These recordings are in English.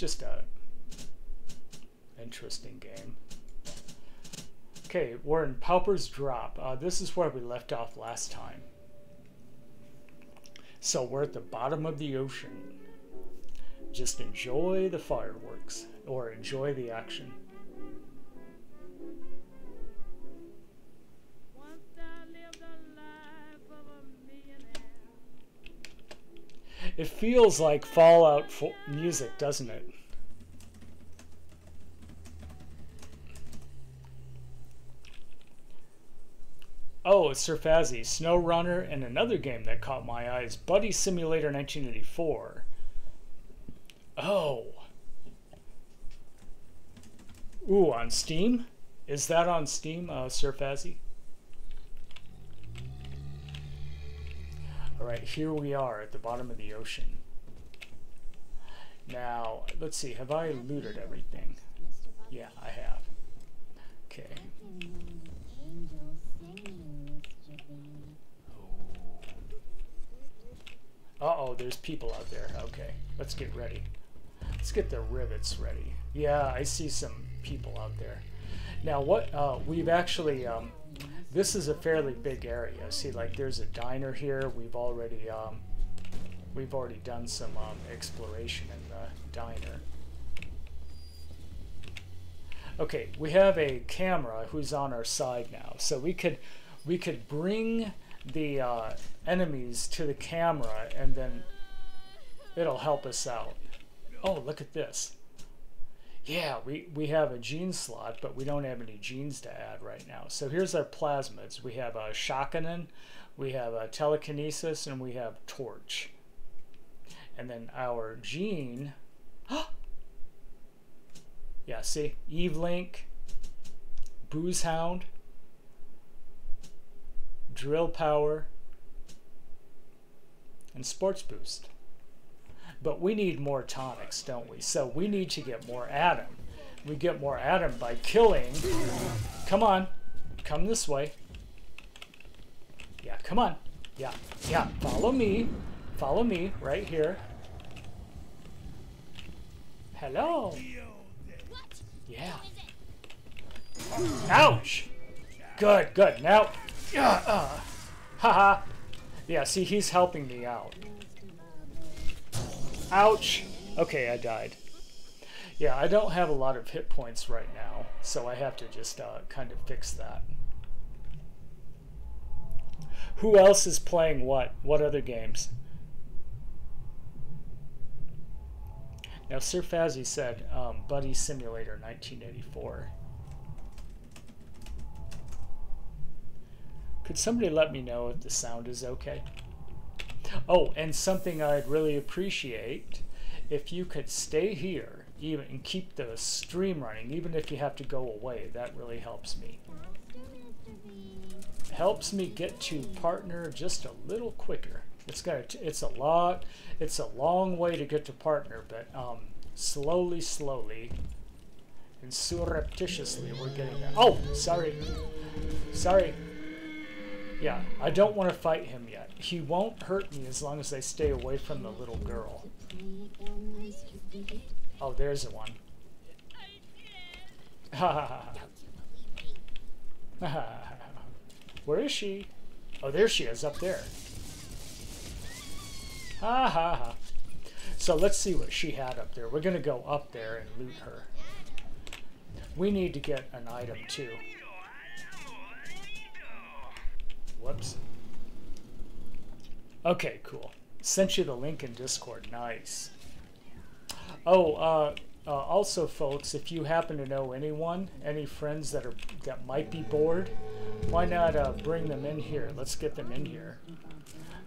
just a interesting game. Okay, we're in Pauper's Drop. Uh, this is where we left off last time. So we're at the bottom of the ocean. Just enjoy the fireworks or enjoy the action. It feels like Fallout music, doesn't it? Oh, Sir Fazzy, SnowRunner, and another game that caught my eyes, Buddy Simulator 1984. Oh. Ooh, on Steam? Is that on Steam, uh, Sir Fazzy? All right, here we are at the bottom of the ocean. Now, let's see, have I looted everything? Yeah, I have. Okay. Uh-oh, there's people out there. Okay, let's get ready. Let's get the rivets ready. Yeah, I see some people out there. Now, what uh, we've actually, um, this is a fairly big area. See, like there's a diner here. We've already, um, we've already done some um, exploration in the diner. Okay, we have a camera who's on our side now, so we could, we could bring the uh, enemies to the camera and then it'll help us out. Oh, look at this. Yeah, we, we have a gene slot, but we don't have any genes to add right now. So here's our plasmids. We have uh, a Shakanen, we have a telekinesis, and we have torch. And then our gene, yeah, see, Eve Link, Booze Hound, drill power, and sports boost. But we need more tonics, don't we? So we need to get more Adam. We get more Adam by killing. Come on. Come this way. Yeah, come on. Yeah, yeah. Follow me. Follow me right here. Hello. Yeah. Ouch. Good, good. Now yeah, uh, haha. Yeah, see, he's helping me out. Ouch. Okay, I died. Yeah, I don't have a lot of hit points right now, so I have to just uh, kind of fix that. Who else is playing what? What other games? Now, Sir Fazzy said um, Buddy Simulator 1984. Could somebody let me know if the sound is okay? Oh, and something I'd really appreciate if you could stay here even and keep the stream running, even if you have to go away. That really helps me. Helps me get to partner just a little quicker. It's got it's a lot. It's a long way to get to partner, but um, slowly, slowly, and surreptitiously, we're getting there. Oh, sorry, sorry. Yeah, I don't want to fight him yet. He won't hurt me as long as I stay away from the little girl. Oh, there's the one. Ha ha ha. Where is she? Oh, there she is, up there. Ha ha ha. So let's see what she had up there. We're going to go up there and loot her. We need to get an item, too. Whoops. Okay, cool. Sent you the link in Discord. Nice. Oh, uh, uh, also, folks, if you happen to know anyone, any friends that are that might be bored, why not uh, bring them in here? Let's get them in here.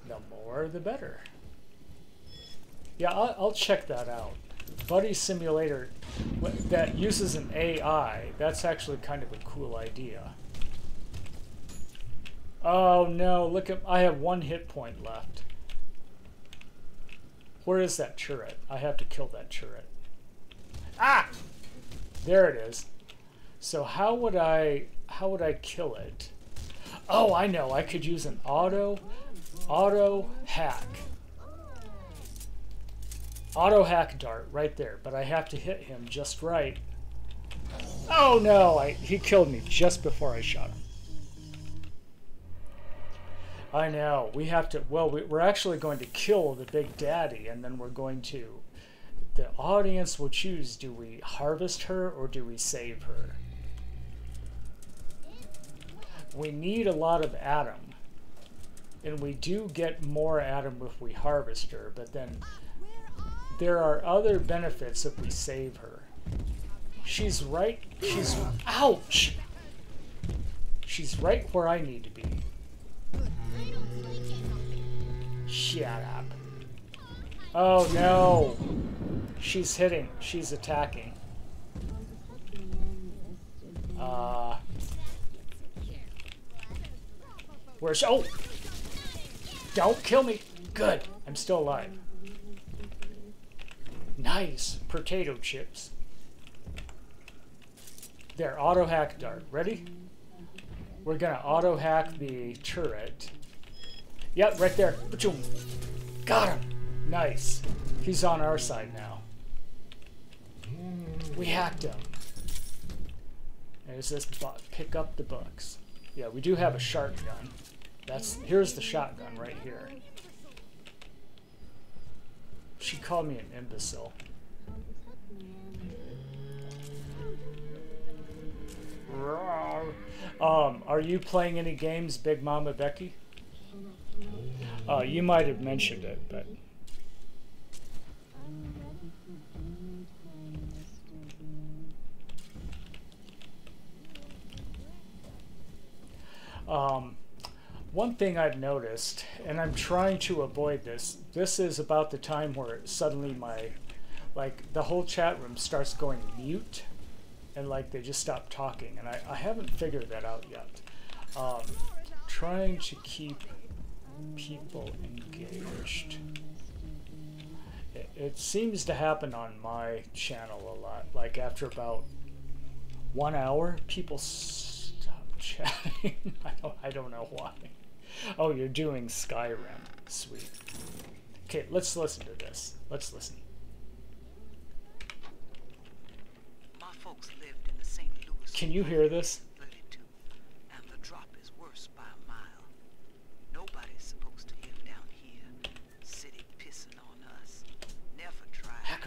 The more, the better. Yeah, I'll, I'll check that out. Buddy Simulator that uses an AI, that's actually kind of a cool idea. Oh no, look at, I have one hit point left. Where is that turret? I have to kill that turret. Ah! There it is. So how would I, how would I kill it? Oh, I know, I could use an auto, auto hack. Auto hack dart right there, but I have to hit him just right. Oh no, I, he killed me just before I shot him. I know, we have to, well, we, we're actually going to kill the big daddy and then we're going to, the audience will choose, do we harvest her or do we save her? We need a lot of Adam. And we do get more Adam if we harvest her, but then there are other benefits if we save her. She's right, she's, ouch! She's right where I need to be. Shut up. Oh no! She's hitting, she's attacking. Uh... Where's she? Oh! Don't kill me! Good! I'm still alive. Nice potato chips. There, auto hack dart. Ready? We're gonna auto hack the turret. Yep, right there. Got him. Nice. He's on our side now. We hacked him. There's this bot. Pick up the books. Yeah, we do have a shotgun. That's here's the shotgun right here. She called me an imbecile. Um, are you playing any games, Big Mama Becky? Uh, you might have mentioned it, but. Um, one thing I've noticed, and I'm trying to avoid this, this is about the time where suddenly my, like, the whole chat room starts going mute, and like they just stop talking, and I, I haven't figured that out yet. Um, trying to keep people engaged. It, it seems to happen on my channel a lot. Like after about one hour, people stop chatting. I don't, I don't know why. Oh, you're doing Skyrim. Sweet. Okay, let's listen to this. Let's listen. Can you hear this?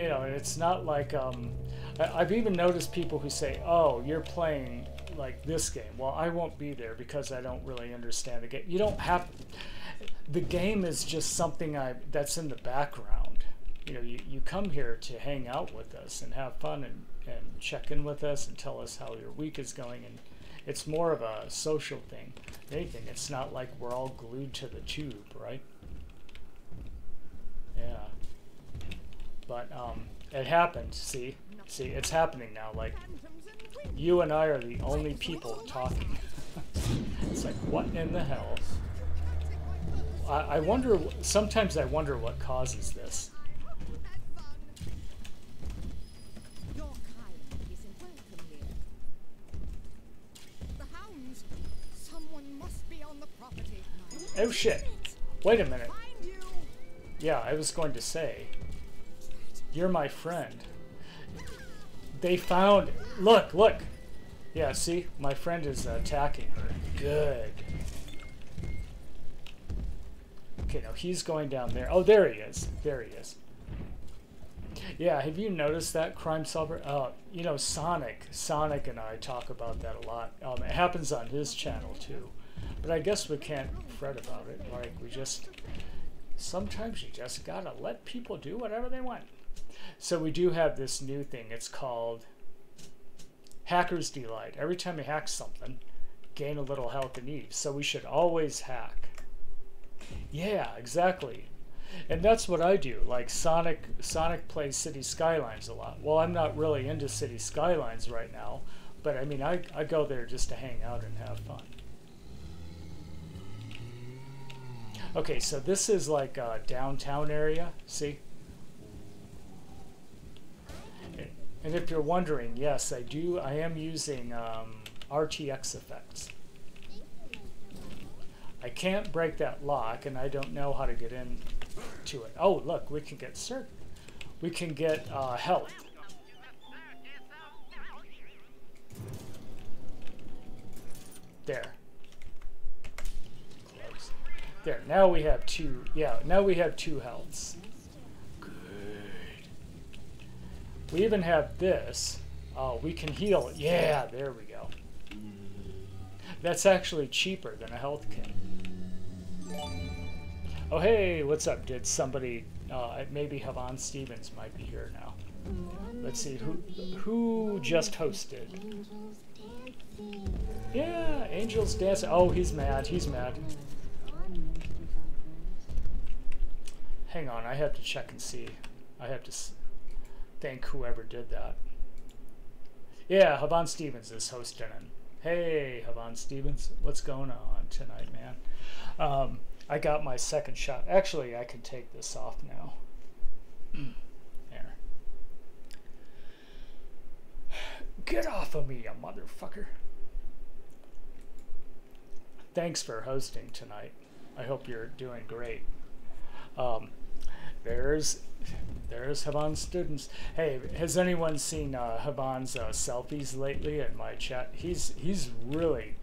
you know, and it's not like, um, I, I've even noticed people who say, oh, you're playing like this game. Well, I won't be there because I don't really understand the game. You don't have the game is just something I that's in the background. You know, you, you come here to hang out with us and have fun and, and check in with us and tell us how your week is going and it's more of a social thing. Anything. It's not like we're all glued to the tube, right? Yeah. But um, it happened. See, see, it's happening now. Like you and I are the only people talking. it's like what in the hell? I, I wonder, sometimes I wonder what causes this. Oh shit. Wait a minute. Yeah, I was going to say. You're my friend. They found... Look, look! Yeah, see? My friend is attacking her. Good. Okay, now he's going down there. Oh, there he is. There he is. Yeah, have you noticed that crime solver? Oh, you know, Sonic. Sonic and I talk about that a lot. Um, it happens on his channel too. But I guess we can't fret about it. Like, we just... Sometimes you just gotta let people do whatever they want. So we do have this new thing. It's called Hacker's Delight. Every time you hack something, gain a little health and ease. So we should always hack. Yeah, exactly. and that's what I do. Like Sonic, Sonic plays City Skylines a lot. Well, I'm not really into City Skylines right now, but I mean, I, I go there just to hang out and have fun. Okay, so this is like a downtown area. See? And if you're wondering, yes, I do. I am using um, RTX effects. I can't break that lock, and I don't know how to get into it. Oh, look, we can get cert. We can get uh, health. There. Close. There. Now we have two. Yeah. Now we have two healths. Good. We even have this. Oh, we can heal. Yeah. There we go. That's actually cheaper than a health kit. Oh, hey, what's up? Did somebody, uh, maybe Havan Stevens might be here now. Let's see, who who just hosted? Yeah, Angels Dancing. Oh, he's mad, he's mad. Hang on, I have to check and see. I have to thank whoever did that. Yeah, Havan Stevens is hosting it. Hey, Havan Stevens, what's going on tonight, man? Um, I got my second shot. Actually, I can take this off now. there. Get off of me, you motherfucker. Thanks for hosting tonight. I hope you're doing great. Um, there's there's Havan's students. Hey, has anyone seen uh, Havan's uh, selfies lately in my chat? He's he's really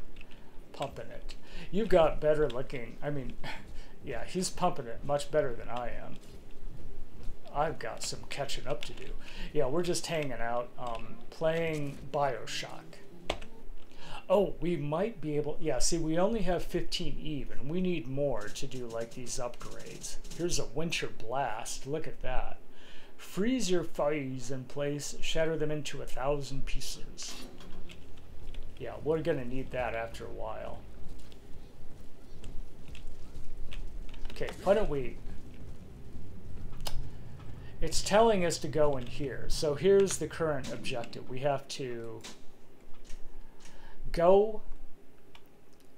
pumping it. You've got better looking. I mean, yeah, he's pumping it much better than I am. I've got some catching up to do. Yeah, we're just hanging out, um, playing Bioshock. Oh, we might be able, yeah, see, we only have 15 even. We need more to do like these upgrades. Here's a Winter Blast, look at that. Freeze your foes in place, shatter them into a thousand pieces. Yeah, we're gonna need that after a while. Okay, why don't we... It's telling us to go in here. So here's the current objective. We have to go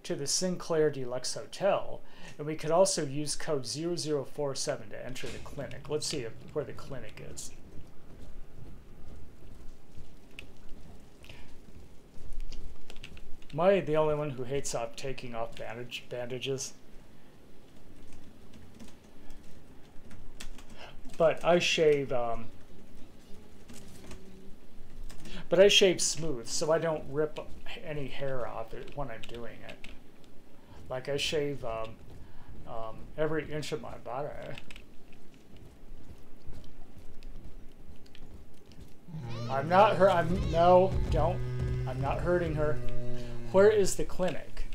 to the Sinclair Deluxe Hotel, and we could also use code 0047 to enter the clinic. Let's see if, where the clinic is. Am I the only one who hates off taking off bandage bandages? But I shave um, but I shave smooth, so I don't rip any hair off it when I'm doing it. Like I shave um, um, every inch of my body. I'm not her. I'm no, don't. I'm not hurting her. Where is the clinic?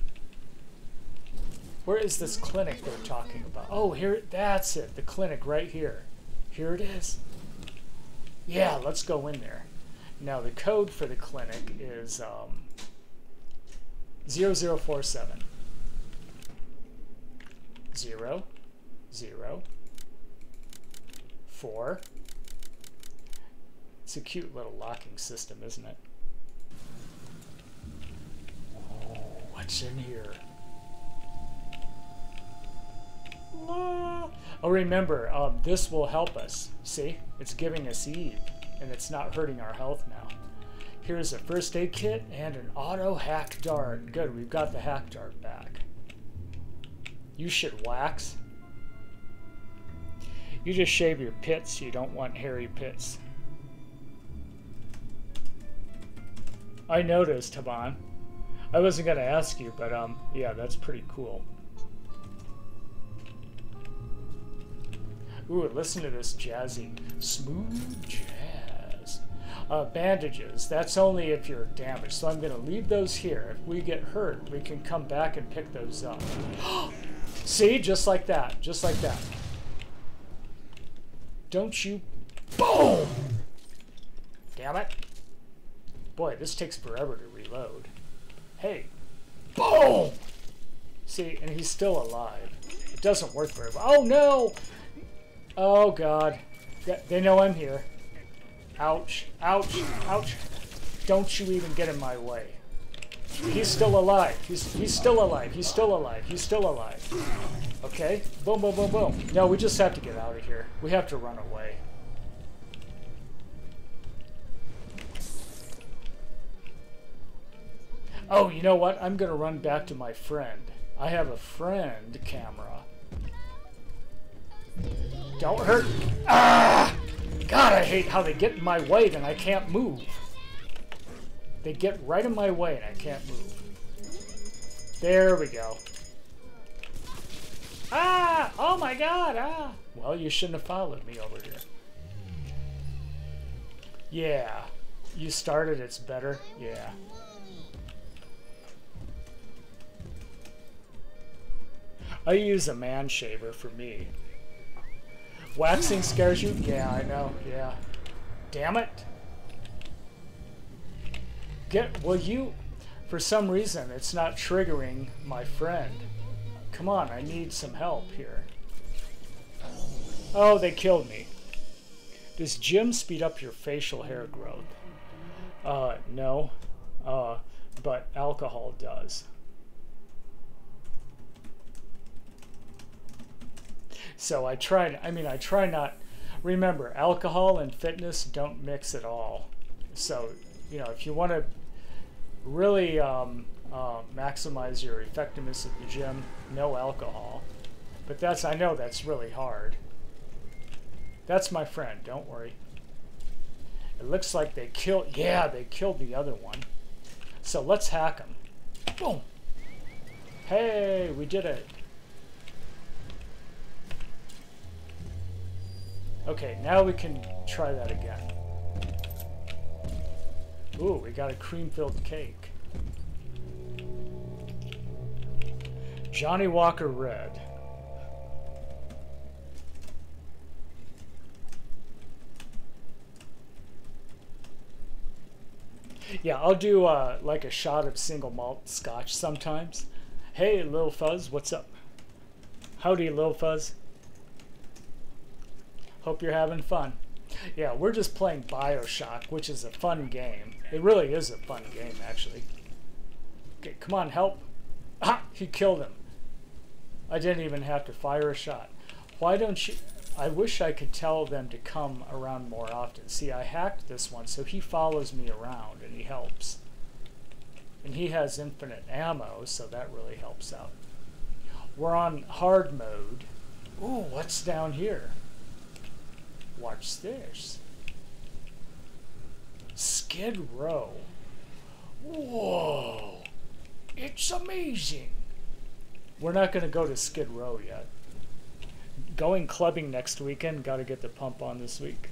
Where is this clinic they're talking about? Oh, here. That's it. The clinic right here. Here it is. Yeah, let's go in there. Now the code for the clinic is um, 0047. 0, 0, 4. It's a cute little locking system, isn't it? Oh, what's in here? Oh, remember, um, this will help us. See? It's giving us Eve and it's not hurting our health now. Here's a first aid kit and an auto hack dart. Good, we've got the hack dart back. You should wax. You just shave your pits, you don't want hairy pits. I noticed, Havan. I wasn't going to ask you, but um, yeah, that's pretty cool. Ooh, listen to this jazzy, smooth jazz. Uh, bandages, that's only if you're damaged. So I'm going to leave those here. If we get hurt, we can come back and pick those up. See? Just like that. Just like that. Don't you... Boom! Damn it. Boy, this takes forever to reload. Hey. Boom! See, and he's still alive. It doesn't work very well. Oh, no! Oh god. They know I'm here. Ouch. Ouch. Ouch. Don't you even get in my way. He's still alive. He's he's still alive. He's still alive. He's still alive. Okay? Boom, boom, boom, boom. No, we just have to get out of here. We have to run away. Oh, you know what? I'm going to run back to my friend. I have a friend camera. Don't hurt. Ah! God, I hate how they get in my way and I can't move. They get right in my way and I can't move. There we go. Ah! Oh my god! Ah! Well, you shouldn't have followed me over here. Yeah. You started, it's better. Yeah. I use a man shaver for me. Waxing scares you? Yeah, I know. Yeah. Damn it. Get, well you, for some reason, it's not triggering my friend. Come on, I need some help here. Oh, they killed me. Does gym speed up your facial hair growth? Uh, no. Uh, but alcohol does. So I try, I mean, I try not, remember, alcohol and fitness don't mix at all. So, you know, if you want to really um, uh, maximize your effectiveness at the gym, no alcohol. But that's, I know that's really hard. That's my friend, don't worry. It looks like they killed, yeah, they killed the other one. So let's hack them. Boom. Hey, we did it. Okay, now we can try that again. Ooh, we got a cream-filled cake. Johnnie Walker Red. Yeah, I'll do uh, like a shot of single malt scotch sometimes. Hey, Lil Fuzz, what's up? Howdy, Lil Fuzz. Hope you're having fun. Yeah, we're just playing Bioshock, which is a fun game. It really is a fun game, actually. Okay, come on, help. Ah, he killed him. I didn't even have to fire a shot. Why don't you... I wish I could tell them to come around more often. See, I hacked this one, so he follows me around and he helps. And he has infinite ammo, so that really helps out. We're on hard mode. Ooh, what's down here? Watch this. Skid Row. Whoa. It's amazing. We're not going to go to Skid Row yet. Going clubbing next weekend. Got to get the pump on this week.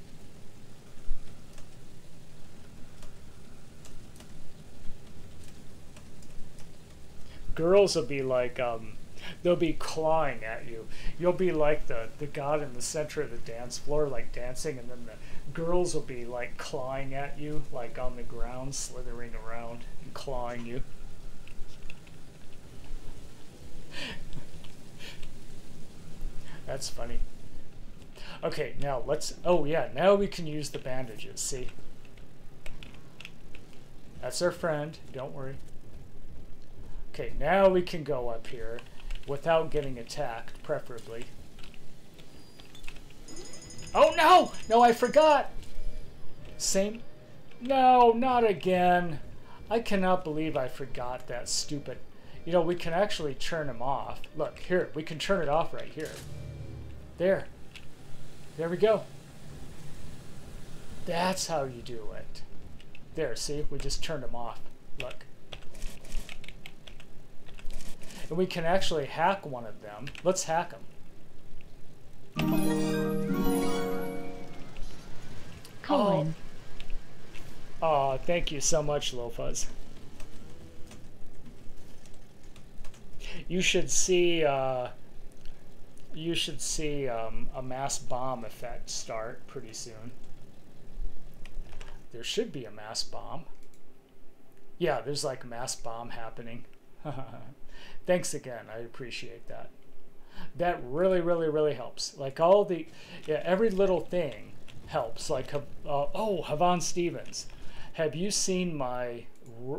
Girls will be like, um, they'll be clawing at you. You'll be like the, the god in the center of the dance floor, like dancing, and then the girls will be like clawing at you, like on the ground, slithering around and clawing you. That's funny. Okay, now let's, oh yeah, now we can use the bandages, see? That's our friend, don't worry. Okay, now we can go up here without getting attacked, preferably. Oh no! No, I forgot! Same. No, not again. I cannot believe I forgot that stupid. You know, we can actually turn them off. Look, here, we can turn it off right here. There. There we go. That's how you do it. There, see? We just turned them off. Look. And we can actually hack one of them. Let's hack them. Colin. Oh. oh, thank you so much, Lil Fuzz. You should see uh, you should see um, a mass bomb effect start pretty soon. There should be a mass bomb. Yeah, there's like a mass bomb happening. Thanks again. I appreciate that. That really, really, really helps. Like all the, yeah, every little thing helps. Like, uh, oh, Havan Stevens, have you seen my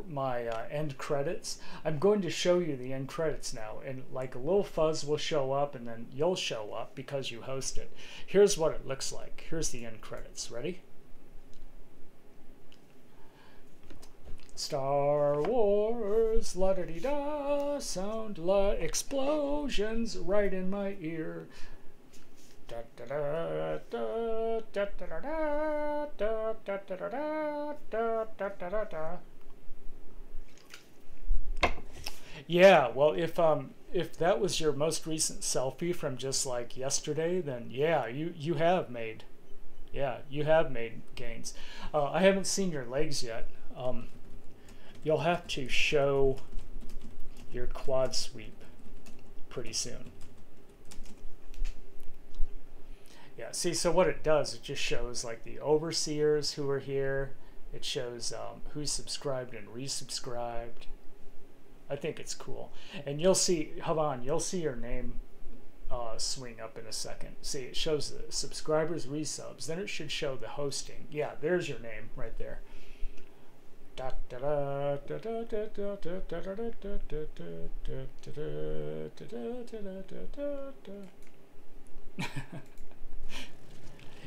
my uh, end credits? I'm going to show you the end credits now, and like a little fuzz will show up, and then you'll show up because you host it. Here's what it looks like. Here's the end credits. Ready? Star Wars, la da dee da, sound la explosions right in my ear. Yeah, well, if um, if that was your most recent selfie from just like yesterday, then yeah, you you have made, yeah, you have made gains. Uh, I haven't seen your legs yet. Um, you'll have to show your quad sweep pretty soon. Yeah, see, so what it does, it just shows like the overseers who are here. It shows um, who's subscribed and resubscribed. I think it's cool. And you'll see, on, you'll see your name uh, swing up in a second. See, it shows the subscribers, resubs. Then it should show the hosting. Yeah, there's your name right there.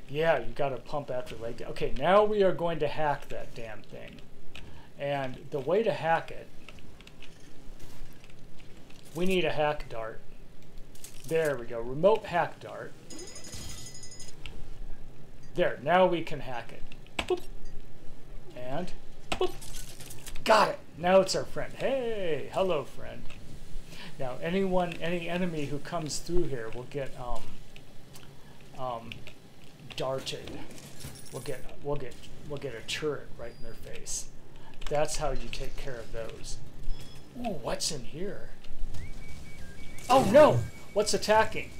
Yeah, you got to pump after leg. Okay, now we are going to hack that damn thing. And the way to hack it, we need a hack dart. There we go, remote hack dart. There, now we can hack it. Boop. And Boop. Got it. Now it's our friend. Hey, hello, friend. Now, anyone, any enemy who comes through here will get um, um, darted. We'll get, we'll get, we'll get a turret right in their face. That's how you take care of those. Ooh, what's in here? Oh no! What's attacking?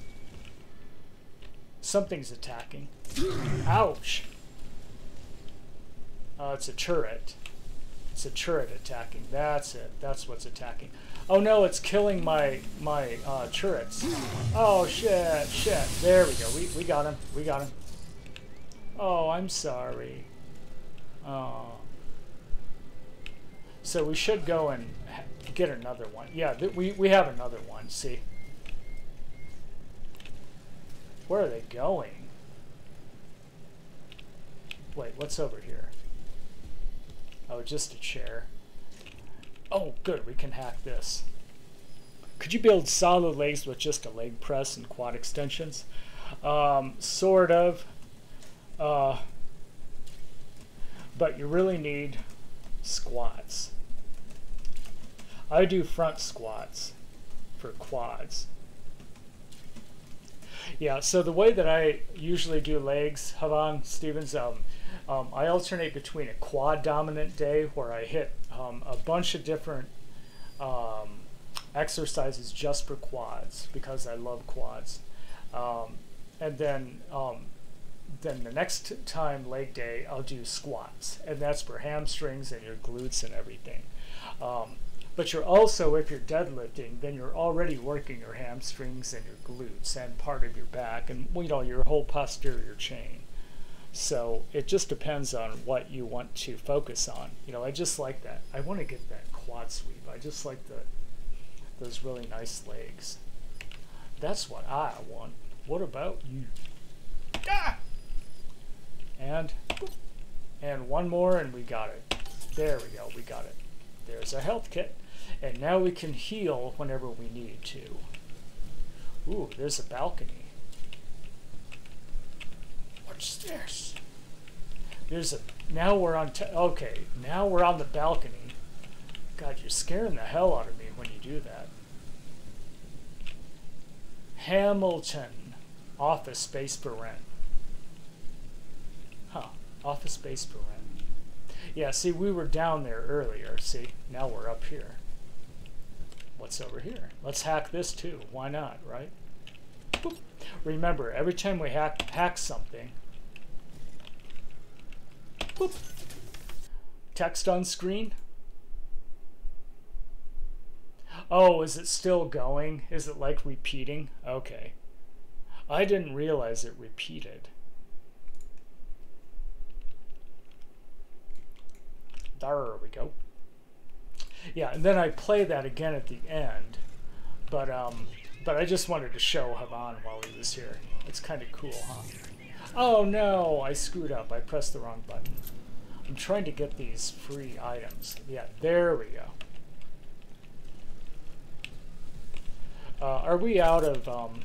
Something's attacking. Ouch! Uh, it's a turret. It's a turret attacking. That's it. That's what's attacking. Oh no, it's killing my my uh, turrets. Oh shit, shit. There we go. We, we got him. We got him. Oh, I'm sorry. Oh. So we should go and get another one. Yeah, we, we have another one. See? Where are they going? Wait, what's over here? Oh, just a chair. Oh, good, we can hack this. Could you build solid legs with just a leg press and quad extensions? Um, sort of. Uh, but you really need squats. I do front squats for quads. Yeah, so the way that I usually do legs, Havan Stevens, um, um, I alternate between a quad dominant day where I hit um, a bunch of different um, exercises just for quads because I love quads. Um, and then um, then the next time leg day I'll do squats and that's for hamstrings and your glutes and everything. Um, but you're also, if you're deadlifting, then you're already working your hamstrings and your glutes and part of your back and you know your whole posterior chain. So it just depends on what you want to focus on. You know, I just like that. I want to get that quad sweep. I just like the those really nice legs. That's what I want. What about you? Ah! And and one more and we got it. There we go. We got it. There's a health kit. And now we can heal whenever we need to. Ooh, there's a balcony. This? There's a now we're on okay now we're on the balcony. God, you're scaring the hell out of me when you do that. Hamilton, office space for rent. Huh, office space for rent. Yeah, see, we were down there earlier. See, now we're up here. What's over here? Let's hack this too. Why not, right? Boop. Remember, every time we hack, hack something, Boop. Text on screen. Oh, is it still going? Is it like repeating? Okay. I didn't realize it repeated. There we go. Yeah, and then I play that again at the end. But um but I just wanted to show Havan while he was here. It's kind of cool, huh? Oh no, I screwed up. I pressed the wrong button. I'm trying to get these free items. Yeah, there we go. Uh, are we out of... Um,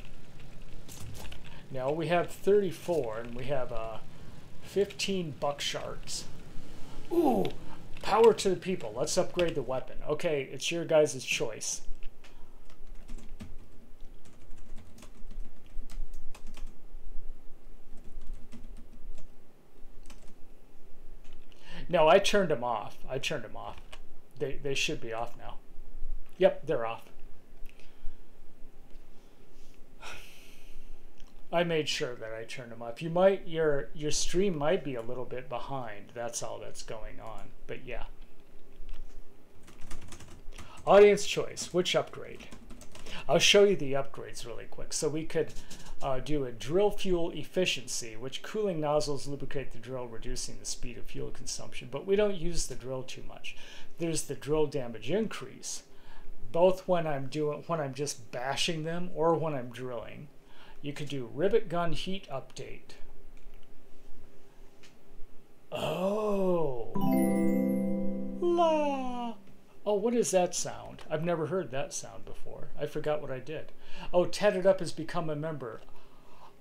no, we have 34, and we have uh, 15 buck sharks. Ooh, power to the people. Let's upgrade the weapon. Okay, it's your guys' choice. No, I turned them off. I turned them off. They, they should be off now. Yep, they're off. I made sure that I turned them off. You might your your stream might be a little bit behind. That's all that's going on. But yeah. Audience choice, which upgrade? I'll show you the upgrades really quick. So we could uh, do a drill fuel efficiency, which cooling nozzles lubricate the drill, reducing the speed of fuel consumption. But we don't use the drill too much. There's the drill damage increase, both when I'm doing when I'm just bashing them or when I'm drilling. You could do rivet gun heat update. Oh. La. Oh, what is that sound? I've never heard that sound before. I forgot what I did. Oh, Tatted Up has become a member.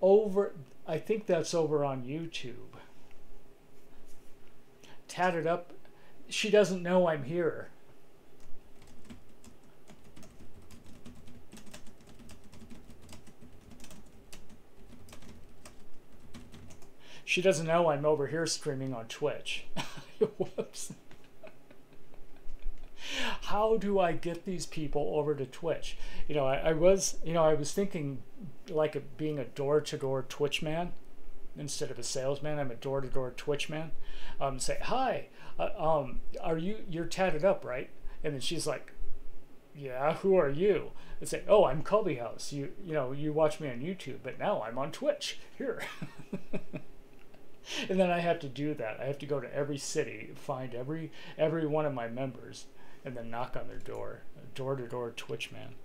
Over, I think that's over on YouTube. Tatted Up, she doesn't know I'm here. She doesn't know I'm over here streaming on Twitch. Whoops. How do I get these people over to Twitch? You know, I, I was, you know, I was thinking like a, being a door-to-door Twitch man instead of a salesman. I'm a door-to-door Twitch man. Um, say hi. Uh, um, are you? You're tatted up, right? And then she's like, yeah. Who are you? And say, oh, I'm Culveyhouse. You, you know, you watch me on YouTube, but now I'm on Twitch. Here. and then I have to do that. I have to go to every city, find every every one of my members, and then knock on their door, door to door Twitch man.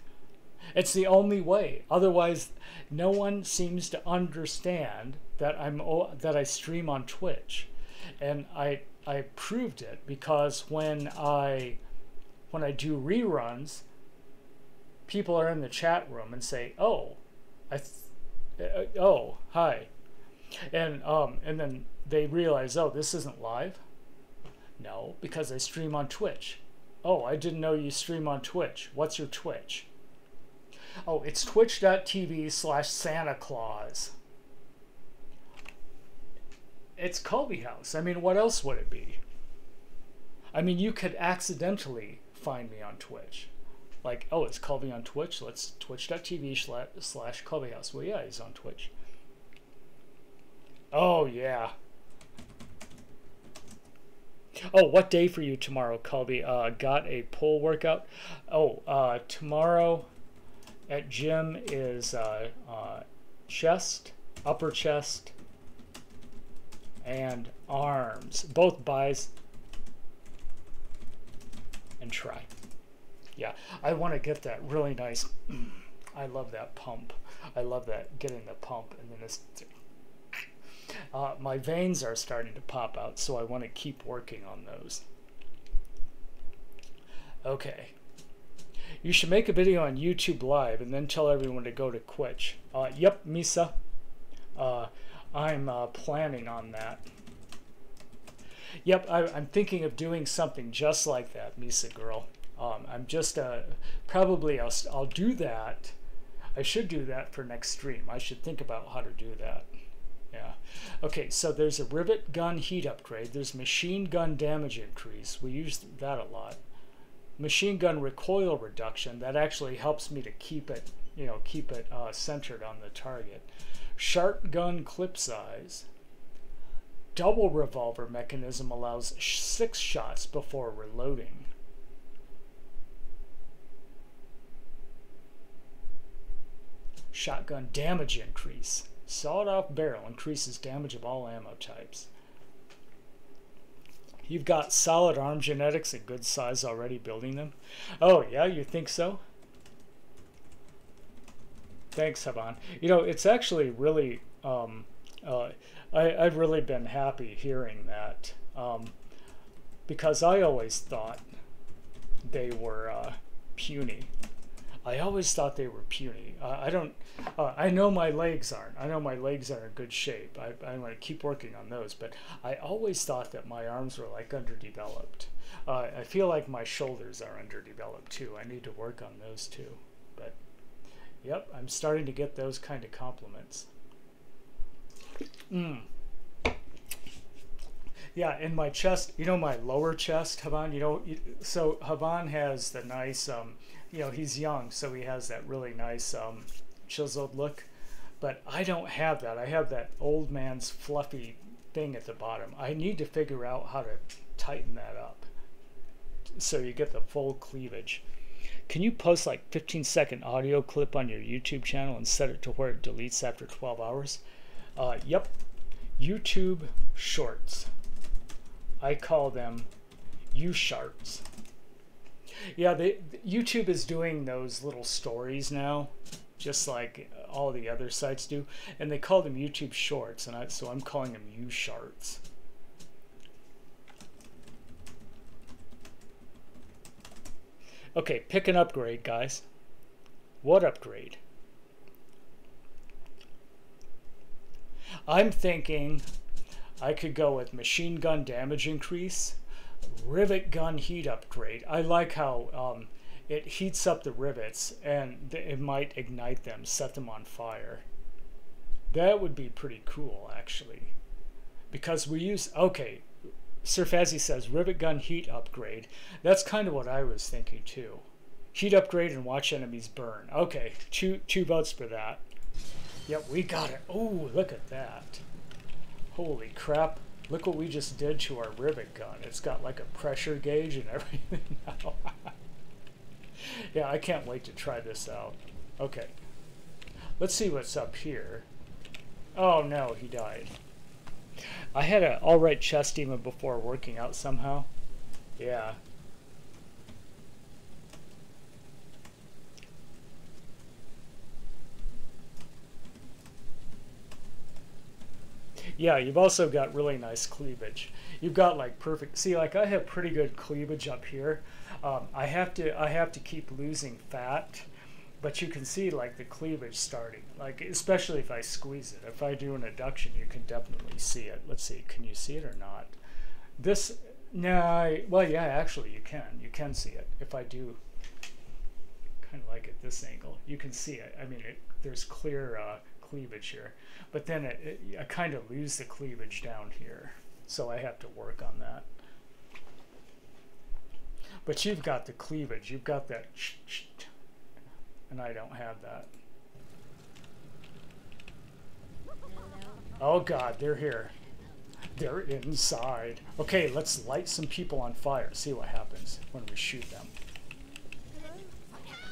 It's the only way. Otherwise, no one seems to understand that I'm that I stream on Twitch, and I I proved it because when I when I do reruns, people are in the chat room and say, "Oh, I." Uh, oh, hi and um, and then they realize, oh, this isn't live. No, because I stream on Twitch. Oh, I didn't know you stream on Twitch. What's your Twitch? Oh, it's twitch.tv slash Santa Claus. It's Culveyhouse. I mean, what else would it be? I mean, you could accidentally find me on Twitch. Like, oh, it's Colby on Twitch. Let's twitch.tv slash Culveyhouse. Well, yeah, he's on Twitch. Oh, yeah. Oh, what day for you tomorrow, Culvey? Uh, got a pull workout. Oh, uh, tomorrow at gym is uh, uh, chest, upper chest, and arms. Both buys and try. Yeah, I want to get that really nice. I love that pump. I love that getting the pump and then it's uh, my veins are starting to pop out, so I want to keep working on those. Okay. You should make a video on YouTube Live and then tell everyone to go to Twitch. Uh, yep, Misa. Uh, I'm uh, planning on that. Yep, I, am thinking of doing something just like that, Misa girl. Um, I'm just uh, probably I'll, I'll do that. I should do that for next stream. I should think about how to do that. Yeah. Okay, so there's a rivet gun heat upgrade. There's machine gun damage increase. We use that a lot. Machine gun recoil reduction. That actually helps me to keep it, you know, keep it uh, centered on the target. Sharp gun clip size. Double revolver mechanism allows six shots before reloading. Shotgun damage increase. Sawed off barrel increases damage of all ammo types. You've got solid arm genetics at good size already building them. Oh, yeah, you think so? Thanks, Havan. You know, it's actually really, um, uh, I, have really been happy hearing that um, because I always thought they were uh, puny. I always thought they were puny. Uh, I don't. Uh, I know my legs aren't. I know my legs are in good shape. I, I'm going to keep working on those. But I always thought that my arms were like underdeveloped. Uh, I feel like my shoulders are underdeveloped too. I need to work on those too. But yep, I'm starting to get those kind of compliments. Mm. Yeah, in my chest, you know, my lower chest, Havan. You know, so Havan has the nice. Um, you know, he's young, so he has that really nice um, chiseled look. But I don't have that. I have that old man's fluffy thing at the bottom. I need to figure out how to tighten that up so you get the full cleavage. Can you post like 15 second audio clip on your YouTube channel and set it to where it deletes after 12 hours? Uh, yep, YouTube Shorts. I call them U-Sharts. Yeah, they, YouTube is doing those little stories now, just like all the other sites do, and they call them YouTube Shorts, and I, so I'm calling them U-Sharts. Okay, pick an upgrade, guys. What upgrade? I'm thinking I could go with machine gun damage increase rivet gun heat upgrade. I like how um, it heats up the rivets and it might ignite them, set them on fire. That would be pretty cool, actually. Because we use, okay, Sir Fazzy says rivet gun heat upgrade. That's kind of what I was thinking too. Heat upgrade and watch enemies burn. Okay, two, two votes for that. Yep, we got it. Oh, look at that. Holy crap. Look what we just did to our rivet gun. It's got like a pressure gauge and everything now. yeah, I can't wait to try this out. Okay. Let's see what's up here. Oh no, he died. I had an alright chest even before working out somehow. Yeah, yeah, you've also got really nice cleavage. You've got like perfect. See, like I have pretty good cleavage up here. Um, I have to I have to keep losing fat, but you can see like the cleavage starting. Like especially if I squeeze it. If I do an adduction, you can definitely see it. Let's see, can you see it or not? This no, well yeah, actually you can. You can see it if I do. Kind of like at this angle, you can see it. I mean, it, there's clear uh, cleavage here but then it, it, I kind of lose the cleavage down here. So I have to work on that. But you've got the cleavage. You've got that. And I don't have that. Oh god, they're here. They're inside. Okay, let's light some people on fire. See what happens when we shoot them.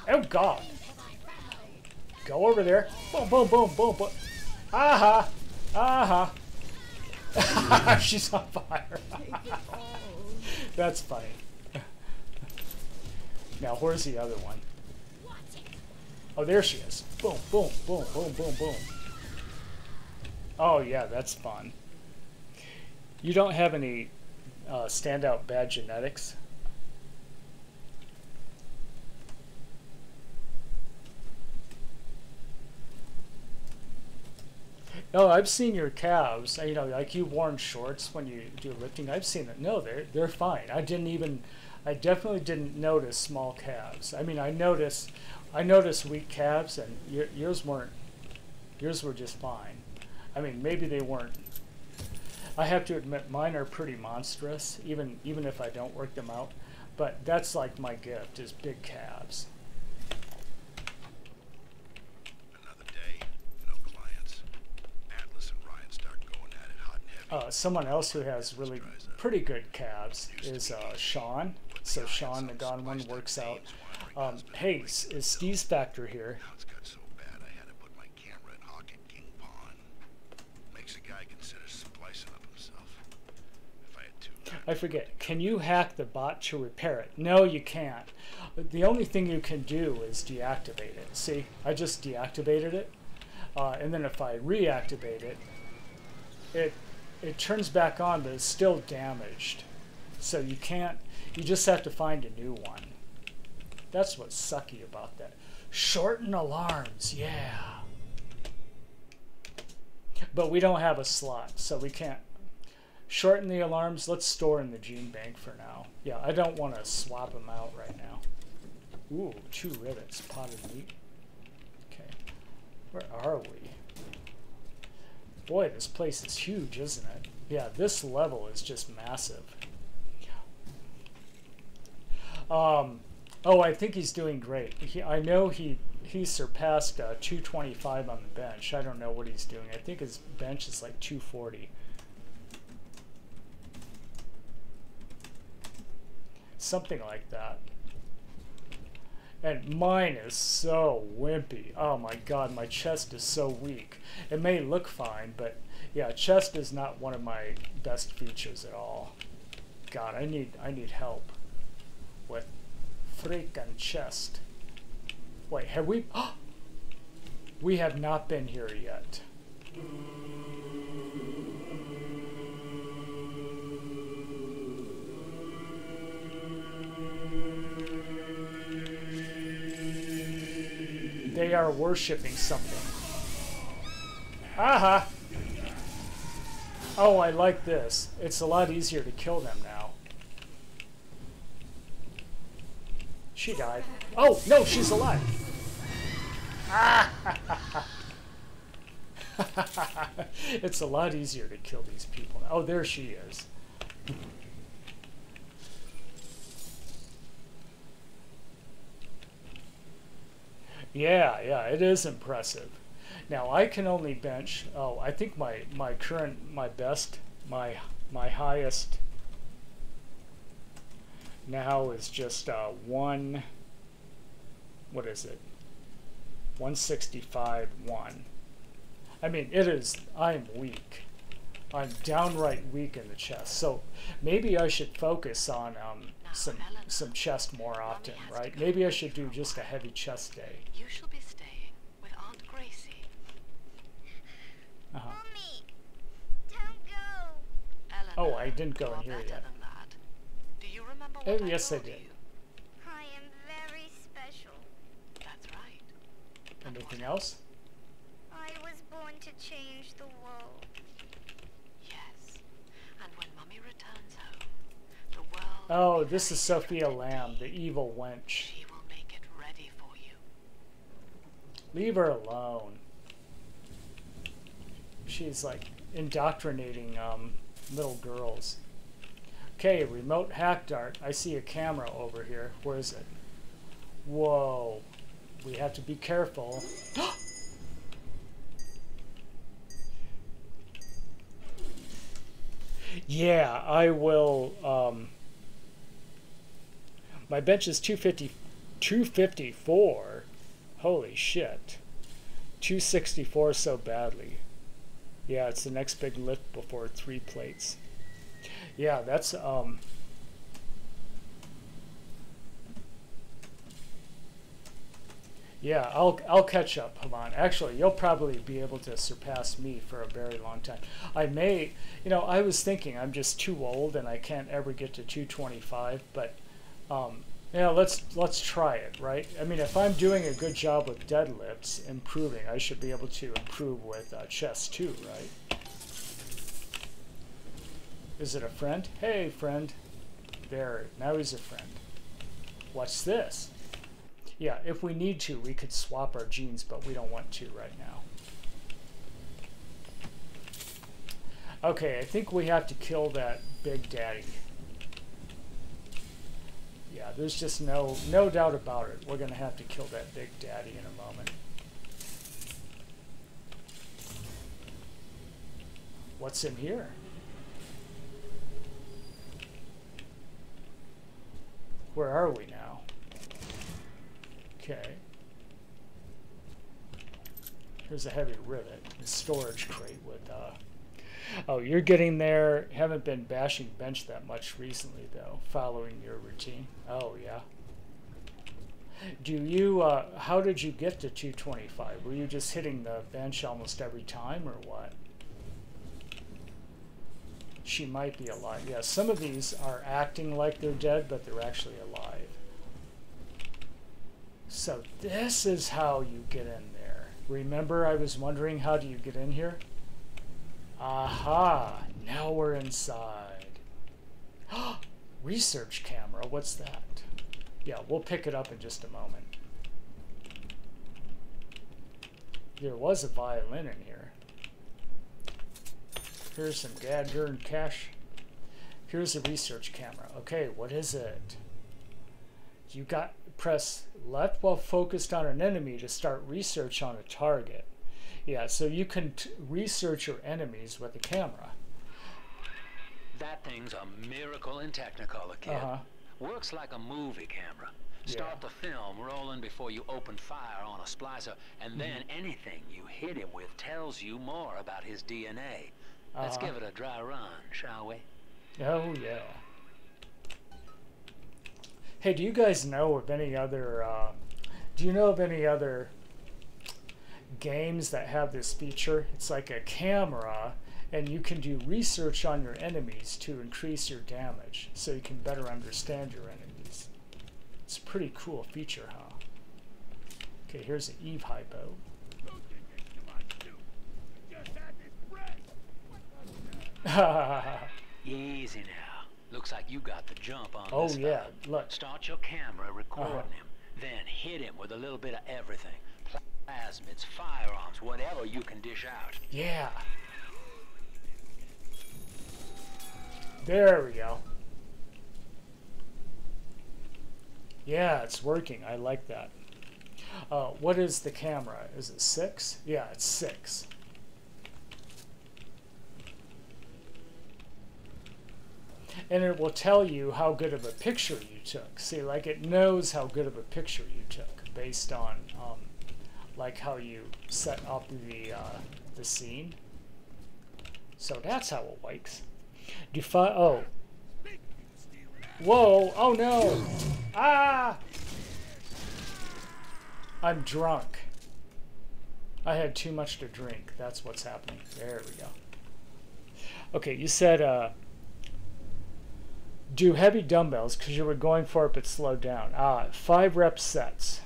Oh god. Go over there. Boom, boom, boom, boom, boom. Aha! Aha! She's on fire. That's funny. now, where's the other one? Oh, there she is. Boom, boom, boom, boom, boom, boom. Oh, yeah, that's fun. You don't have any uh, standout bad genetics? No, I've seen your calves. You know, like you've worn shorts when you do lifting. I've seen it. No, they're they're fine. I didn't even. I definitely didn't notice small calves. I mean, I noticed. I noticed weak calves, and yours weren't. Yours were just fine. I mean, maybe they weren't. I have to admit, mine are pretty monstrous, even even if I don't work them out. But that's like my gift is big calves. Uh, someone else who has really pretty good calves is uh, Sean. So Sean, the gone one, works out. Um, hey, is Steve's Factor here? I forget. Can you hack the bot to repair it? No, you can't. The only thing you can do is deactivate it. See, I just deactivated it. Uh, and then if I reactivate it, it it turns back on, but it's still damaged. So you can't, you just have to find a new one. That's what's sucky about that. Shorten alarms, yeah. But we don't have a slot, so we can't shorten the alarms. Let's store in the gene bank for now. Yeah, I don't want to swap them out right now. Ooh, two rivets, potted meat. Okay, where are we? Boy, this place is huge, isn't it? Yeah, this level is just massive. Um, oh, I think he's doing great. He, I know he he surpassed uh, 225 on the bench. I don't know what he's doing. I think his bench is like 240. Something like that. And mine is so wimpy. Oh my god, my chest is so weak. It may look fine, but yeah, chest is not one of my best features at all. God, I need I need help with freaking chest. Wait, have we? we have not been here yet. They are worshipping something. Aha! Oh, I like this. It's a lot easier to kill them now. She died. Oh, no, she's alive. Ah! it's a lot easier to kill these people. Oh, there she is. Yeah, yeah, it is impressive. Now I can only bench. Oh, I think my my current my best my my highest now is just uh, one. What is it? 165 one. I mean, it is. I'm weak. I'm downright weak in the chest. So maybe I should focus on um, some some chest more often, right? Maybe I should do just a heavy chest day. You shall be staying with Aunt Gracie. Uh -huh. Mommy, don't go. Eleanor, Oh, I didn't go in here better yet. than that. Do you remember Oh, what I yes, I told did. you? I am very special. That's right. And Anything else? I was born to change the world. Yes. And when Mummy returns home, the world will Oh, this is Sophia Lamb, the evil wench. She will make it ready for you. Leave her alone. She's like indoctrinating um, little girls. Okay, remote hack dart. I see a camera over here. Where is it? Whoa. We have to be careful. yeah, I will. Um, my bench is 250, 254. Holy shit. 264 so badly. Yeah, it's the next big lift before three plates. Yeah, that's um Yeah, I'll I'll catch up, Havan. Actually, you'll probably be able to surpass me for a very long time. I may, you know, I was thinking I'm just too old and I can't ever get to 225, but um, yeah, let's let's try it, right? I mean, if I'm doing a good job with deadlifts, improving, I should be able to improve with uh, chest too, right? Is it a friend? Hey, friend. There, now he's a friend. What's this? Yeah, if we need to, we could swap our genes, but we don't want to right now. Okay, I think we have to kill that Big Daddy. Yeah, there's just no no doubt about it. We're gonna have to kill that Big Daddy in a moment. What's in here? Where are we now? Okay. Here's a heavy rivet, a storage crate with uh, Oh, you're getting there. Haven't been bashing bench that much recently, though, following your routine. Oh, yeah. Do you, uh, how did you get to 225? Were you just hitting the bench almost every time, or what? She might be alive. Yeah, some of these are acting like they're dead, but they're actually alive. So this is how you get in there. Remember I was wondering how do you get in here? Aha, now we're inside. Research camera, what's that? Yeah, we'll pick it up in just a moment. There was a violin in here. Here's some dad darn cash. Here's a research camera. Okay, what is it? You got press left while focused on an enemy to start research on a target. Yeah, so you can research your enemies with a camera. That thing's a miracle in Technicolor, kid. Uh-huh. Works like a movie camera. Start Yeah. the film rolling before you open fire on a splicer, and then Mm-hmm. anything you hit him with tells you more about his DNA. Let's Uh-huh. give it a dry run, shall we? Oh yeah. Hey, do you guys know of any other? Uh, do you know of any other games that have this feature? It's like a camera, and you can do research on your enemies to increase your damage, so you can better understand your enemies. It's a pretty cool feature, huh? Okay, here's an Eve hypo. Easy now. Looks like you got the jump on oh this yeah, look. Start your camera recording Uh-huh. him, then hit him with a little bit of everything. Plasmids, firearms, whatever you can dish out. Yeah. There we go. Yeah, it's working. I like that. Uh, what is the camera? Is it six? Yeah, it's six. And it will tell you how good of a picture you took. See, like it knows how good of a picture you took based on um, like how you set up the uh, the scene. So that's how it works. Defi- oh. Whoa! Oh no! Ah! I'm drunk. I had too much to drink. That's what's happening. There we go. Okay, you said uh, do heavy dumbbells because you were going for it but slowed down. Ah, five rep sets.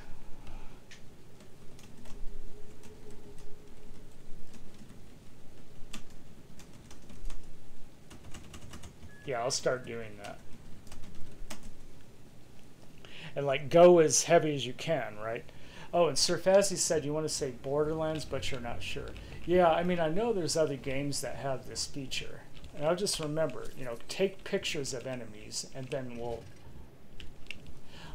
Yeah, I'll start doing that. And like go as heavy as you can, right? Oh, and Surfazi said you want to say Borderlands, but you're not sure. Yeah, I mean, I know there's other games that have this feature. And I'll just remember, you know, take pictures of enemies and then we'll.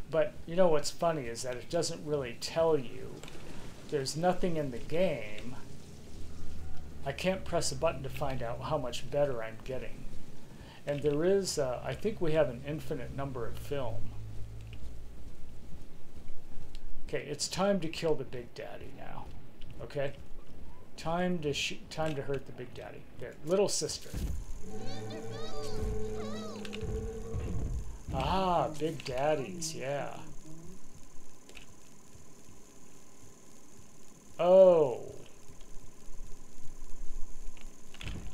But you know what's funny is that it doesn't really tell you. There's nothing in the game. I can't press a button to find out how much better I'm getting. And there is, uh, I think we have an infinite number of film. Okay, it's time to kill the Big Daddy now. Okay? Time to time to hurt the Big Daddy. There, little sister. Ah, Big Daddies, yeah. Oh.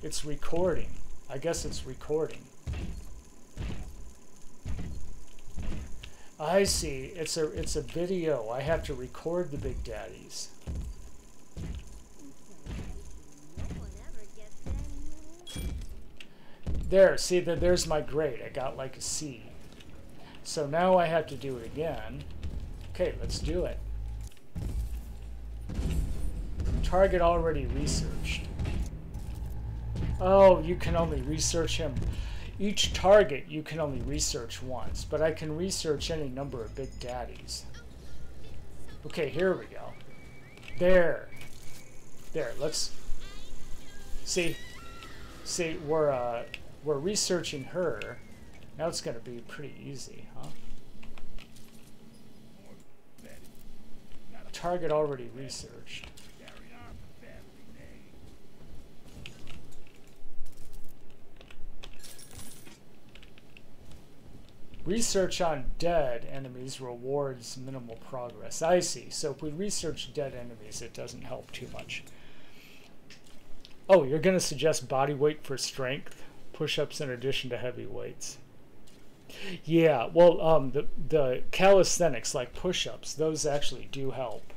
It's recording. I guess it's recording. I see. It's a it's a video. I have to record the Big Daddies. There, see that there's my grade. I got like a C. So now I have to do it again. Okay, let's do it. Target already researched. Oh, you can only research him. Each target you can only research once, but I can research any number of big daddies. Okay, here we go. There. There, let's see. See, we're uh we're researching her. Now it's gonna be pretty easy, huh? Target already researched. Research on dead enemies rewards minimal progress. I see. So if we research dead enemies, it doesn't help too much. Oh, you're going to suggest body weight for strength? Push-ups in addition to heavy weights. Yeah, well, um, the, the calisthenics, like push-ups, those actually do help.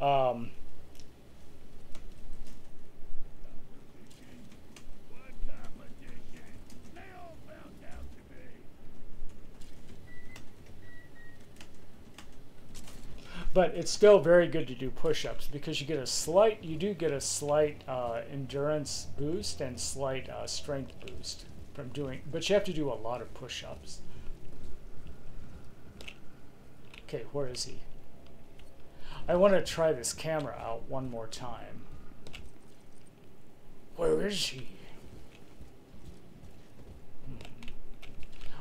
Um, but it's still very good to do push-ups because you get a slight you do get a slight uh, endurance boost and slight uh, strength boost from doing but you have to do a lot of push-ups. Okay where is he? I want to try this camera out one more time. Where is he? Hmm.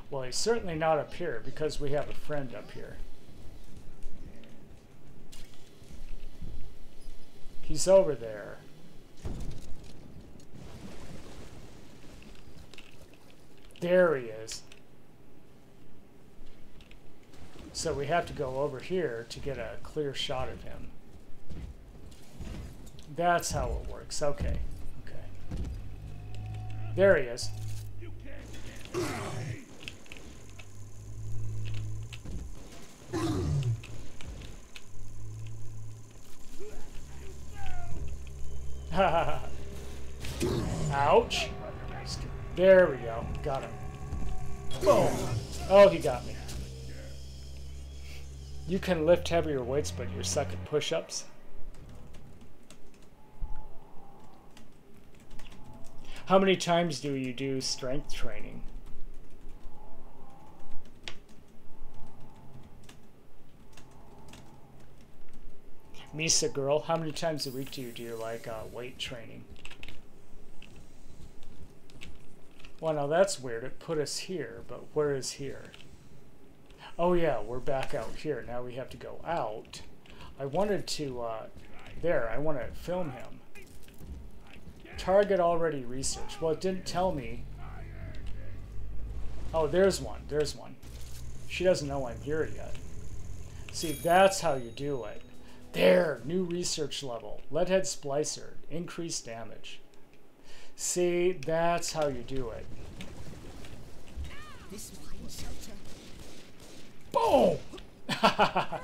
well he's certainly not up here because we have a friend up here He's over there. There he is. So we have to go over here to get a clear shot of him. That's how it works. Okay. Okay. There he is. Ouch. There we go. Got him. Boom. Oh, he got me. You can lift heavier weights, but you're suck at push-ups. How many times do you do strength training? Misa girl, how many times a week do you do like uh, weight training? Well, now that's weird. It put us here, but where is here? Oh yeah, we're back out here. Now we have to go out. I wanted to, uh, there, I want to film him. Target already researched. Well, it didn't tell me. Oh, there's one. There's one. She doesn't know I'm here yet. See, that's how you do it. There, new research level. Leadhead Splicer, increased damage. See, that's how you do it. Boom!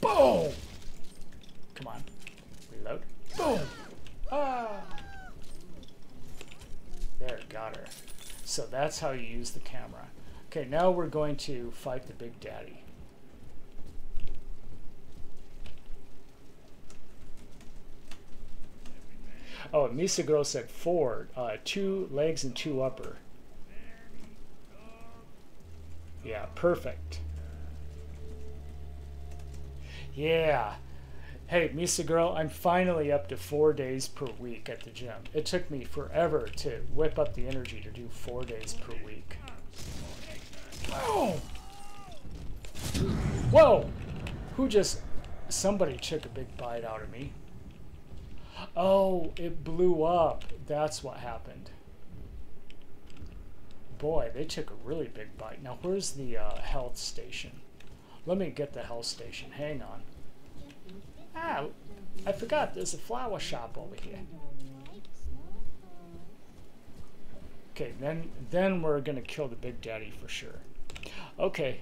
Boom! Come on. Reload. Boom! Ah! There, got her. So that's how you use the camera. Okay, now we're going to fight the Big Daddy. Oh, Misa Girl said four, uh, two legs and two upper. Yeah, perfect. Yeah. Hey, Misa Girl, I'm finally up to four days per week at the gym. It took me forever to whip up the energy to do four days per week. Whoa! Whoa! Who just... Somebody took a big bite out of me. Oh, it blew up. That's what happened. Boy, they took a really big bite. Now, where's the uh, health station? Let me get the health station. Hang on. Ah, I forgot. There's a flower shop over here. Okay, then then we're gonna kill the Big Daddy for sure. Okay.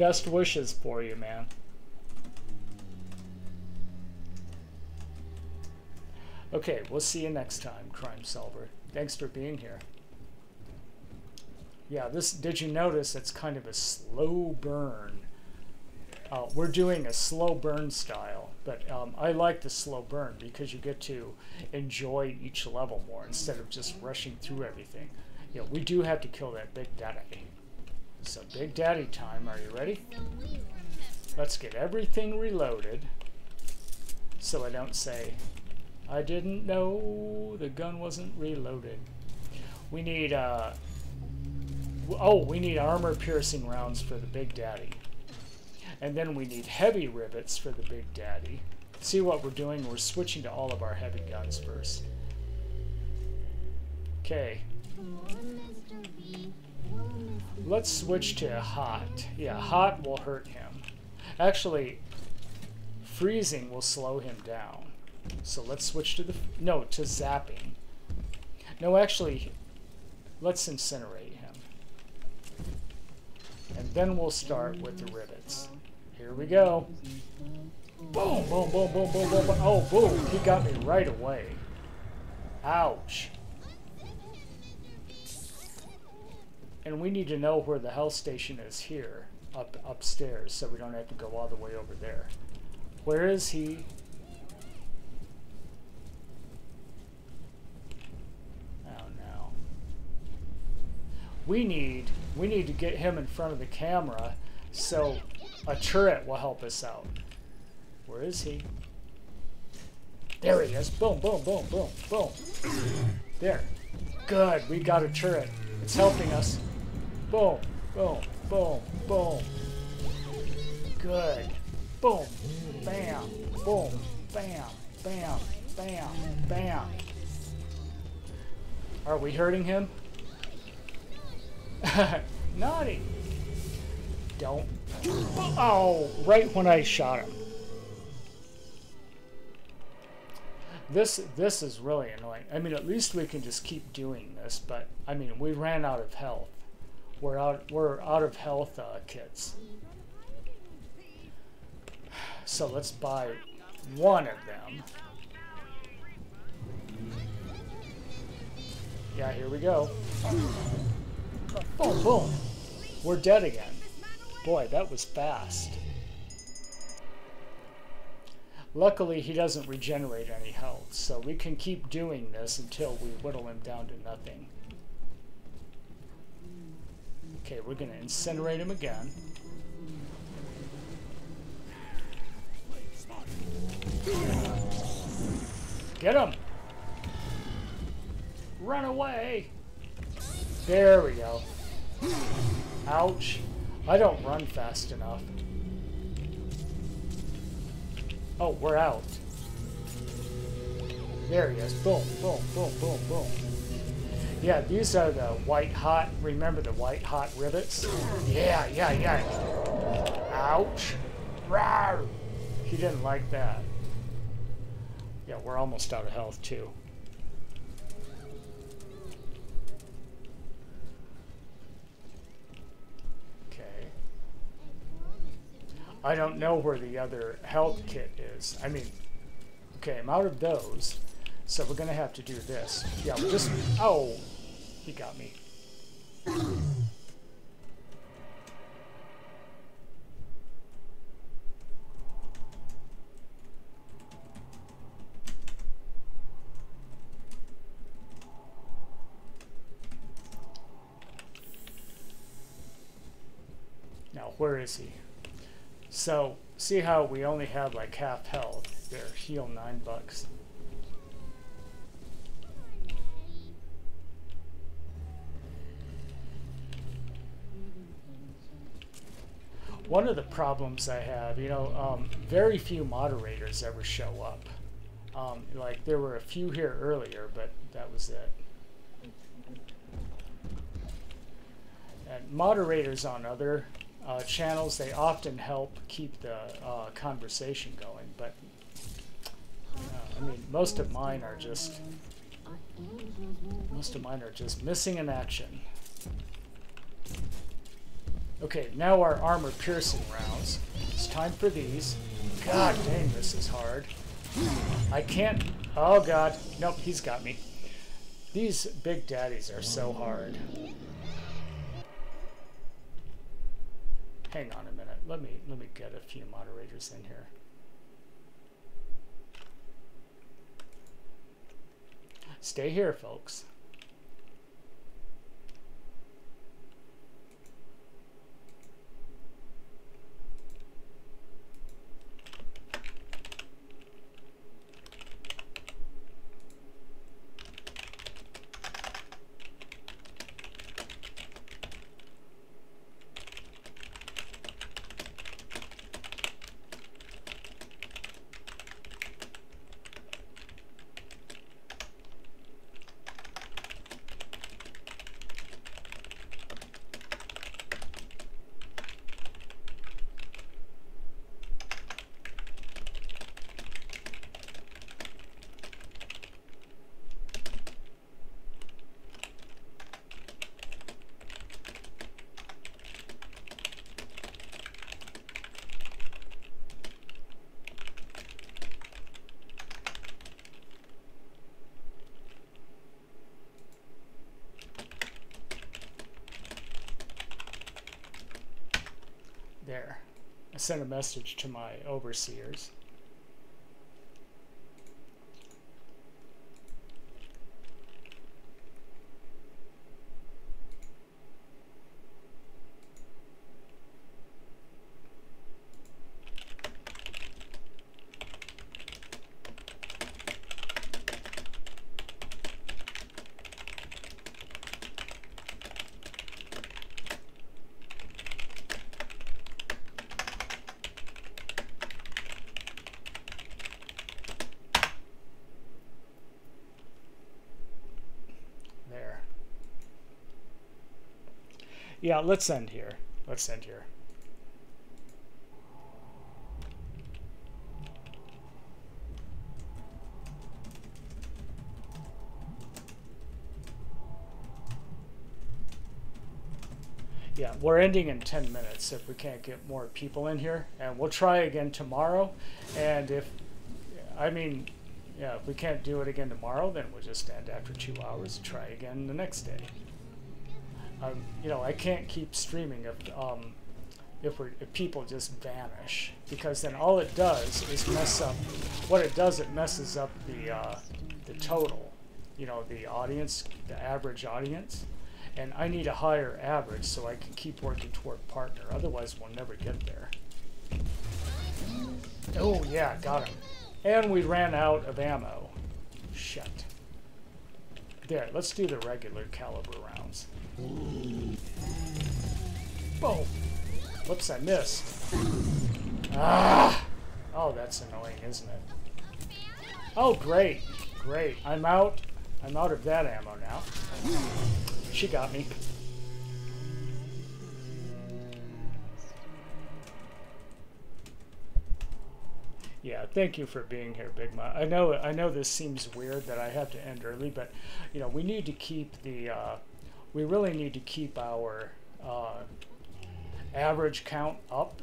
Best wishes for you, man. Okay, we'll see you next time, Crime Solver. Thanks for being here. Yeah, this, did you notice it's kind of a slow burn? Uh, we're doing a slow burn style, but um, I like the slow burn because you get to enjoy each level more instead of just rushing through everything. Yeah, we do have to kill that Big So Big Daddy time, are you ready? Let's get everything reloaded so I don't say, I didn't know the gun wasn't reloaded. We need, uh, oh, we need armor piercing rounds for the Big Daddy. And then we need heavy rivets for the Big Daddy. See what we're doing? We're switching to all of our heavy guns first. Okay. Let's switch to hot. Yeah, hot will hurt him. Actually, freezing will slow him down. So let's switch to the no to zapping. No, actually, let's incinerate him, and then we'll start with the rivets. Here we go. Boom, boom, boom, boom, boom, boom, boom. Oh, boom! He got me right away. Ouch. And we need to know where the health station is here, up upstairs, so we don't have to go all the way over there. Where is he? Oh no. We need we need to get him in front of the camera so a turret will help us out. Where is he? There he is. Boom, boom, boom, boom, boom. There. Good. We got a turret. It's helping us. Boom, boom, boom, boom. Good. Boom, bam, boom, bam, bam, bam, bam. Are we hurting him? Naughty. Don't. Oh, right when I shot him. This this is really annoying. I mean, at least we can just keep doing this, but I mean, we ran out of health. We're out we're out of health uh, kits. So let's buy one of them. Yeah, here we go. Boom, boom. We're dead again. Boy, that was fast. Luckily, he doesn't regenerate any health, so we can keep doing this until we whittle him down to nothing. Okay, we're to incinerate him again. Get him! Run away! There we go. Ouch. I don't run fast enough. Oh, we're out. There he is. Boom, boom, boom, boom, boom. Yeah, these are the white hot, remember the white hot rivets? Yeah, yeah, yeah. Ouch. Rawr. He didn't like that. Yeah, we're almost out of health too. Okay. I don't know where the other health kit is. I mean, okay, I'm out of those, so we're gonna have to do this. Yeah, we just, oh, he got me. Now, where is he? So, see how we only have like half health? There, heal nine bucks. One of the problems I have, you know, um, very few moderators ever show up. Um, like, there were a few here earlier, but that was it. And moderators on other uh, channels, they often help keep the uh, conversation going, but uh, I mean, most of mine are just most of mine are just missing in action. Okay, now our armor piercing rounds. It's time for these. God dang, this is hard. I can't. Oh god, nope, he's got me. These big daddies are so hard. Hang on a minute. Let me let me get a few moderators in here. Stay here, folks. Send a message to my overseers. There. Yeah, let's end here. Let's end here. Yeah, we're ending in 10 minutes if we can't get more people in here. And we'll try again tomorrow. And if, I mean, yeah, if we can't do it again tomorrow, then we'll just end after two hours try again the next day. Um, you know, I can't keep streaming if um, if, we're, if people just vanish because then all it does is mess up. What it does, it messes up the uh, the total. You know, the audience, the average audience, and I need a higher average so I can keep working toward partner. Otherwise, we'll never get there. Oh yeah, got him. And we ran out of ammo. Shit. There, let's do the regular caliber rounds. Boom. Whoops, I missed. Ah! Oh, that's annoying, isn't it? Oh, great. Great. I'm out. I'm out of that ammo now. She got me. Yeah, thank you for being here, Big Ma. I know I know this seems weird that I have to end early, but you know we need to keep the uh, we really need to keep our uh, average count up.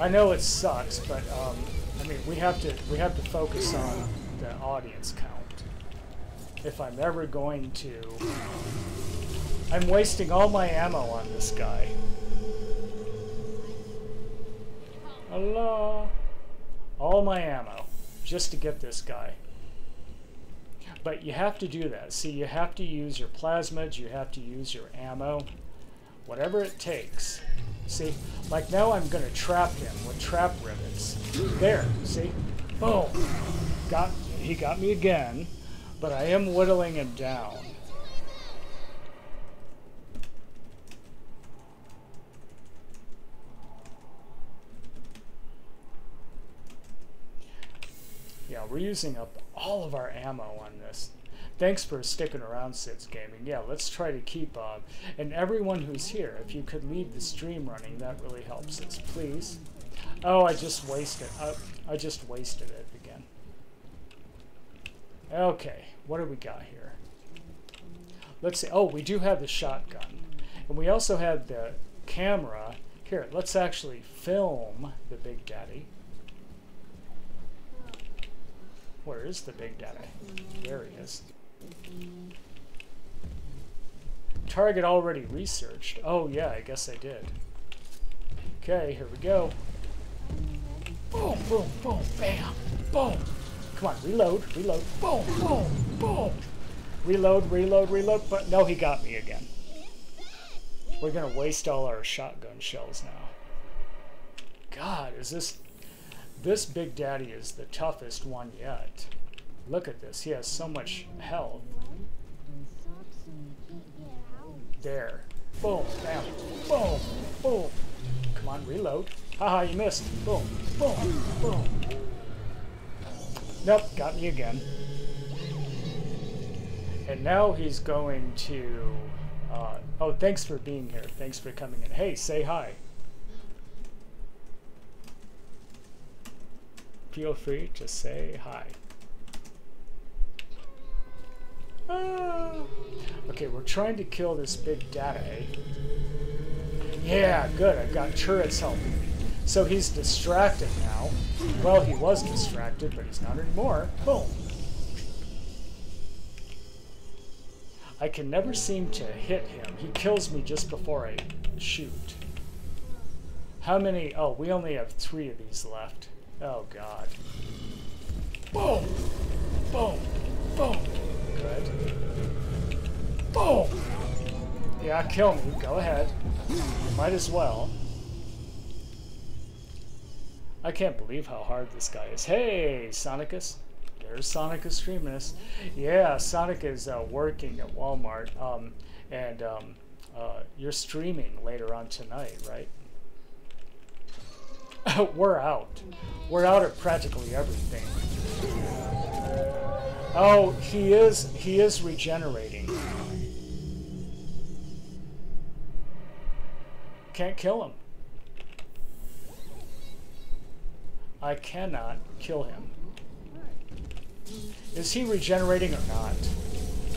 I know it sucks, but um, I mean we have to we have to focus on the audience count. If I'm ever going to, I'm wasting all my ammo on this guy. Allah. All my ammo just to get this guy. But you have to do that. See, you have to use your plasmids, you have to use your ammo, whatever it takes. See, like now I'm going to trap him with trap rivets. There, see? Boom. Got, he got me again, but I am whittling him down. Yeah, we're using up all of our ammo on this. Thanks for sticking around, Sids Gaming. Yeah, let's try to keep on. And everyone who's here, if you could leave the stream running, that really helps us, please. Oh, I just wasted. I, I just wasted it again. Okay, what do we got here? Let's see. Oh, we do have the shotgun, and we also have the camera. Here, let's actually film the Big Daddy. Where is the Big Daddy? There he is. Target already researched. Oh yeah, I guess I did. Okay, here we go. Boom, boom, boom, bam, boom. Come on, reload, reload, boom, boom, boom. Reload, reload, reload, but no, he got me again. We're gonna waste all our shotgun shells now. God, is this... This Big Daddy is the toughest one yet. Look at this, he has so much health. There. Boom, bam, boom, boom. Come on, reload. Haha, you missed. Boom, boom, boom. Nope, got me again. And now he's going to... Uh, oh, thanks for being here. Thanks for coming in. Hey, say hi. Feel free to say hi. Ah. Okay, we're trying to kill this big daddy. Yeah, good. I've got turrets helping me. So he's distracted now. Well, he was distracted, but he's not anymore. Boom. I can never seem to hit him. He kills me just before I shoot. How many? Oh, we only have three of these left. Oh God. Boom! Boom! Boom! Good. Boom! Yeah, kill me. Go ahead. Might as well. I can't believe how hard this guy is. Hey, Sonicus. There's Sonic Extremis. Yeah, Sonic is uh, working at Walmart, um, and um, uh, you're streaming later on tonight, right? We're out. We're out at practically everything. Oh, he is he is regenerating. Can't kill him. I cannot kill him. Is he regenerating or not?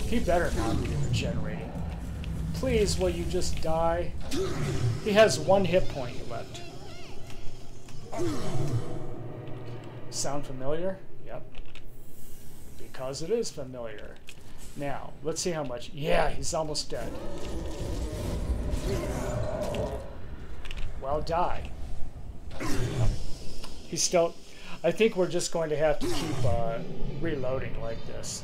He better not be regenerating. Please, will you just die? He has one hit point left. Sound familiar? Yep. Because it is familiar. Now, let's see how much. Yeah, he's almost dead. Well, die. He's still. I think we're just going to have to keep uh, reloading like this.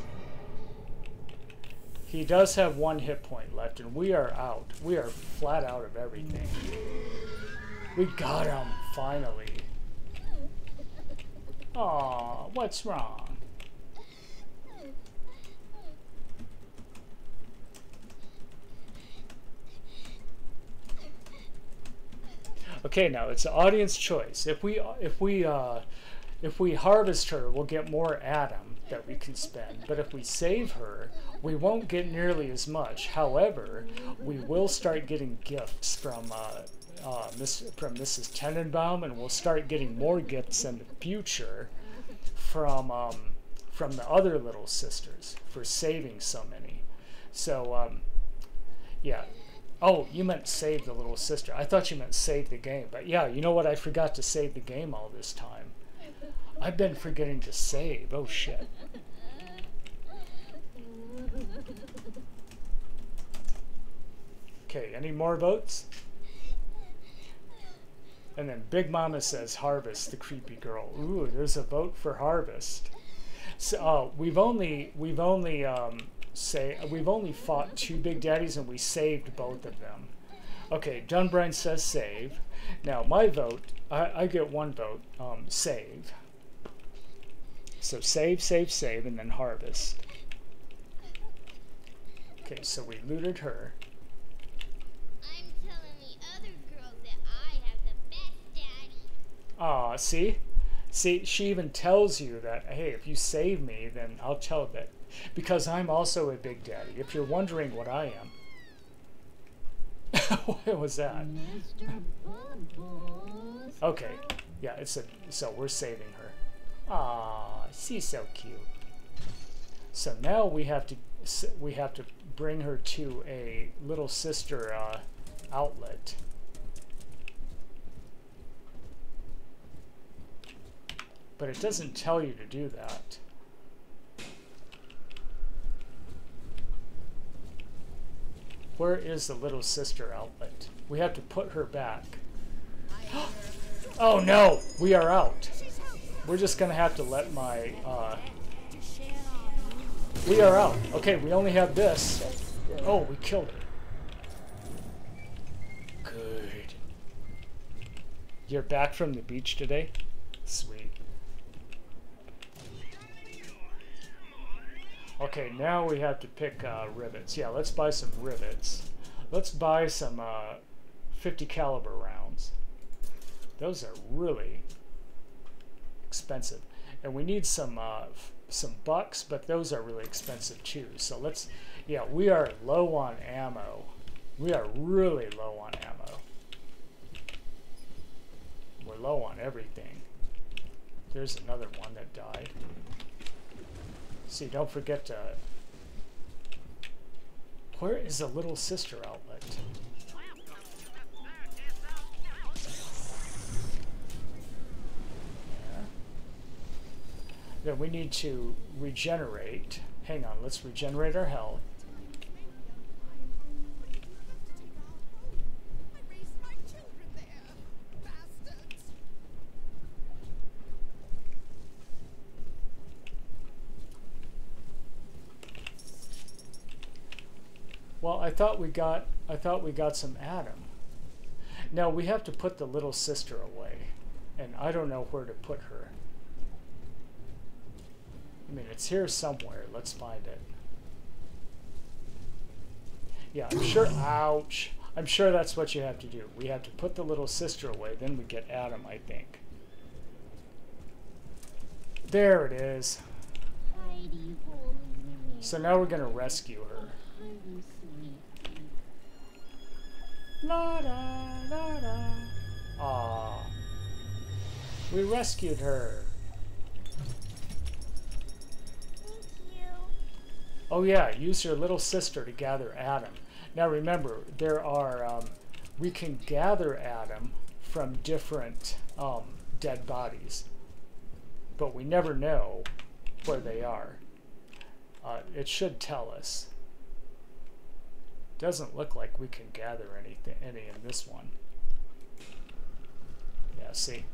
He does have one hit point left, and we are out. We are flat out of everything. We got him, finally. Aw, what's wrong? Okay, now it's audience choice. If we if we uh, if we harvest her, we'll get more Adam that we can spend. But if we save her, we won't get nearly as much. However, we will start getting gifts from uh, uh, Miss, from Mrs. Tenenbaum, and we'll start getting more gifts in the future from um, from the other little sisters for saving so many. So um, yeah. Oh, you meant save the little sister. I thought you meant save the game. But yeah, you know what? I forgot to save the game all this time. I've been forgetting to save. Oh shit. Okay, any more votes? And then Big Mama says Harvest, the creepy girl. Ooh, there's a vote for Harvest. So uh, we've only we've only um, say we've only fought two Big Daddies and we saved both of them. Okay, Dunbrine says save. Now my vote, I, I get one vote. Um, save. So save, save, save, and then harvest. Okay, so we looted her. I'm telling the other girls that I have the best daddy. Aw, see? See, she even tells you that, hey, if you save me, then I'll tell that. Because I'm also a big daddy, if you're wondering what I am. what was that? Okay, yeah, it's a, so we're saving her. Aw, she's so cute. So now we have to, we have to bring her to a little sister uh, outlet. But it doesn't tell you to do that. Where is the little sister outlet? We have to put her back. oh no, we are out. We're just gonna have to let my, uh, we are out. Okay, we only have this. Oh, we killed her. Good. You're back from the beach today? Sweet. Okay, now we have to pick uh, rivets. Yeah, let's buy some rivets. Let's buy some uh, 50 caliber rounds. Those are really expensive, and we need some uh, some bucks, but those are really expensive too. So let's, yeah, we are low on ammo. We are really low on ammo. We're low on everything. There's another one that died. See, don't forget to. Where is the little sister outlet? Yeah. Then we need to regenerate. Hang on, let's regenerate our health. Thought we got I thought we got some Adam. Now we have to put the little sister away, and I don't know where to put her. I mean, it's here somewhere. Let's find it. Yeah, I'm sure. Ouch. I'm sure that's what you have to do. We have to put the little sister away, then we get Adam, I think. There it is. Heidi, hold me. So now we're going to rescue her. La da la da. Aw. We rescued her. Thank you. Oh yeah, use your little sister to gather Adam. Now remember, there are um, we can gather Adam from different um, dead bodies, but we never know where they are. Uh, it should tell us. Doesn't look like we can gather anything any in this one. Yeah, see.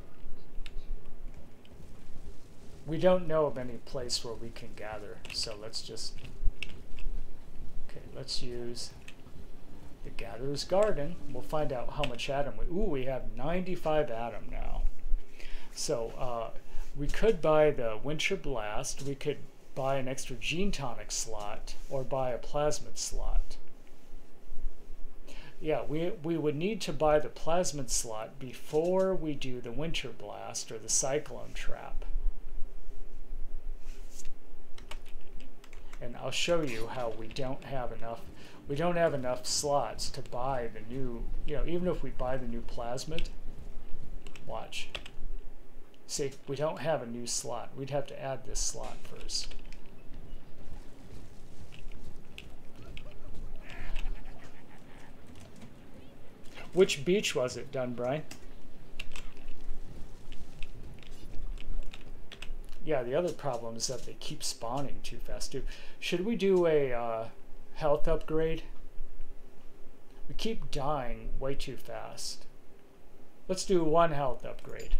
We don't know of any place where we can gather, so let's just Okay, let's use the Gatherer's Garden. We'll find out how much Adam we. Ooh, we have 95 Adam now. So uh, we could buy the Winter Blast. We could buy an extra Gene Tonic slot or buy a Plasmid slot. Yeah, we, we would need to buy the Plasmid slot before we do the Winter Blast or the Cyclone Trap. and I'll show you how we don't have enough we don't have enough slots to buy the new you know even if we buy the new plasmid watch. See we don't have a new slot. We'd have to add this slot first which beach was it Dunbrine yeah, the other problem is that they keep spawning too fast too. Should we do a uh, health upgrade? We keep dying way too fast. Let's do one health upgrade.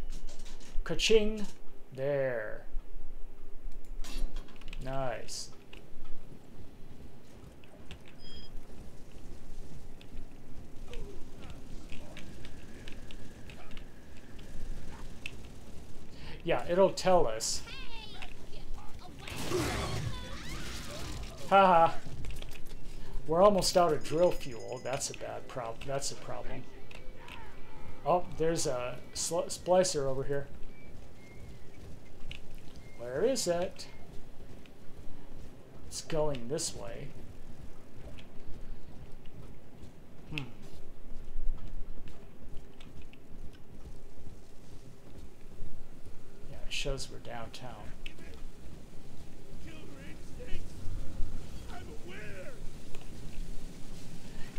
Ka-ching! There. Nice. Yeah, it'll tell us. Haha. We're almost out of drill fuel. That's a bad problem. That's a problem. Oh, there's a splicer over here. Where is it? It's going this way. Hmm. Yeah, it shows we're downtown.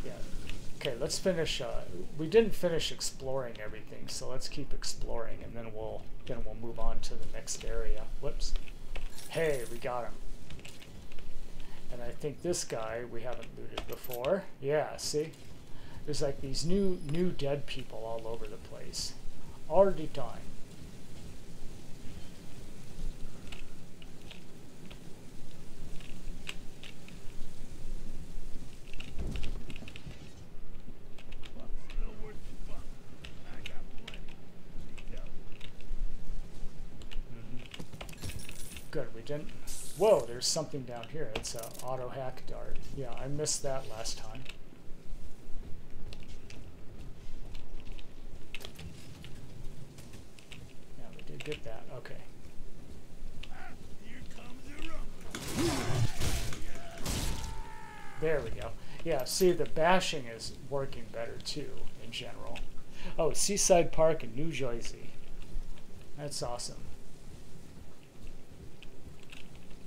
Yeah. Okay, let's finish. Uh, we didn't finish exploring everything, so let's keep exploring, and then we'll then we'll move on to the next area. Whoops. Hey, we got him. And I think this guy we haven't looted before. Yeah, see? There's like these new new dead people all over the place. Already dying. Good, we didn't. Whoa, there's something down here. It's an auto hack dart. Yeah, I missed that last time. Yeah, we did get that. Okay. There we go. Yeah, see, the bashing is working better too, in general. Oh, Seaside Park in New Jersey. That's awesome.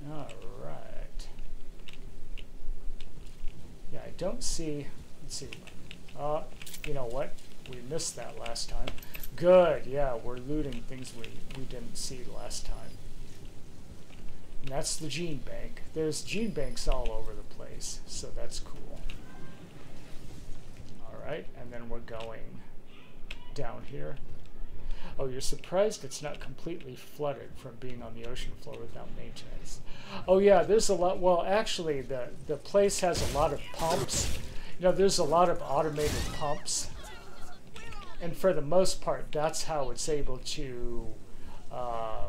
All right. Yeah, I don't see. Let's see. Uh, you know what? We missed that last time. Good. Yeah, we're looting things we we didn't see last time. And that's the gene bank. There's gene banks all over the place, so that's cool. All right, and then we're going down here. Oh, you're surprised it's not completely flooded from being on the ocean floor without maintenance. Oh yeah, there's a lot. Well, actually, the the place has a lot of pumps. You know, there's a lot of automated pumps, and for the most part, that's how it's able to. Uh,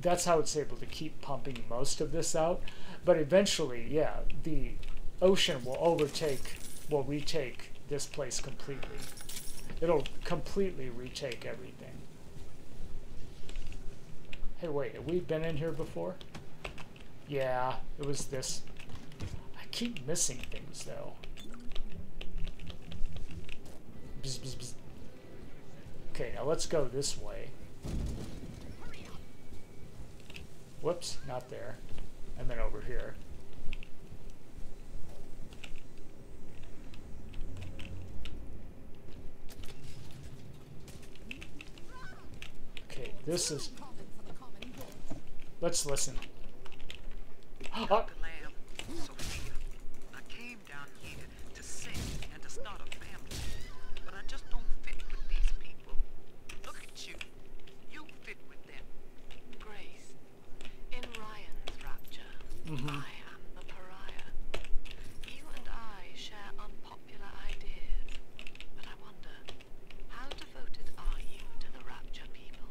that's how it's able to keep pumping most of this out. But eventually, yeah, the ocean will overtake, will retake this place completely. It'll completely retake everything. Hey, wait, have we been in here before? Yeah, it was this. I keep missing things, though. Bzz, bzz, bzz. Okay, now let's go this way. Whoops, not there. And then over here. Okay, this is. Let's listen. Ah, Dr. Lamb, Sophia, I came down here to sing and to start a family, but I just don't fit with these people. Look at you. You fit with them. Grace, in Ryan's rapture, I am the pariah. You and I share unpopular ideas, but I wonder, how devoted are you to the rapture people?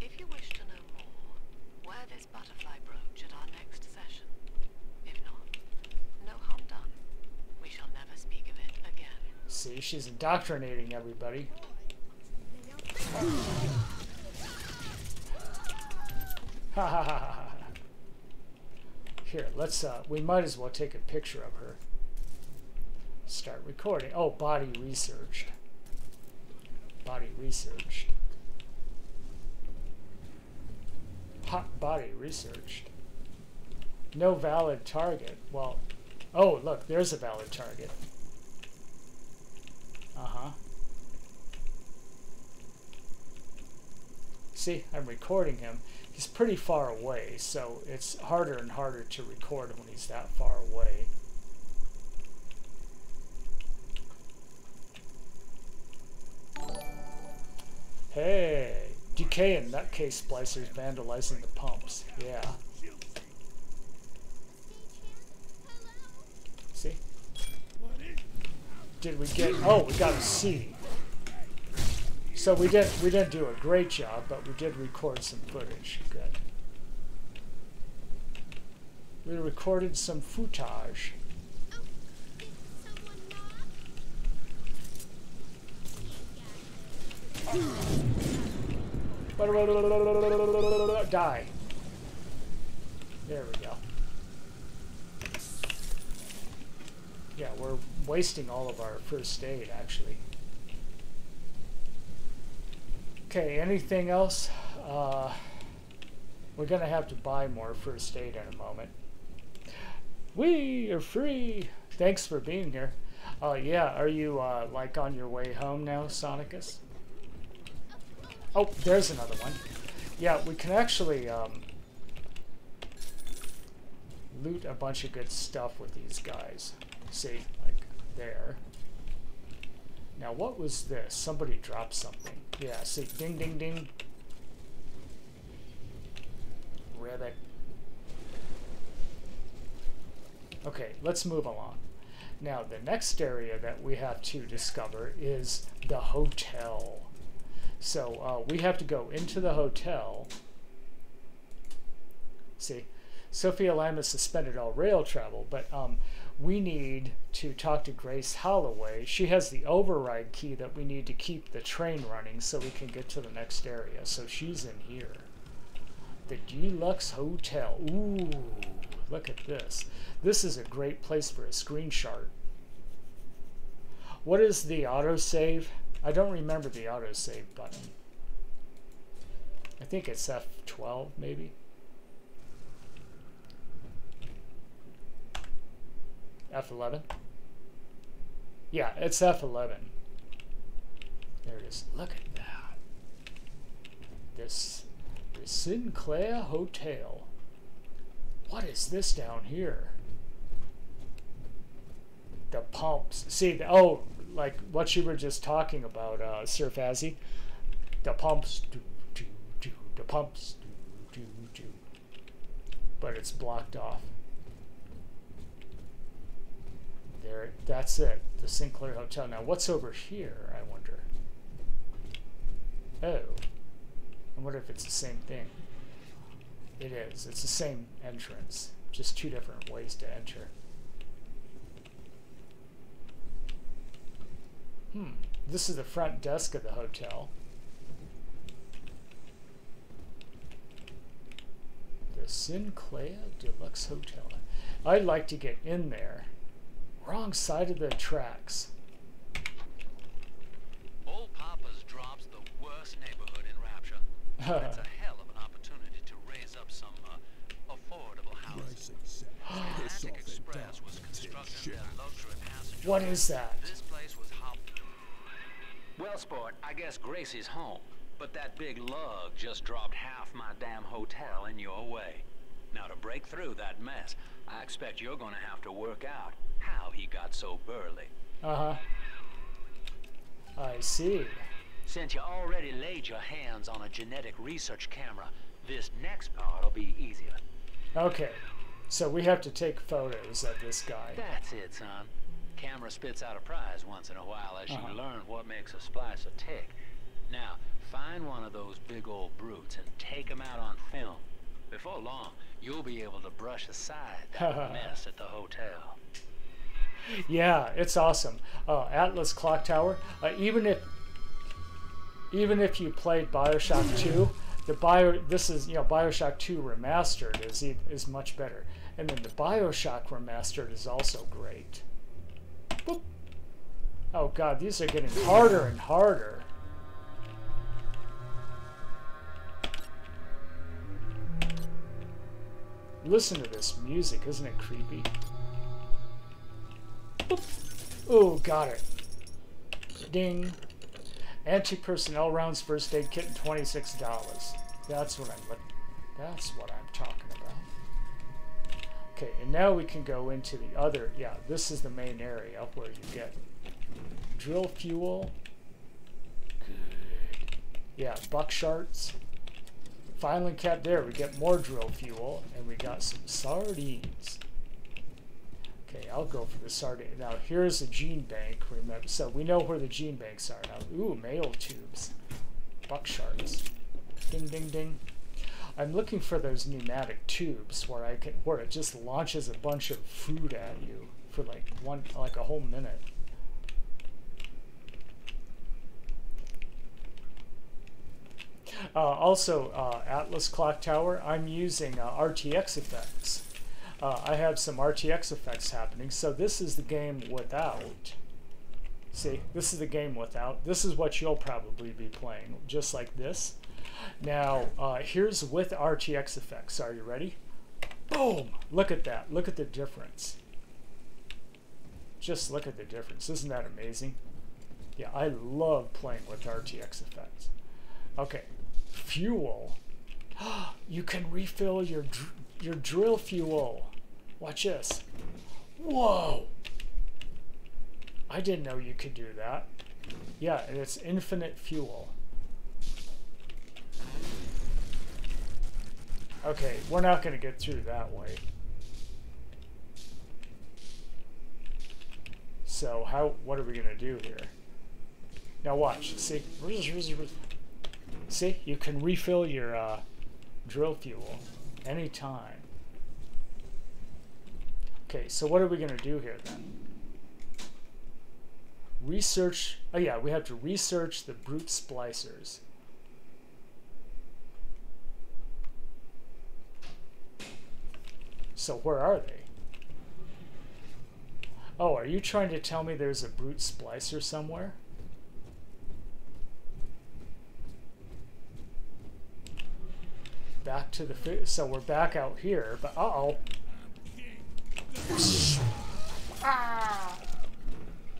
If you wish to know more, wear this butterfly brooch at our next session. If not, no harm done. We shall never speak of it again. See, she's indoctrinating everybody. Ha ha ha ha. Here, let's, uh, we might as well take a picture of her. Start recording. Oh, body researched. Body researched. Hot body researched. No valid target. Well, oh, look, there's a valid target. Uh huh. See, I'm recording him. He's pretty far away, so it's harder and harder to record when he's that far away. Hey, DK and Nutcase Splicers vandalizing the pumps. Yeah. See? Did we get? Oh, we got a C. So we didn't we didn't do a great job, but we did record some footage. Good. We recorded some footage. Die. There we go. Yeah, we're wasting all of our first aid, actually. Okay, anything else? Uh, we're going to have to buy more first aid in a moment. We are free! Thanks for being here. Uh, yeah, are you, uh, like, on your way home now, Sonicus? Oh, there's another one. Yeah, we can actually, um, loot a bunch of good stuff with these guys. See, there. Now, what was this? Somebody dropped something. Yeah, see, ding, ding, ding. Ribbit. Okay, let's move along. Now, the next area that we have to discover is the hotel. So, uh, we have to go into the hotel. See, Sophia Lamb has suspended all rail travel, but um, we need to talk to Grace Holloway. She has the override key that we need to keep the train running so we can get to the next area. So she's in here. The Deluxe Hotel. Ooh, look at this. This is a great place for a screenshot. What is the autosave? I don't remember the autosave button. I think it's F12 maybe. F11? Yeah, it's F11. There it is. Look at that. This, the Sinclair Hotel. What is this down here? The pumps. See, the, oh, like what you were just talking about, uh, Sir Fazzy. The pumps, do, do, do, the pumps, do, do, do. But it's blocked off. There, that's it. The Sinclair Hotel. Now, what's over here? I wonder. Oh, I wonder if it's the same thing. It is. It's the same entrance, just two different ways to enter. Hmm. This is the front desk of the hotel. The Sinclair Deluxe Hotel. I'd like to get in there. Wrong side of the tracks. Old Pauper's Drop's the worst neighborhood in Rapture. But it's a hell of an opportunity to raise up some uh, affordable housing. Atlantic Express was constructing their luxury passenger. What is that? This place was hot. Well, sport, I guess Gracie's home. But that big lug just dropped half my damn hotel in your way. Now, to break through that mess, I expect you're gonna have to work out how he got so burly. Uh huh. I see. Since you already laid your hands on a genetic research camera, this next part will be easier. Okay. So we have to take photos of this guy. That's it, son. Camera spits out a prize once in a while as Uh-huh. you learn what makes a splicer tick. Now, find one of those big old brutes and take him out on film. Before long, you'll be able to brush aside that mess at the hotel. Yeah, it's awesome. Uh, Atlas Clock Tower. Uh, even if even if you played Bioshock 2, the Bio this is you know Bioshock 2 remastered is is much better, and then the Bioshock remastered is also great. Boop. Oh God, these are getting harder and harder. Listen to this music, isn't it creepy? Oh, got it. Ding. Anti-personnel rounds first aid kit and twenty-six dollars. That's what I'm. That's what I'm talking about. Okay, and now we can go into the other. Yeah, this is the main area where you get drill fuel. Good. Yeah, buck sharts. Finally, cat there. We get more drill fuel, and we got some sardines. Okay, I'll go for the sardine. Now, here's a gene bank, remember. So we know where the gene banks are now. Ooh, mail tubes. Buck sharks. Ding, ding, ding. I'm looking for those pneumatic tubes where I can, where it just launches a bunch of food at you for like one, like a whole minute. Uh, also, uh, Atlas Clock Tower, I'm using uh, RTX effects. Uh, I have some RTX effects happening. So this is the game without. See, this is the game without. This is what you'll probably be playing, just like this. Now, uh, here's with RTX effects. Are you ready? Boom! Look at that. Look at the difference. Just look at the difference. Isn't that amazing? Yeah, I love playing with RTX effects. Okay, fuel. you can refill your dr- your drill fuel. Watch this. Whoa! I didn't know you could do that. Yeah, and it's infinite fuel. Okay, we're not going to get through that way. So how? What are we going to do here? Now watch. See? See? You can refill your uh, drill fuel anytime. Okay, so what are we going to do here then? Research. Oh yeah, we have to research the brute splicers. So where are they? Oh, are you trying to tell me there's a brute splicer somewhere? Back to the so we're back out here, but uh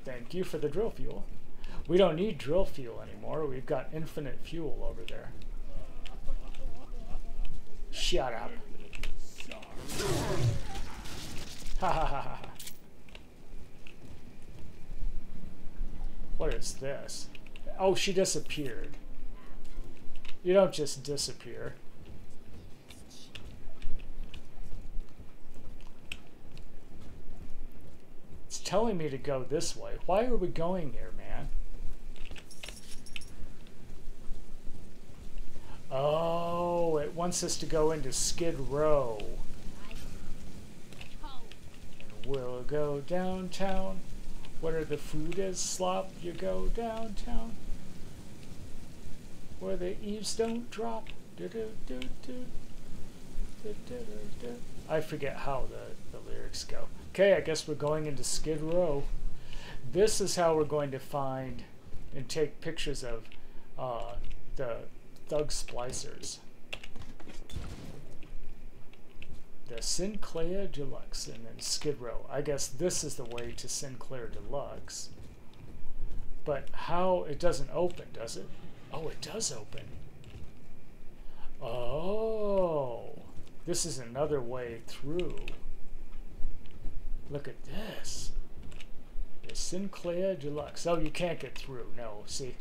Thank you for the drill fuel. We don't need drill fuel anymore. We've got infinite fuel over there. Shut up. Ha ha ha ha. What is this? Oh, she disappeared. You don't just disappear. Telling me to go this way. Why are we going here, man? Oh, it wants us to go into Skid Row. And we'll go downtown. Where the food is slop, you go downtown. Where the eaves don't drop. Do-do-do-do. Do-do-do-do. I forget how the, the lyrics go. Okay, I guess we're going into Skid Row. This is how we're going to find and take pictures of uh, the Thug Splicers. The Sinclair Deluxe and then Skid Row. I guess this is the way to Sinclair Deluxe. But how it doesn't open, does it? Oh, it does open. Oh, this is another way through. Look at this. The Sinclair Deluxe. Oh, you can't get through. No, see.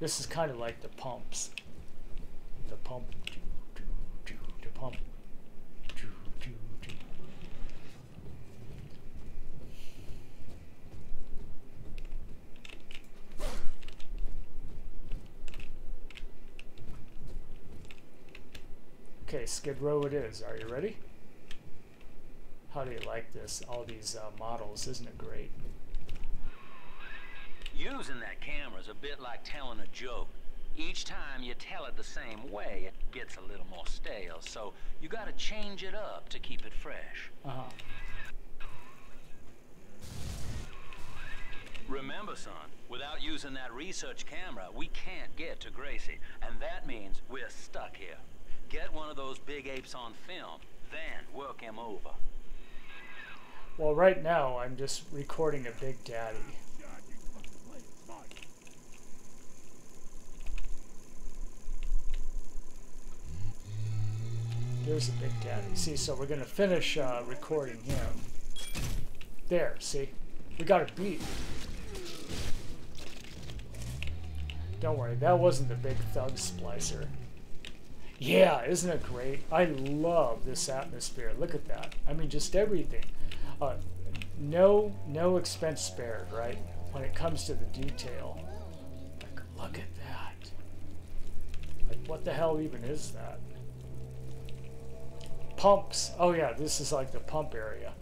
This is kind of like the pumps. The pump. Do, do, do, the pump. Okay, Skid Row it is. Are you ready? How do you like this? All these uh, models, isn't it great? Using that camera is a bit like telling a joke. Each time you tell it the same way, it gets a little more stale, so you gotta change it up to keep it fresh. Uh-huh. Remember, son, without using that research camera, we can't get to Gracie, and that means we're stuck here. Get one of those big apes on film, then work him over. Well, right now I'm just recording a Big Daddy. There's a Big Daddy. See, so we're gonna finish uh, recording him. There, see? We got a beat. Don't worry, that wasn't the big thug splicer. Yeah, isn't it great? I love this atmosphere. Look at that. I mean, just everything. Uh, no, no expense spared, right? When it comes to the detail. Like, look at that. Like, what the hell even is that? Pumps. Oh yeah, this is like the pump area.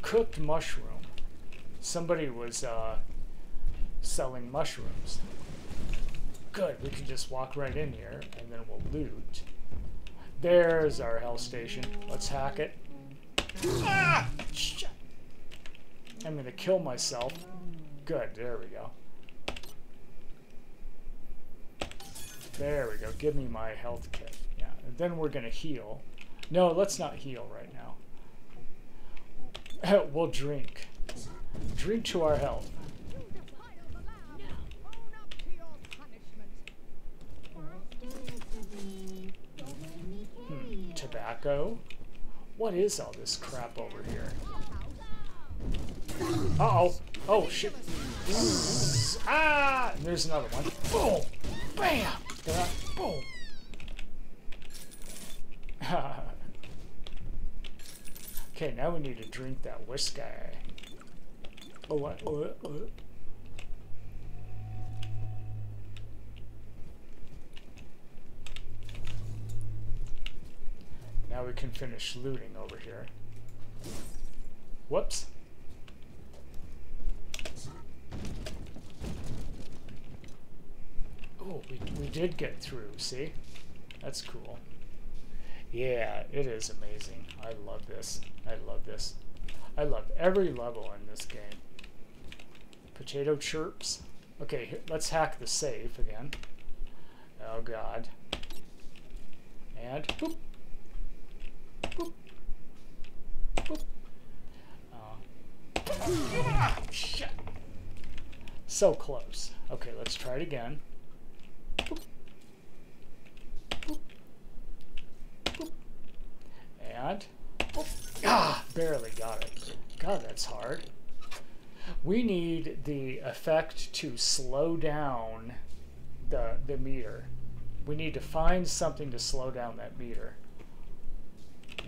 Cooked mushroom. Somebody was uh, selling mushrooms. Good, we can just walk right in here and then we'll loot. There's our health station. Let's hack it. Ah! I'm gonna kill myself. Good, there we go. There we go. Give me my health kit. Yeah, and then we're gonna heal. No, let's not heal right now. we'll drink. Drink to our health. Hmm, tobacco? What is all this crap over here? Uh-oh. Oh, shit. Ah! There's another one. Boom! Bam! That, boom! okay, now we need to drink that whiskey. Oh, what? Oh, oh. Now we can finish looting over here. Whoops. Oh, we, we did get through, see? That's cool. Yeah, it is amazing. I love this. I love this. I love every level in this game. Potato chirps. Okay, here, let's hack the safe again. Oh god. And boop. Boop. Boop. Uh, shit. So close. Okay, let's try it again. And ah, barely got it. God, that's hard. we need the effect to slow down the the meter. We need to find something to slow down that meter.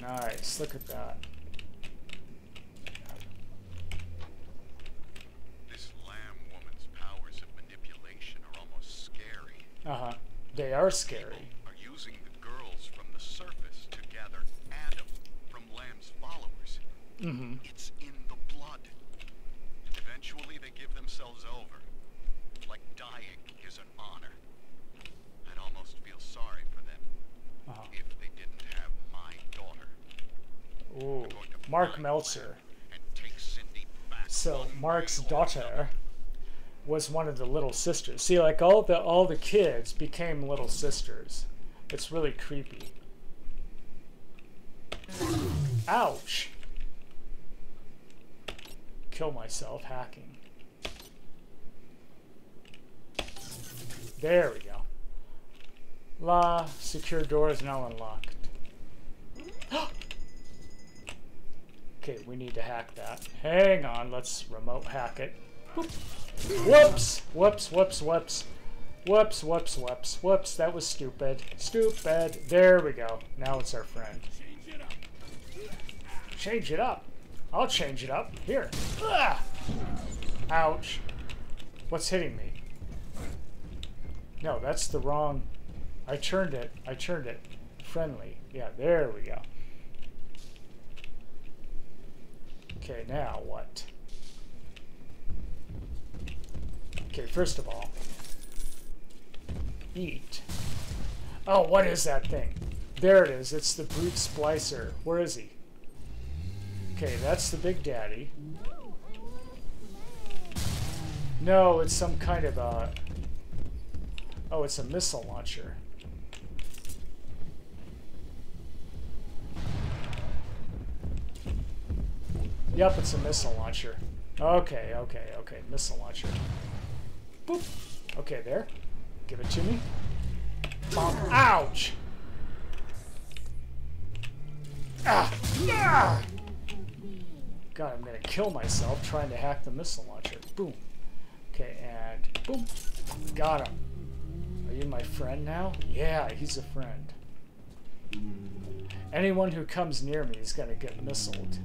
Nice, look at that. This lamb woman's powers of manipulation are almost scary. Uh huh. They are scary. Are using the girls from the surface to gather Adam from Lamb's followers. Mm-hmm. It's in the blood. Eventually, they give themselves over. Like dying is an honor. I'd almost feel sorry for them Uh-huh. if they didn't have my daughter. Ooh, We're going to Mark Meltzer. And take Cindy back So Mark's daughter was one of the little sisters. See, like all the all the kids became little sisters. It's really creepy. Ouch. Kill myself hacking. There we go. La, secure door is now unlocked. okay, we need to hack that. Hang on, let's remote hack it. Boop. Whoops! Whoops, whoops, whoops. Whoops, whoops, whoops, whoops. That was stupid. Stupid. There we go. Now it's our friend. Change it up. I'll change it up. Here. Ah! Ouch. What's hitting me? No, that's the wrong. I turned it. I turned it. Friendly. Yeah, there we go. Okay, now what? Okay, first of all, eat. Oh, what is that thing? There it is. It's the brute splicer. Where is he? Okay, that's the big daddy. No, it's some kind of a. Oh, it's a missile launcher. Yep, it's a missile launcher. Okay, okay, okay. Missile launcher. Boop. Okay, there. Give it to me. Bonk. Ouch! Ah! Ah! God, I'm gonna kill myself trying to hack the missile launcher. Boom. Okay, and boom. Got him. Are you my friend now? Yeah, he's a friend. Anyone who comes near me is gonna get missiled.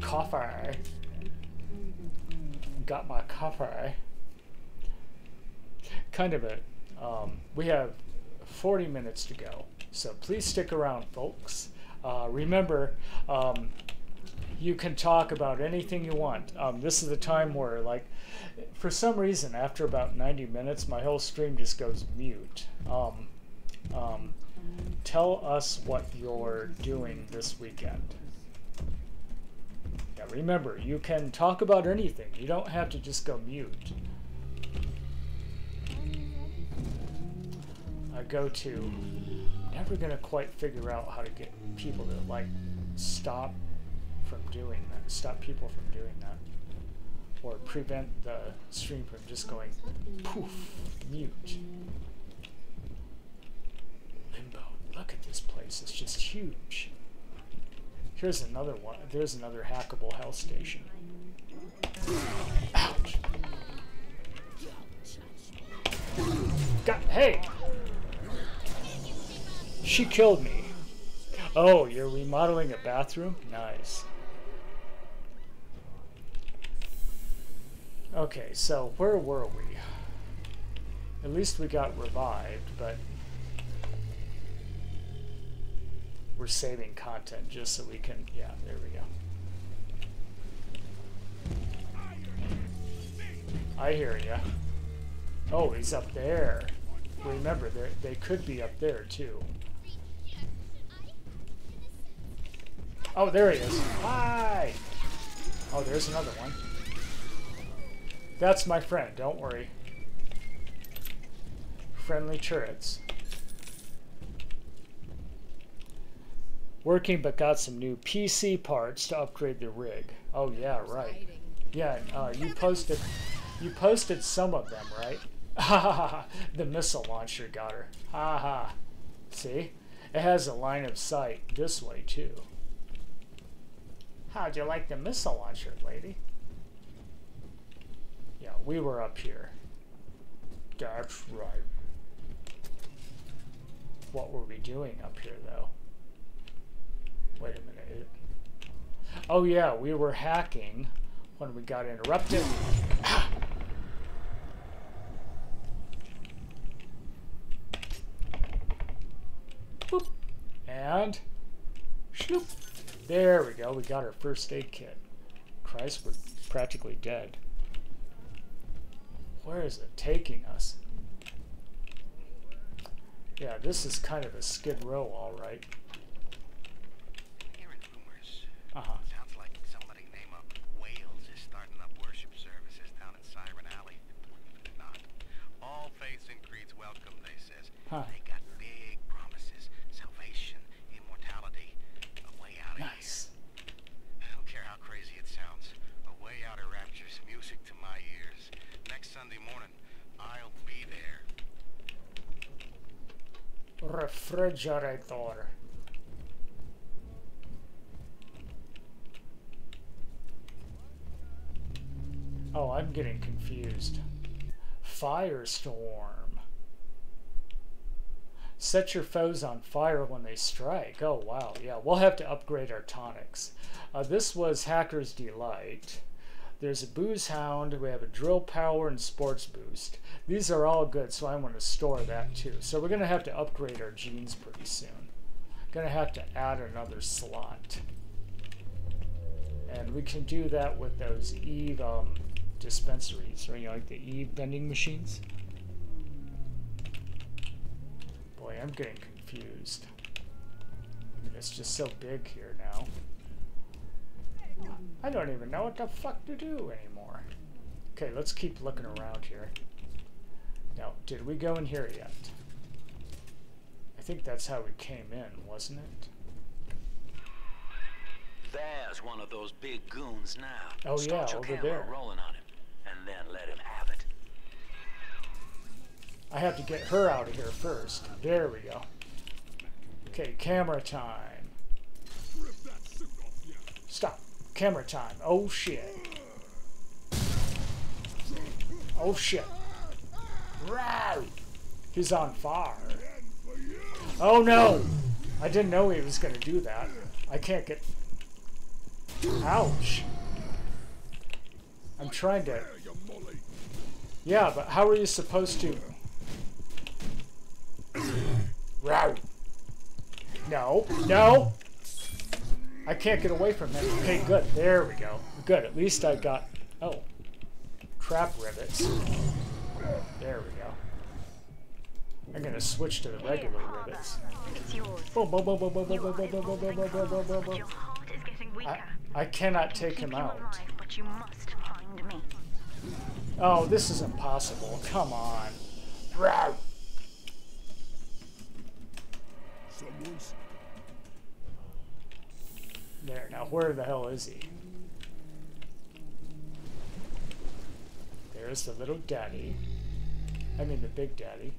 Coffer. Got my coffer. Kind of a. Um, we have 40 minutes to go, so please stick around, folks. Uh, remember, um, you can talk about anything you want. Um, this is the time where, like, for some reason, after about 90 minutes, my whole stream just goes mute. Um, um, tell us what you're doing this weekend. Remember, you can talk about anything. You don't have to just go mute. I go to. Never gonna quite figure out how to get people to like stop from doing that. Stop people from doing that, or prevent the stream from just going poof mute. Limbo. Look at this place. It's just huge. Here's another one. There's another hackable health station. Ouch. God, hey! She killed me. Oh, you're remodeling a bathroom? Nice. Okay, so where were we? At least we got revived, but we're saving content just so we can. Yeah, there we go. I hear ya. Oh, he's up there. Remember, they they could be up there too. Oh, there he is. Hi. Oh, there's another one. That's my friend. Don't worry. Friendly turrets. Working, but got some new PC parts to upgrade the rig. Oh yeah, right. Yeah, uh, you posted, you posted some of them, right? Ha ha ha! The missile launcher got her. Ha ha! See, it has a line of sight this way too. How'd you like the missile launcher, lady? Yeah, we were up here. That's right. What were we doing up here, though? Wait a minute. Oh, yeah, we were hacking when we got interrupted. And shoop. There we go. We got our first aid kit. Christ, we're practically dead. Where is it taking us? Yeah, this is kind of a skid row, all right. Hearing rumors. Uh-huh. Sounds like somebody named Simon Wales is starting up worship services down in Siren Alley. Believe it or not. All faiths and creeds welcome, they says. Huh. They got big promises. Salvation, immortality, a way out of Nice. here. I don't care how crazy it sounds. A way out of rapture's music to my ears. Next Sunday morning, I'll be there. Refrigerator. Oh, I'm getting confused. Firestorm. Set your foes on fire when they strike. Oh, wow. Yeah, we'll have to upgrade our tonics. Uh, this was Hacker's Delight. There's a Booze Hound. We have a Drill Power and Sports Boost. These are all good, so I want to store that too. So we're going to have to upgrade our genes pretty soon. Going to have to add another slot. And we can do that with those Eve um, dispensaries, or you know, like the Eve vending machines. Boy, I'm getting confused. I mean, it's just so big here. I don't even know what the fuck to do anymore. Okay, let's keep looking around here. Now, did we go in here yet? I think that's how we came in, wasn't it? There's one of those big goons now. Oh, Start yeah, your over there. rolling on him, and then let him have it. I have to get her out of here first. There we go. Okay, camera time. Stop. Camera time. Oh shit. Oh shit. Right. He's on fire. Oh no! I didn't know he was gonna do that. I can't get. Ouch. I'm trying to. Yeah, but how are you supposed to? Row. No, no. I can't get away from him. Okay, good. There we go. Good. At least I got. Oh, trap rivets. There we go. I'm gonna switch to the regular rivets. Yours. Boom, boom, boom, boom, boom. I, cannot take him out. Oh, this is impossible. Come on. Row. There, now where the hell is he? There's the little daddy. I mean the big daddy.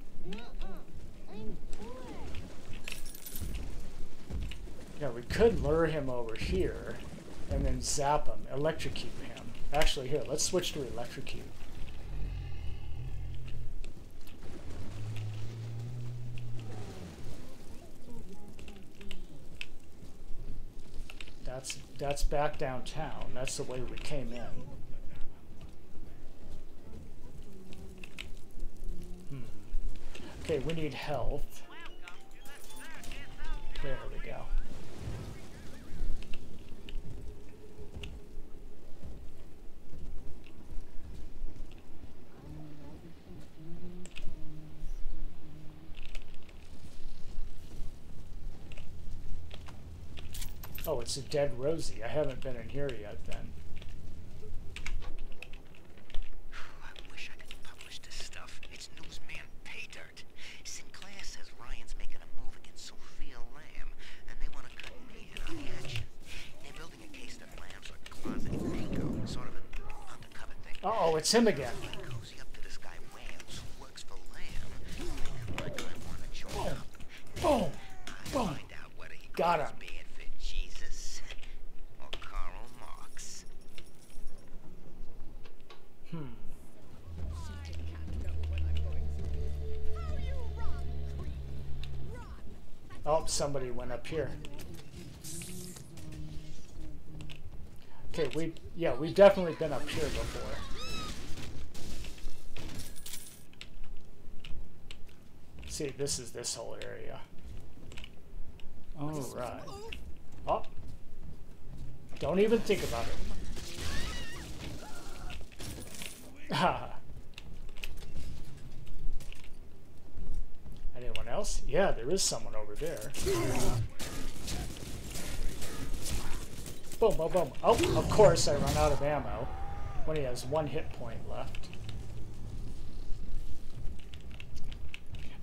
Yeah, we could lure him over here and then zap him, electrocute him. Actually, here, let's switch to electrocute. That's that's back downtown. That's the way we came in. Hmm. Okay, we need health. There we go. Oh, it's a dead Rosie. I haven't been in here yet then. I wish I could publish this stuff. It's newsman pay dirt. Sinclair says Ryan's making a move against Sophia Lamb, and they want to cut me in on the action. They're building a case that Lamb's a closet Pinko, sort of an undercover thing. Uh oh, it's him again. They cozy up to Oh, somebody went up here. Okay, we yeah, we've definitely been up here before. See, this is this whole area. All right. Oh. Don't even think about it. Else? Yeah, there is someone over there. Boom, boom, boom. Oh, of course I run out of ammo when he has one hit point left.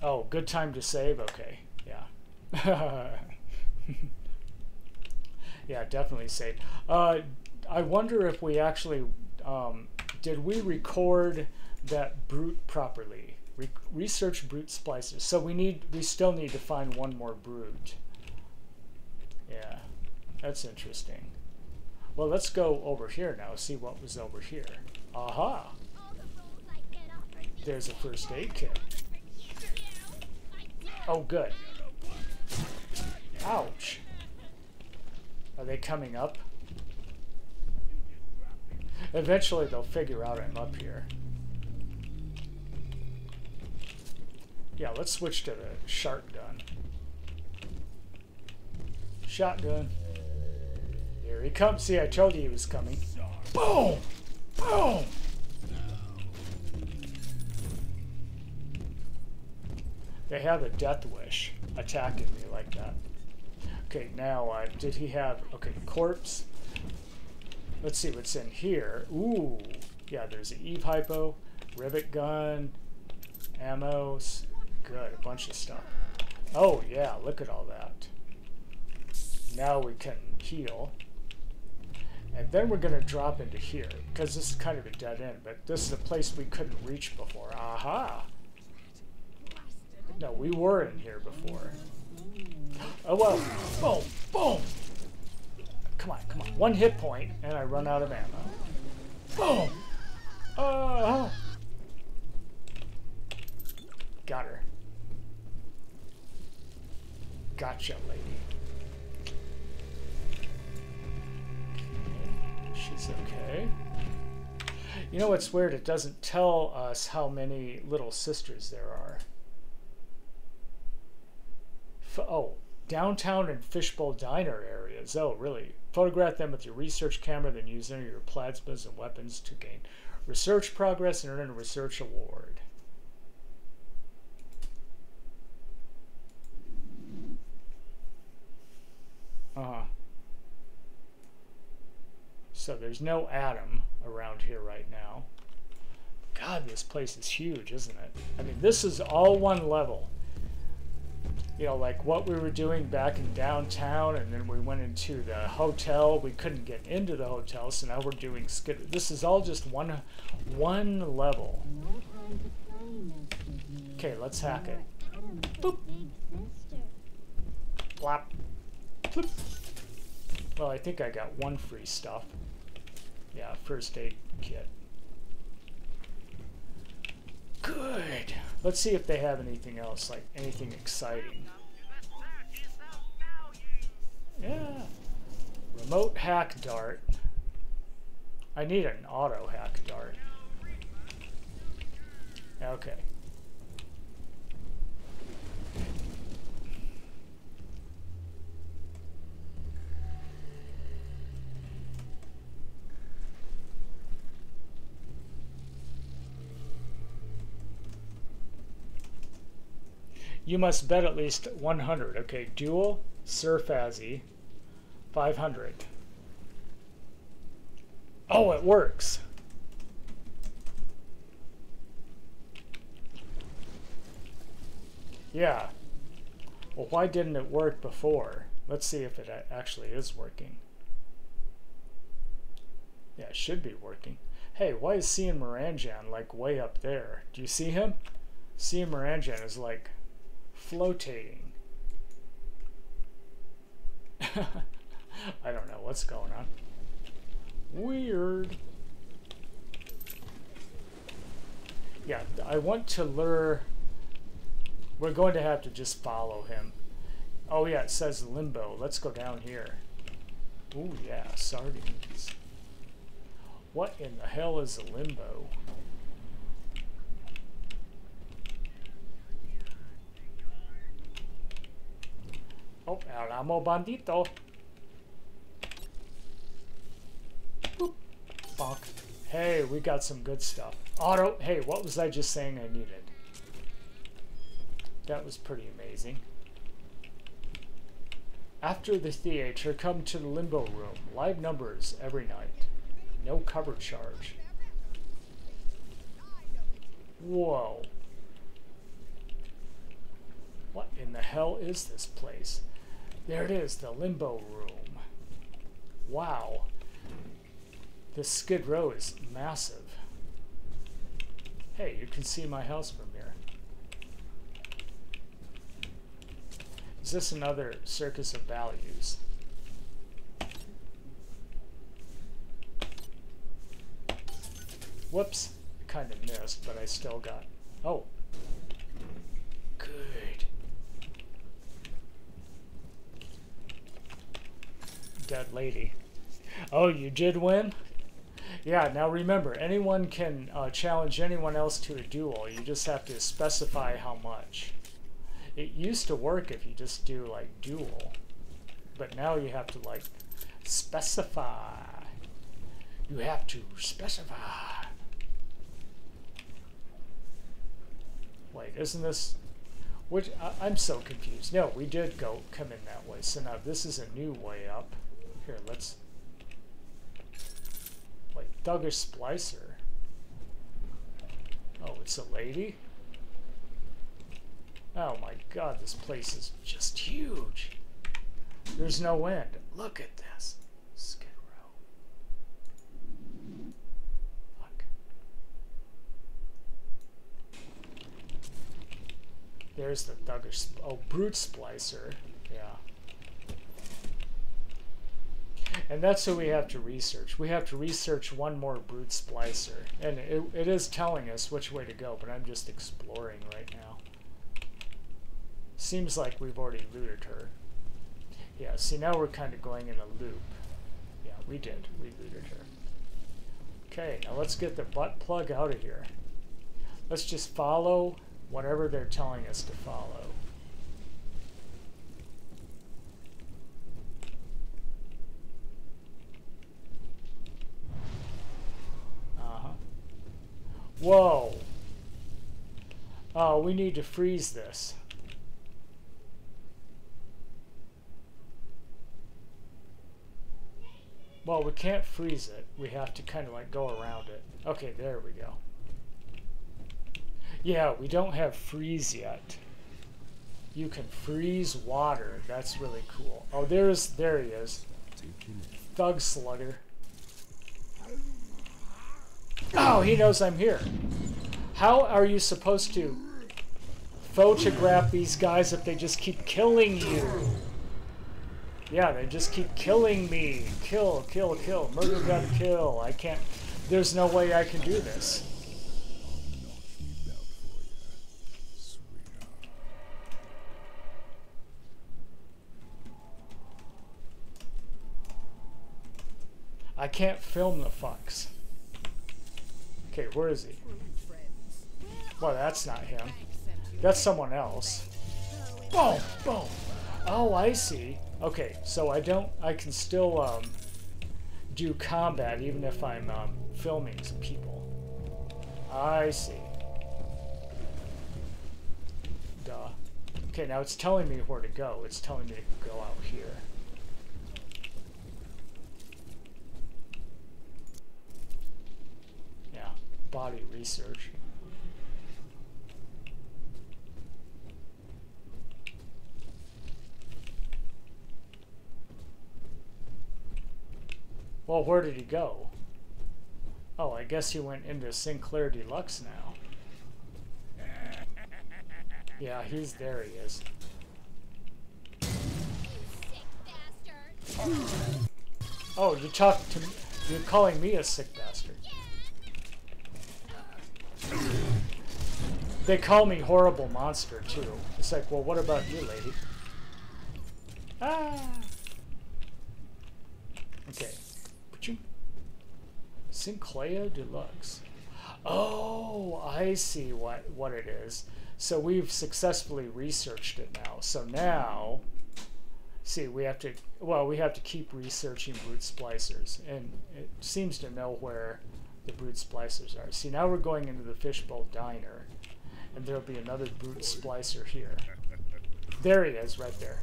Oh, good time to save? Okay, yeah. yeah, definitely save. Uh, I wonder if we actually, um, did we record that brute properly? Re research brute splicers. So we need, we still need to find one more brute. Yeah, that's interesting. Well, let's go over here now, see what was over here. Aha! There's a first aid kit. Oh, good. Ouch. Are they coming up? Eventually they'll figure out I'm up here. Yeah, let's switch to the shotgun. Shotgun. Here he comes. See, I told you he was coming. Boom! Boom! They have a death wish attacking me like that. Okay, now, uh, did he have... Okay, corpse. Let's see what's in here. Ooh! Yeah, there's an Eve Hypo, rivet gun, ammos. Good, a bunch of stuff. Oh, yeah, look at all that. Now we can heal. And then we're going to drop into here, because this is kind of a dead end, but this is a place we couldn't reach before. Aha! No, we were in here before. Oh, well. Boom! Boom! Come on, come on. One hit point, and I run out of ammo. Boom! Oh! Got her. Gotcha, lady. She's okay. You know what's weird? It doesn't tell us how many little sisters there are. F oh, downtown and fishbowl diner areas. Oh, really? Photograph them with your research camera, then use them your plasmas and weapons to gain research progress and earn a research award. Uh-huh. So there's no Adam around here right now. God, this place is huge, isn't it? I mean, this is all one level. You know, like what we were doing back in downtown, and then we went into the hotel. We couldn't get into the hotel, so now we're doing skid. This is all just one, one level. Okay, let's hack it. Boop. Blop. Well, I think I got one free stuff. Yeah, first aid kit. Good. Let's see if they have anything else, like anything exciting. Yeah. Remote hack dart. I need an auto hack dart. Okay. You must bet at least 100. Okay, dual, Surfazi, 500. Oh, it works. Yeah. Well, why didn't it work before? Let's see if it actually is working. Yeah, it should be working. Hey, why is Cian Moranjan like way up there? Do you see him? Cian Moranjan is like flotating. I don't know what's going on. Weird. Yeah, I want to lure... We're going to have to just follow him. Oh yeah, it says limbo. Let's go down here. Ooh yeah, sardines. What in the hell is a limbo? Oh, El Ammo Bandito. Boop. Bonk. Hey, we got some good stuff. Auto. Hey, what was I just saying I needed? That was pretty amazing. After the theater, come to the limbo room. Live numbers every night. No cover charge. Whoa. What in the hell is this place? There it is, the limbo room. Wow. This skid row is massive. Hey, you can see my house from here. Is this another circus of values? Whoops. Kind of missed, but I still got... Oh. Good. Dead lady. Oh, you did win? Yeah, now remember, anyone can uh, challenge anyone else to a duel. You just have to specify how much. It used to work if you just do like duel, but now you have to like specify. You have to specify. Wait, isn't this? Which I, I'm so confused. No, we did go come in that way. So now this is a new way up. Here, let's. Like Thuggish Splicer. Oh, it's a lady. Oh my god, this place is just huge. There's no end. Look at this. Skid Row. Look. There's the Thuggish. Oh, Brute Splicer. Yeah. And that's what we have to research. We have to research one more Brute Splicer. And it, it is telling us which way to go, but I'm just exploring right now. Seems like we've already looted her. Yeah, see now we're kind of going in a loop. Yeah, we did. We looted her. Okay, now let's get the butt plug out of here. Let's just follow whatever they're telling us to follow. Uh-huh. Whoa! Oh, we need to freeze this. Well, we can't freeze it. We have to kind of like go around it. Okay, there we go. Yeah, we don't have freeze yet. You can freeze water. That's really cool. Oh, there's, there he is. Thug Slugger. Oh, he knows I'm here. How are you supposed to photograph these guys if they just keep killing you? Yeah, they just keep killing me. Kill, kill, kill. Murder got kill. I can't... There's no way I can do this. I can't film the fucks. Okay, where is he? Well, that's not him. That's someone else. Boom! Boom! Oh, I see. Okay, so I don't, I can still um, do combat even if I'm um, filming some people. I see. Duh. Okay, now it's telling me where to go. It's telling me to go out here. Yeah, body research. Well, where did he go? Oh, I guess he went into Sinclair Deluxe now. Yeah, he's there. He is. Oh, you talk to me. You're calling me a sick bastard. They call me horrible monster too. It's like, well, what about you, lady? Ah. Okay. Sinclair Deluxe. Oh, I see what what it is. So we've successfully researched it now. So now, see, we have to well, we have to keep researching brute splicers, and it seems to know where the brute splicers are. See, now we're going into the fishbowl diner, and there'll be another brute splicer here. There he is, right there.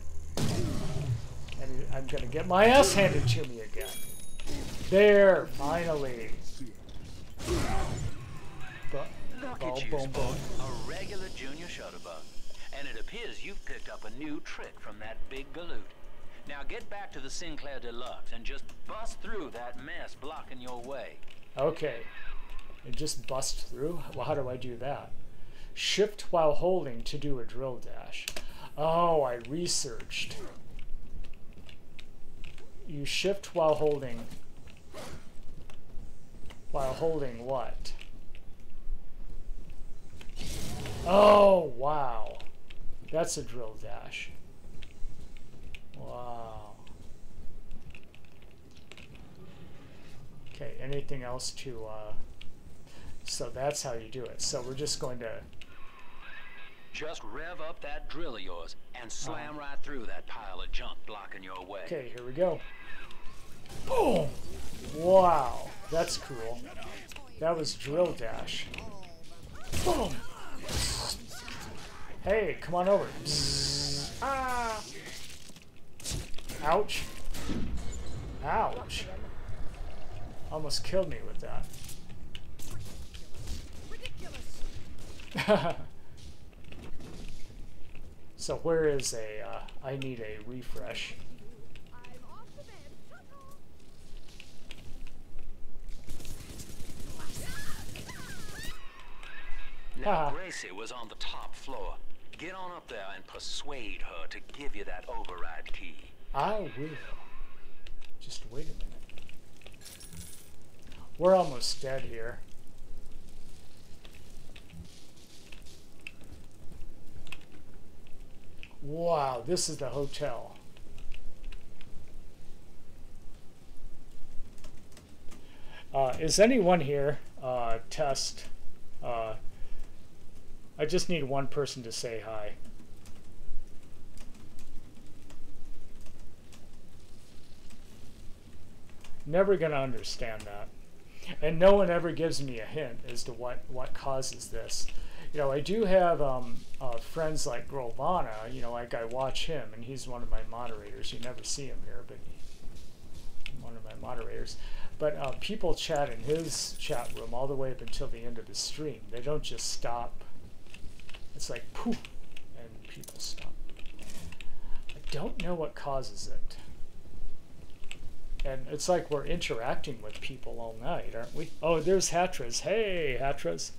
And I'm gonna get my ass handed to me again. There, finally. But, Look boom, at you, boom, Sport. boom. A regular junior shutterbug. And it appears you've picked up a new trick from that big galoot. Now get back to the Sinclair Deluxe and just bust through that mess blocking your way. Okay. And just bust through? Well, how do I do that? Shift while holding to do a drill dash. Oh, I researched. You shift while holding. While holding what? Oh, wow. That's a drill dash. Wow. Okay, anything else to, uh, so that's how you do it. So we're just going to, Just rev up that drill of yours and slam right through that pile of junk blocking your way. okay, here we go. Boom! Wow, that's cool. That was drill dash. Boom! Hey, come on over. Ah! Ouch. Ouch. Almost killed me with that. so where is a, uh, I need a refresh. Now, Ah. Gracie was on the top floor. Get on up there and persuade her to give you that override key. I will. Just wait a minute. We're almost dead here. Wow, this is the hotel. Uh, is anyone here? Uh, test. Uh, I just need one person to say hi. Never gonna understand that. And no one ever gives me a hint as to what, what causes this. You know, I do have um, uh, friends like Grovana, you know, like I watch him and he's one of my moderators. You never see him here, but one of my moderators. But uh, people chat in his chat room all the way up until the end of the stream. They don't just stop. It's like poof, and people stop. I don't know what causes it. And it's like we're interacting with people all night, aren't we? Oh, there's Hatras. Hey, Hatras.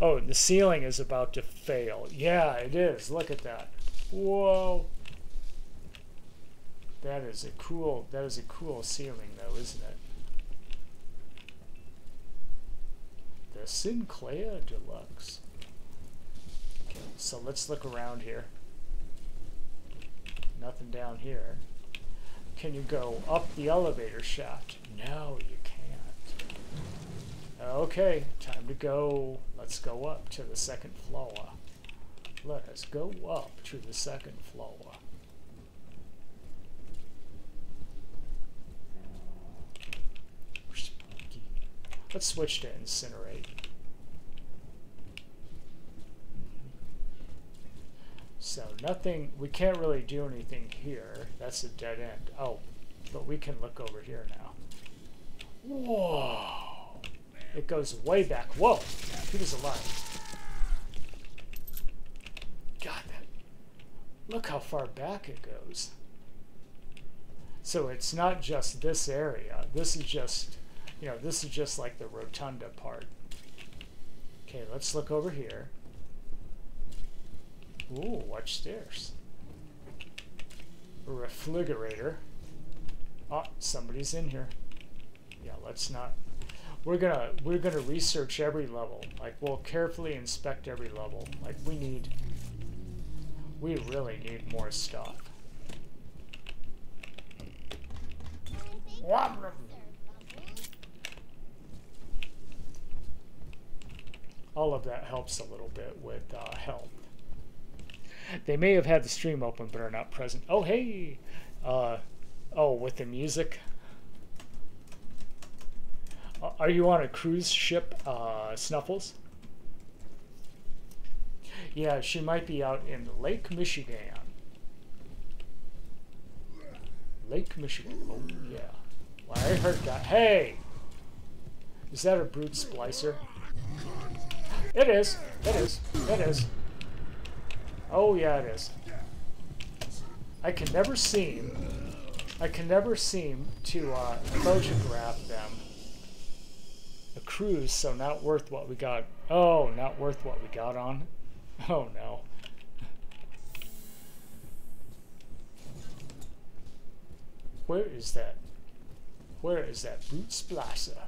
Oh, the ceiling is about to fail. Yeah, it is. Look at that. Whoa. That is a cool. That is a cool ceiling, though, isn't it? The Sinclair Deluxe. Okay, so let's look around here. Nothing down here. Can you go up the elevator shaft? No, you can't. Okay, time to go. Let's go up to the second floor. Let us go up to the second floor. Let's switch to incinerate. So nothing, we can't really do anything here. That's a dead end. Oh, but we can look over here now. Whoa! It goes way back. Whoa! He was alive. God, that. Look how far back it goes. So it's not just this area. This is just, you know, this is just like the rotunda part. Okay, let's look over here. Ooh, watch stairs. Refrigerator. Oh, somebody's in here. Yeah, let's not. We're gonna we're gonna research every level. Like we'll carefully inspect every level. Like we need We really need more stuff. All of that helps a little bit with uh, health. They may have had the stream open but are not present. Oh, hey! Uh, oh, with the music. Uh, Are you on a cruise ship, uh, Snuffles? Yeah, she might be out in Lake Michigan. Lake Michigan. Oh, yeah. Well, I heard that. Hey! Is that a brute splicer? It is. It is. It is. Oh, yeah, it is. I can never seem... I can never seem to uh, photograph them. A cruise, so not worth what we got. Oh, not worth what we got on. Oh, no. Where is that? Where is that brute splicer?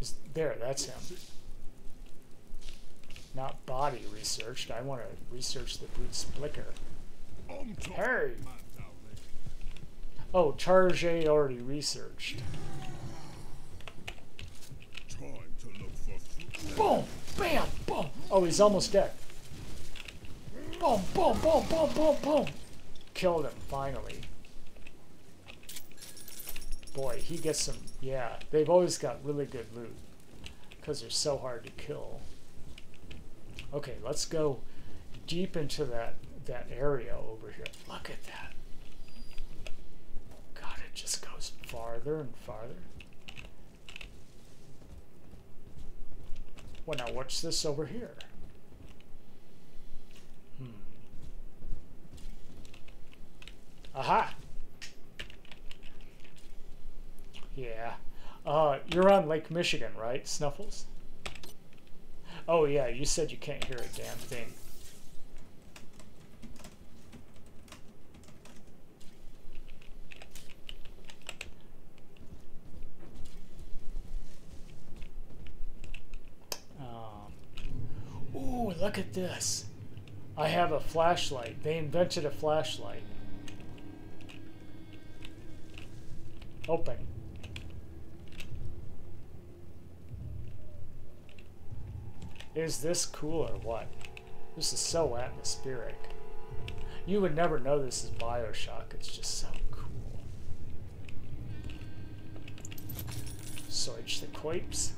Is there? That's him. Not body researched. I want to research the brute splicer. Hey. Oh, Charge already researched. Boom! Bam! Boom! Oh, he's almost dead. Boom! Boom! Boom! Boom! Boom! Boom! Killed him finally. Boy, he gets some. Yeah, they've always got really good loot because they're so hard to kill. Okay, let's go deep into that that area over here. Look at that. God, it just goes farther and farther. Well, now what's this over here? Hmm. Aha! Yeah. Uh, you're on Lake Michigan, right, Snuffles? Oh, yeah, you said you can't hear a damn thing. Um, ooh, look at this. I have a flashlight. They invented a flashlight. Open. Is this cool or what? This is so atmospheric. You would never know this is Bioshock. It's just so cool. Search the quapes.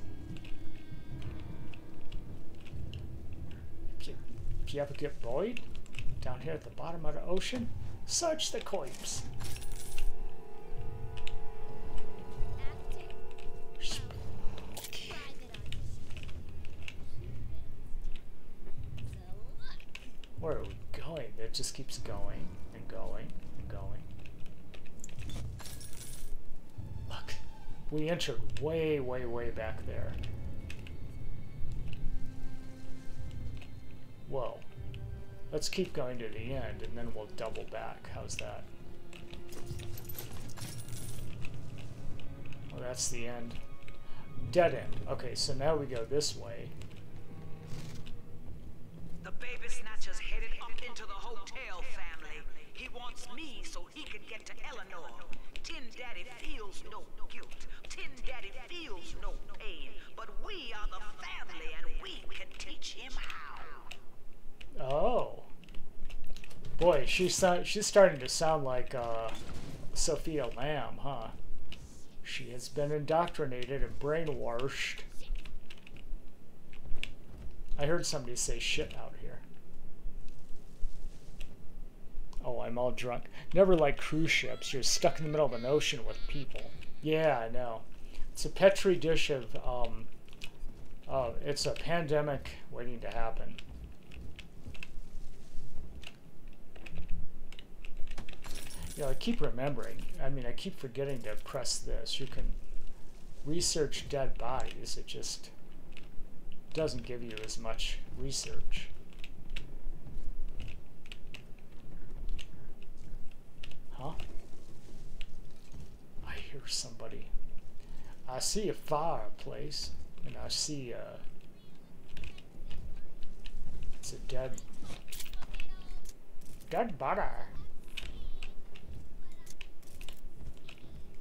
If you, ever get bored down here at the bottom of the ocean, search the quapes. Where are we going? It just keeps going and going and going. Look, we entered way, way, way back there. Whoa. Let's keep going to the end and then we'll double back. How's that? Well, that's the end. Dead end. Okay, so now we go this way. Oh. Boy, she's she's starting to sound like uh, Sophia Lamb, huh? She has been indoctrinated and brainwashed. I heard somebody say shit out here. Oh, I'm all drunk. Never like cruise ships. You're stuck in the middle of an ocean with people. Yeah, I know. It's a petri dish of, um, uh, it's a pandemic waiting to happen. You know, I keep remembering, I mean, I keep forgetting to press this. You can research dead bodies. It just doesn't give you as much research. Huh? I hear somebody. I see a fireplace, and I see a. It's a dead. Dead butter.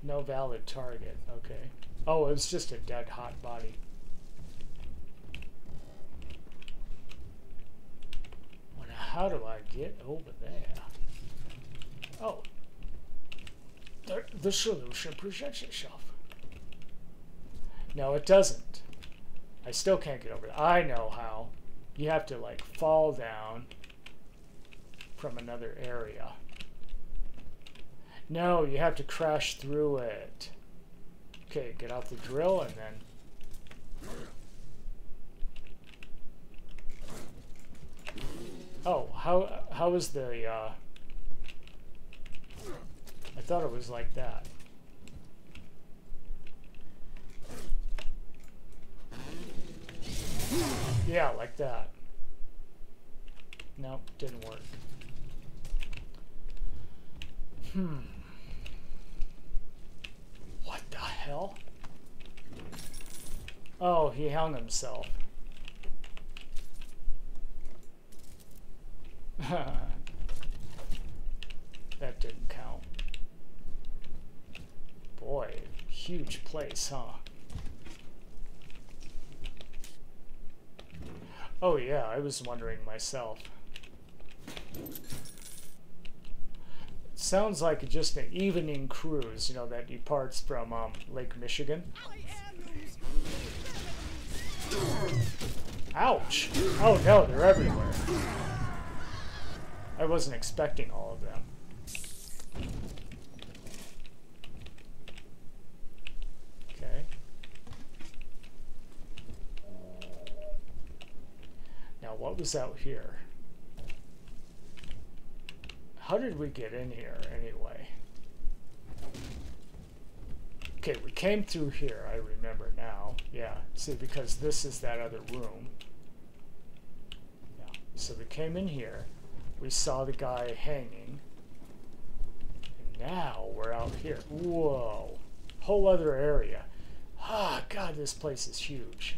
No valid target. Okay. Oh, it was just a dead hot body. Well, how do I get over there? Oh. The, the solution presents itself. No, it doesn't. I still can't get over it. I know how. You have to like fall down from another area. No, you have to crash through it. Okay, get out the drill and then... Oh, how how is the, uh... I thought it was like that. Yeah, like that. Nope, didn't work. Hmm. What the hell? Oh, he hung himself. that didn't count. Boy, huge place, huh? Oh yeah, I was wondering myself. Sounds like just an evening cruise, you know, that departs from um, Lake Michigan. Ouch! Oh no, they're everywhere. I wasn't expecting all of them. Okay. Now, what was out here? How did we get in here anyway? Okay, we came through here, I remember now. Yeah, see, because this is that other room. Yeah, so we came in here. We saw the guy hanging. And now we're out here. Whoa. Whole other area. Ah, God, this place is huge.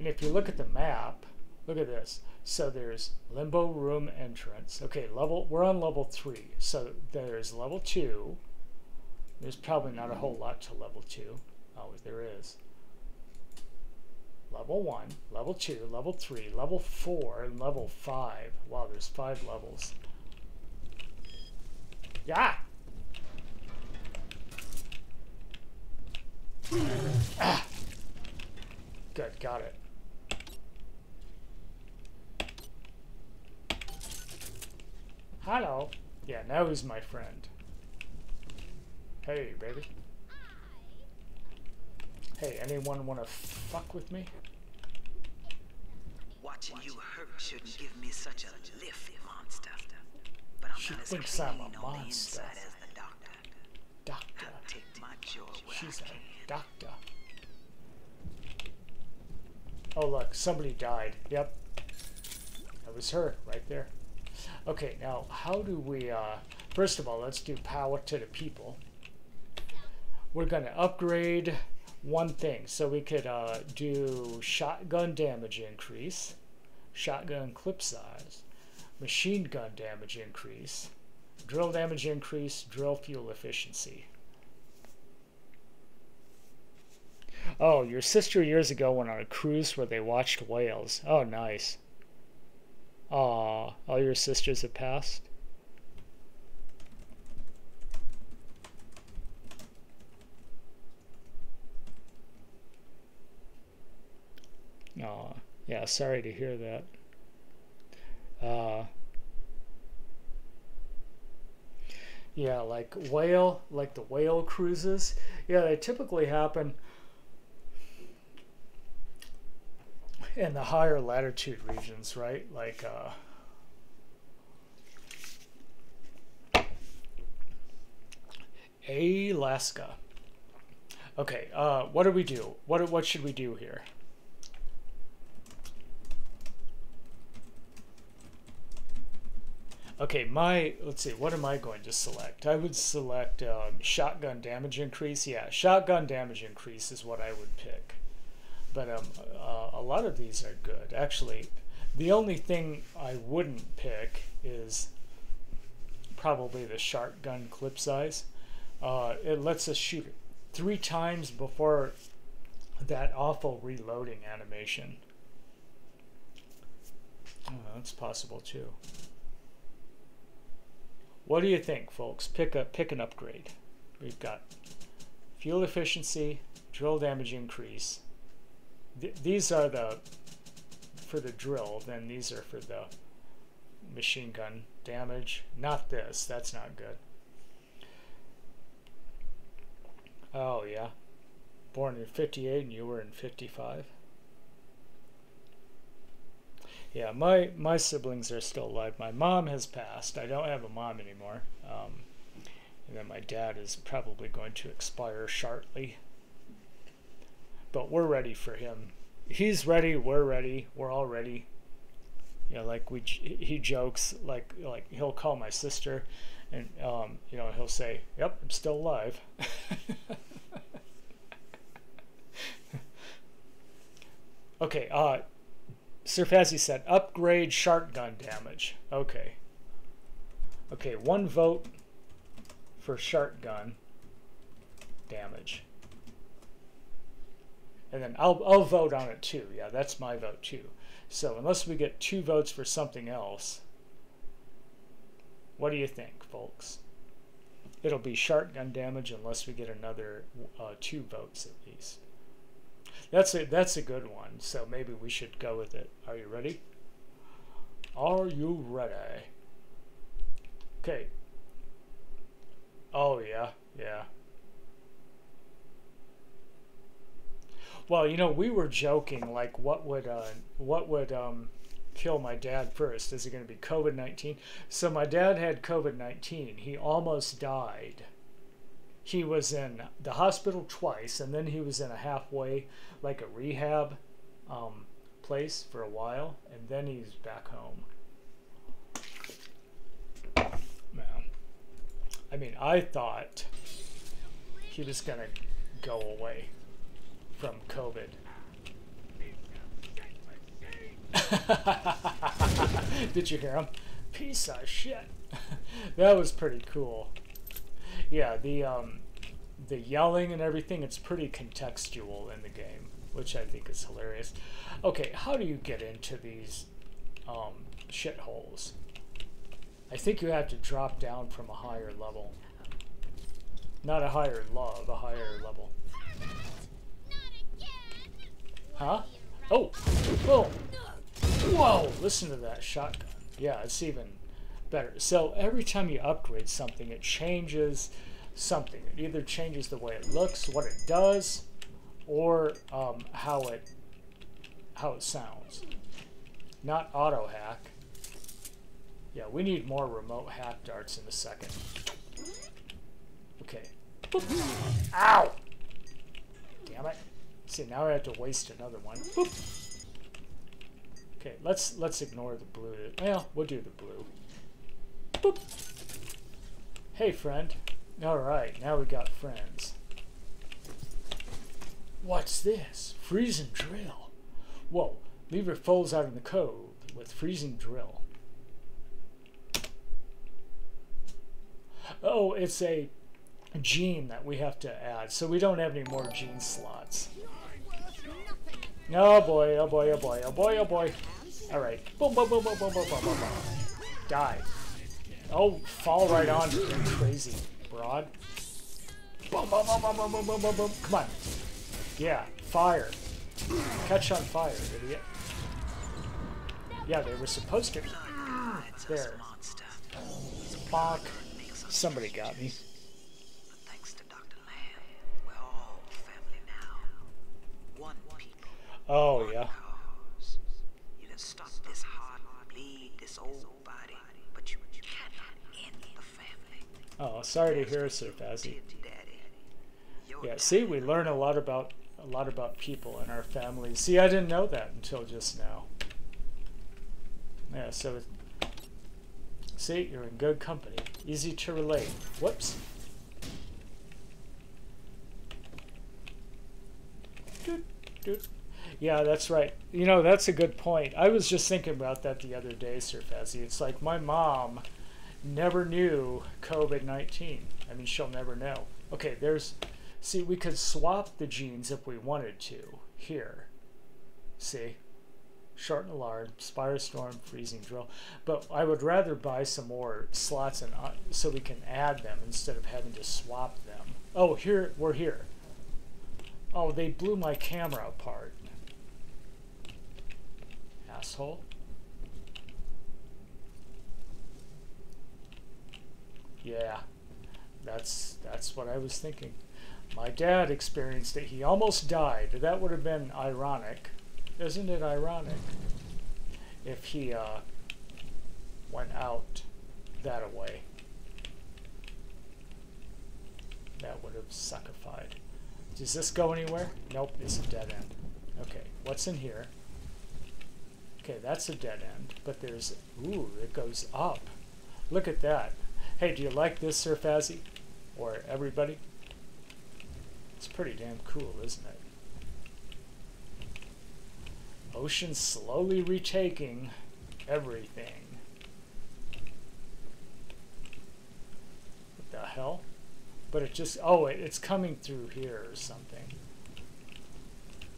And if you look at the map, look at this. So there's limbo room entrance. Okay, level we're on level three. So there's level two. There's probably not a whole lot to level two. Oh, there is. Level one, level two, level three, level four, and level five. Wow, there's five levels. Yeah. Ah. Good, got it. Hello. Yeah, now he's my friend. Hey, baby. Hey, anyone want to fuck with me? Watching you hurt shouldn't give me such a lift, monster. But I'm She not thinks I'm a clean on the monster. inside as the doctor. Doctor. Take my jaw She's a doctor. Oh, look, somebody died. Yep. That was her right there. Okay, now, how do we, uh, first of all, let's do power to the people. We're going to upgrade one thing. So we could uh, do shotgun damage increase, shotgun clip size, machine gun damage increase, drill damage increase, drill fuel efficiency. Oh, your sister years ago went on a cruise where they watched whales. Oh, nice. Aw, all your sisters have passed? Aw, yeah, sorry to hear that. Uh, yeah, like whale, like the whale cruises. Yeah, they typically happen in the higher latitude regions, right? Like, uh, Alaska. Okay, uh, what do we do? What what should we do here? Okay, my let's see. What am I going to select? I would select um, shotgun damage increase. Yeah, shotgun damage increase is what I would pick. But um, uh, a lot of these are good. Actually, The only thing I wouldn't pick is probably the shark gun clip size. Uh, it lets us shoot it three times before that awful reloading animation. Oh, that's possible too. What do you think, folks? Pick a pick an upgrade. We've got fuel efficiency, drill damage increase. Th these are the for the drill. Then these are for the machine gun damage. Not this. That's not good. Oh yeah, born in '58 and you were in '55. Yeah, my my siblings are still alive. My mom has passed. I don't have a mom anymore. Um, and then my dad is probably going to expire shortly. But we're ready for him. He's ready. We're ready. We're all ready. You know, like we he jokes like like he'll call my sister, and um, you know he'll say, "Yep, I'm still alive." okay. Uh, Sir Fazzy said, upgrade shark gun damage. Okay. Okay, one vote for shark gun damage. And then I'll, I'll vote on it too. Yeah, that's my vote too. So unless we get two votes for something else, what do you think, folks? It'll be shark gun damage unless we get another uh, two votes at least. That's a that's a good one. So maybe we should go with it. Are you ready? Are you ready? Okay. Oh yeah, yeah. Well, you know, we were joking like what would uh what would um kill my dad first? Is it going to be COVID-19? So my dad had COVID-19. He almost died he was in the hospital twice, and then he was in a halfway, like a rehab um, place for a while, and then he's back home. Man, I mean, I thought he was gonna go away from COVID. Did you hear him? Piece of shit. that was pretty cool yeah, the um, the yelling and everything, it's pretty contextual in the game, which I think is hilarious. Okay, how do you get into these um, shitholes? I think you have to drop down from a higher level. Not a higher love, a higher level. Huh? Oh! Whoa! Whoa! Listen to that shotgun. Yeah, it's even better. So every time you upgrade something, it changes something. It either changes the way it looks, what it does, or um, how it how it sounds. Not auto hack. Yeah, we need more remote hack darts in a second. Okay. Ow! Damn it. See, now I have to waste another one. Boop. Okay, let's let's ignore the blue. Well, we'll do the blue. Boop. Hey, friend. Alright, now we got friends. What's this? Freezing drill. Whoa, leave your foes out in the cove with freezing drill. Oh, it's a gene that we have to add, so we don't have any more gene slots. Oh boy, oh boy, oh boy, oh boy, oh boy. Alright. Boom, boom, boom, boom, boom, boom, boom, boom, boom. Die. Oh, fall right on you, crazy broad. Boom, boom, boom, boom, boom, boom, boom, boom, boom. Come on. Yeah, fire. Catch on fire, idiot. Yeah, they were supposed to. There. Bonk. Somebody got me. Thanks to Dr. Lamb, we're all family now. One people. Oh, yeah. You can stop this heart bleed, this old body, but you cannot end the family. Oh, sorry to hear, Sir Fazzy. Yeah, see, we learn a lot about a lot about people in our families. See, I didn't know that until just now. Yeah, so see, you're in good company. Easy to relate. Whoops. Doot, doot. Yeah, that's right. You know, that's a good point. I was just thinking about that the other day, Sir Fezzi. It's like my mom never knew COVID 19. I mean, she'll never know. Okay, there's. See, we could swap the genes if we wanted to. Here. See? Shorten alarm, Spire Storm, Freezing Drill. But I would rather buy some more slots and uh, so we can add them instead of having to swap them. Oh, here, we're here. Oh, they blew my camera apart. Asshole. Yeah, that's that's what I was thinking. My dad experienced it. He almost died. That would have been ironic. Isn't it ironic if he uh, went out that away? That would have suckified. Does this go anywhere? Nope, it's a dead end. Okay, what's in here? Okay, that's a dead end, but there's, ooh, it goes up. Look at that. Hey, do you like this, Sir Fazzy? Or everybody? It's pretty damn cool, isn't it? Ocean slowly retaking everything. What the hell? But it just, oh, it, it's coming through here or something.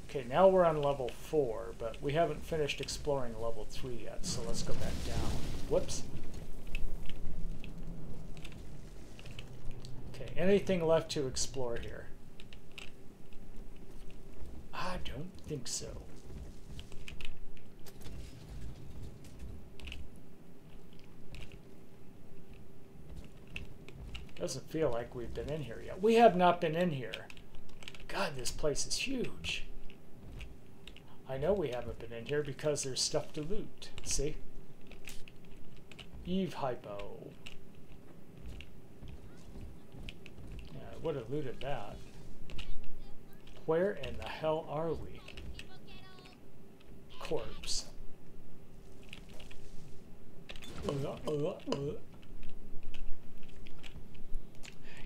Okay, now we're on level 4, but we haven't finished exploring level 3 yet, so let's go back down. Whoops. Okay, anything left to explore here? I don't think so. Doesn't feel like we've been in here yet. We have not been in here. God, this place is huge. I know we haven't been in here because there's stuff to loot. See? Eve Hypo. Yeah, I would have looted that. Where in the hell are we? Corpse.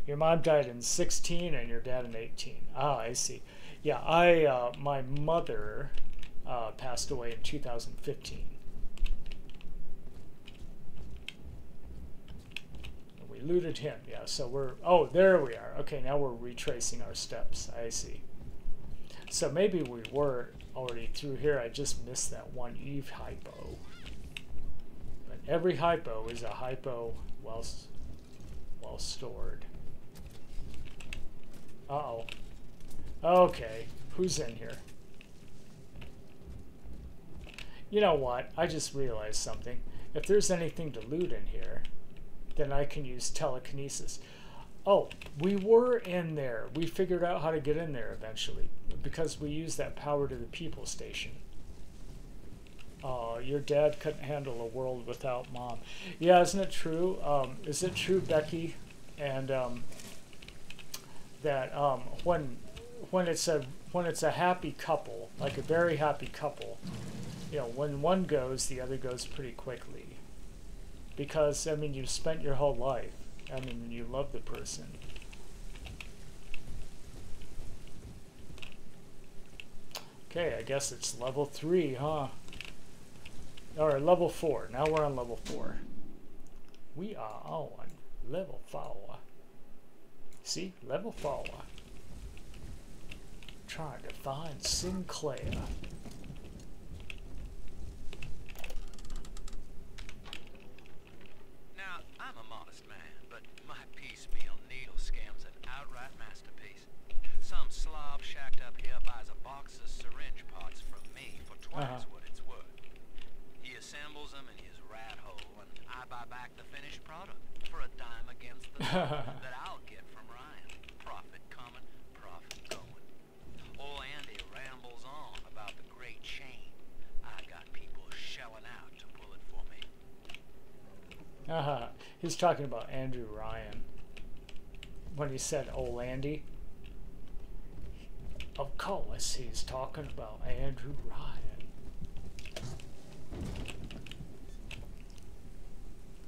Your mom died in 16 and your dad in 18. Ah, I see. Yeah, I uh, my mother uh, passed away in 2015. We looted him. Yeah, so we're oh there we are. Okay, now we're retracing our steps. I see. So maybe we were already through here. I just missed that one Eve hypo. But every hypo is a hypo well well stored. Uh-oh. Okay, who's in here? You know what? I just realized something. If there's anything to loot in here, then I can use telekinesis. Oh, we were in there. We figured out how to get in there eventually because we used that power to the people station. Uh, your dad couldn't handle a world without mom. Yeah, isn't it true? Um, is it true, Becky? And um, that um, when when it's a when it's a happy couple, like a very happy couple, you know, when one goes, the other goes pretty quickly. Because I mean, you've spent your whole life. I mean, you love the person. Okay, I guess it's level three, huh? Or level four. Now we're on level four. We are on level four. See? Level 4. Trying to find Sinclair. Now, I'm a modest man, but my piecemeal needle scam's an outright masterpiece. Some slob shacked up here buys a box of syringe parts from me for twice Uh-huh. what it's worth. He assembles them in his rat hole, and I buy back the finished product for a dime against the that I'll get from Ryan. Profit coming, profit going. Old Andy rambles on about the great chain. I got people shelling out to pull it for me. Uh-huh. He's talking about Andrew Ryan. When he said old Andy. Of course, he's talking about Andrew Ryan.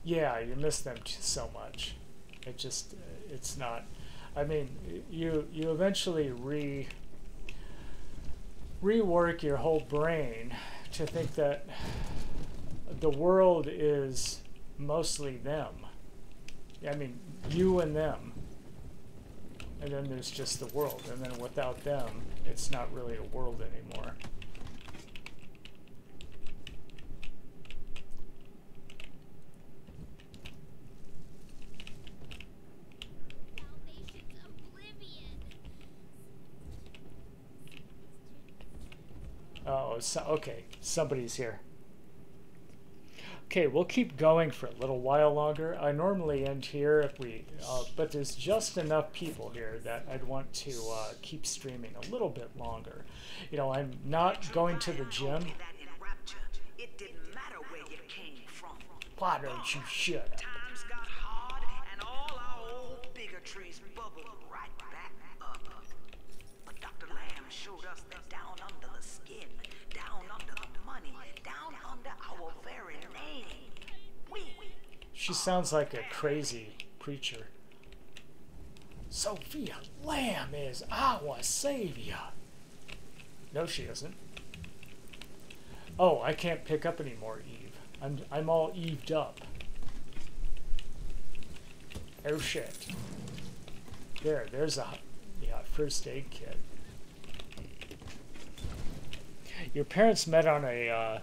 Yeah, you miss them so much. It just, uh, it's not. I mean, you you eventually re rework your whole brain to think that the world is mostly them. I mean, you and them. And then there's just the world. And then without them, it's not really a world anymore. Oh, so, okay. Somebody's here. Okay, we'll keep going for a little while longer. I normally end here if we, uh, but there's just enough people here that I'd want to uh, keep streaming a little bit longer. You know, I'm not going to the gym. That in Rapture, it didn't matter where you came from. Why don't you shut up? She sounds like a crazy preacher. Sophia Lamb is our savior. No, she isn't. Oh, I can't pick up anymore, Eve. I'm I'm all Eved up. Oh shit. There, there's a yeah first aid kit. Your parents met on a uh,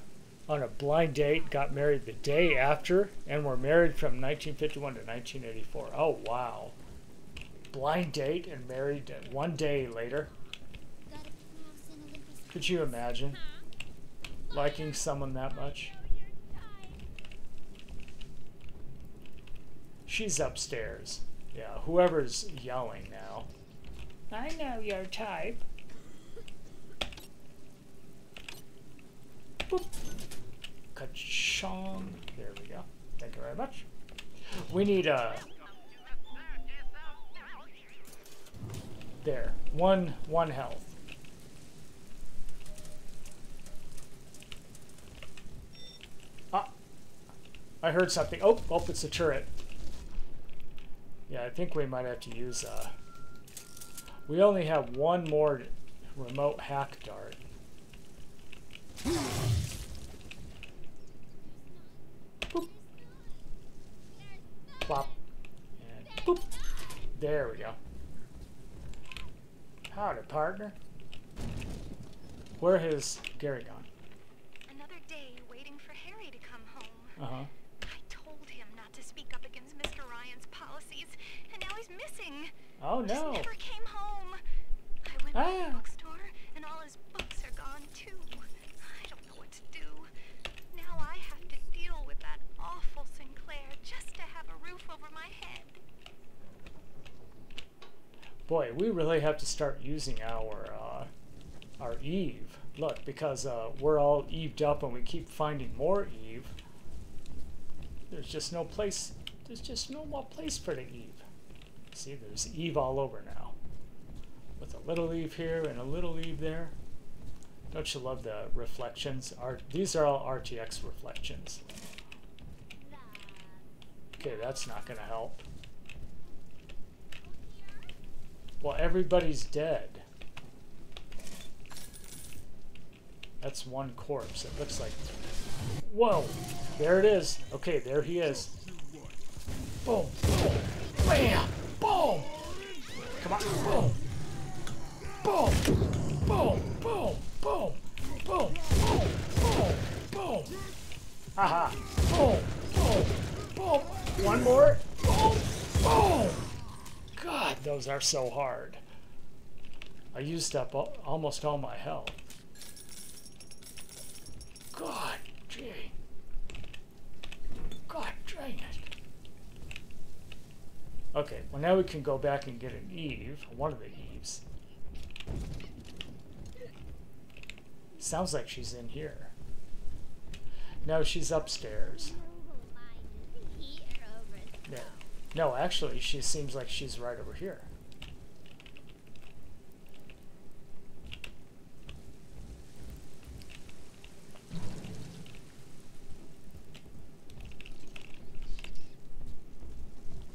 on a blind date, got married the day after, and were married from 1951 to 1984. Oh wow! Blind date and married one day later. Could you imagine liking someone that much? She's upstairs. Yeah, whoever's yelling now. I know your type. Boop. Ka-chong. There we go. Thank you very much. We need a. There. One one health. Ah. I heard something. Oh, oh, it's a turret. Yeah, I think we might have to use uh we only have one more remote hack dart. Plop. And boop. There we go. Howdy, partner. Where has Gary gone? Another day waiting for Harry to come home. Uh huh. I told him not to speak up against Mr. Ryan's policies, and now he's missing. Oh no. never came home. I went Ah. the bookstore, and all his books are gone too. I don't know what to do. Now I have to deal with that awful Sinclair just to have a roof over my head. Boy, we really have to start using our uh, our Eve. Look, because uh, we're all Eved up and we keep finding more Eve. There's just no place. There's just no more place for the Eve. See, there's Eve all over now. With a little Eve here and a little Eve there. Don't you love the reflections? These are all RTX reflections. Okay, that's not going to help. Well, everybody's dead. That's one corpse. It looks like. Whoa! There it is. Okay, there he is. Boom! Boom! Bam! Boom! Come on! Boom! Boom! Boom! Boom! Boom! Boom! Boom! Boom! Boom! Haha! Boom! Boom! Boom! One more! Boom! Boom! God, those are so hard. I used up almost all my health. God, gee. God dang it. Okay, well now we can go back and get an Eve, one of the Eves. Sounds like she's in here. No, she's upstairs. Here over Yeah. No, actually, she seems like she's right over here.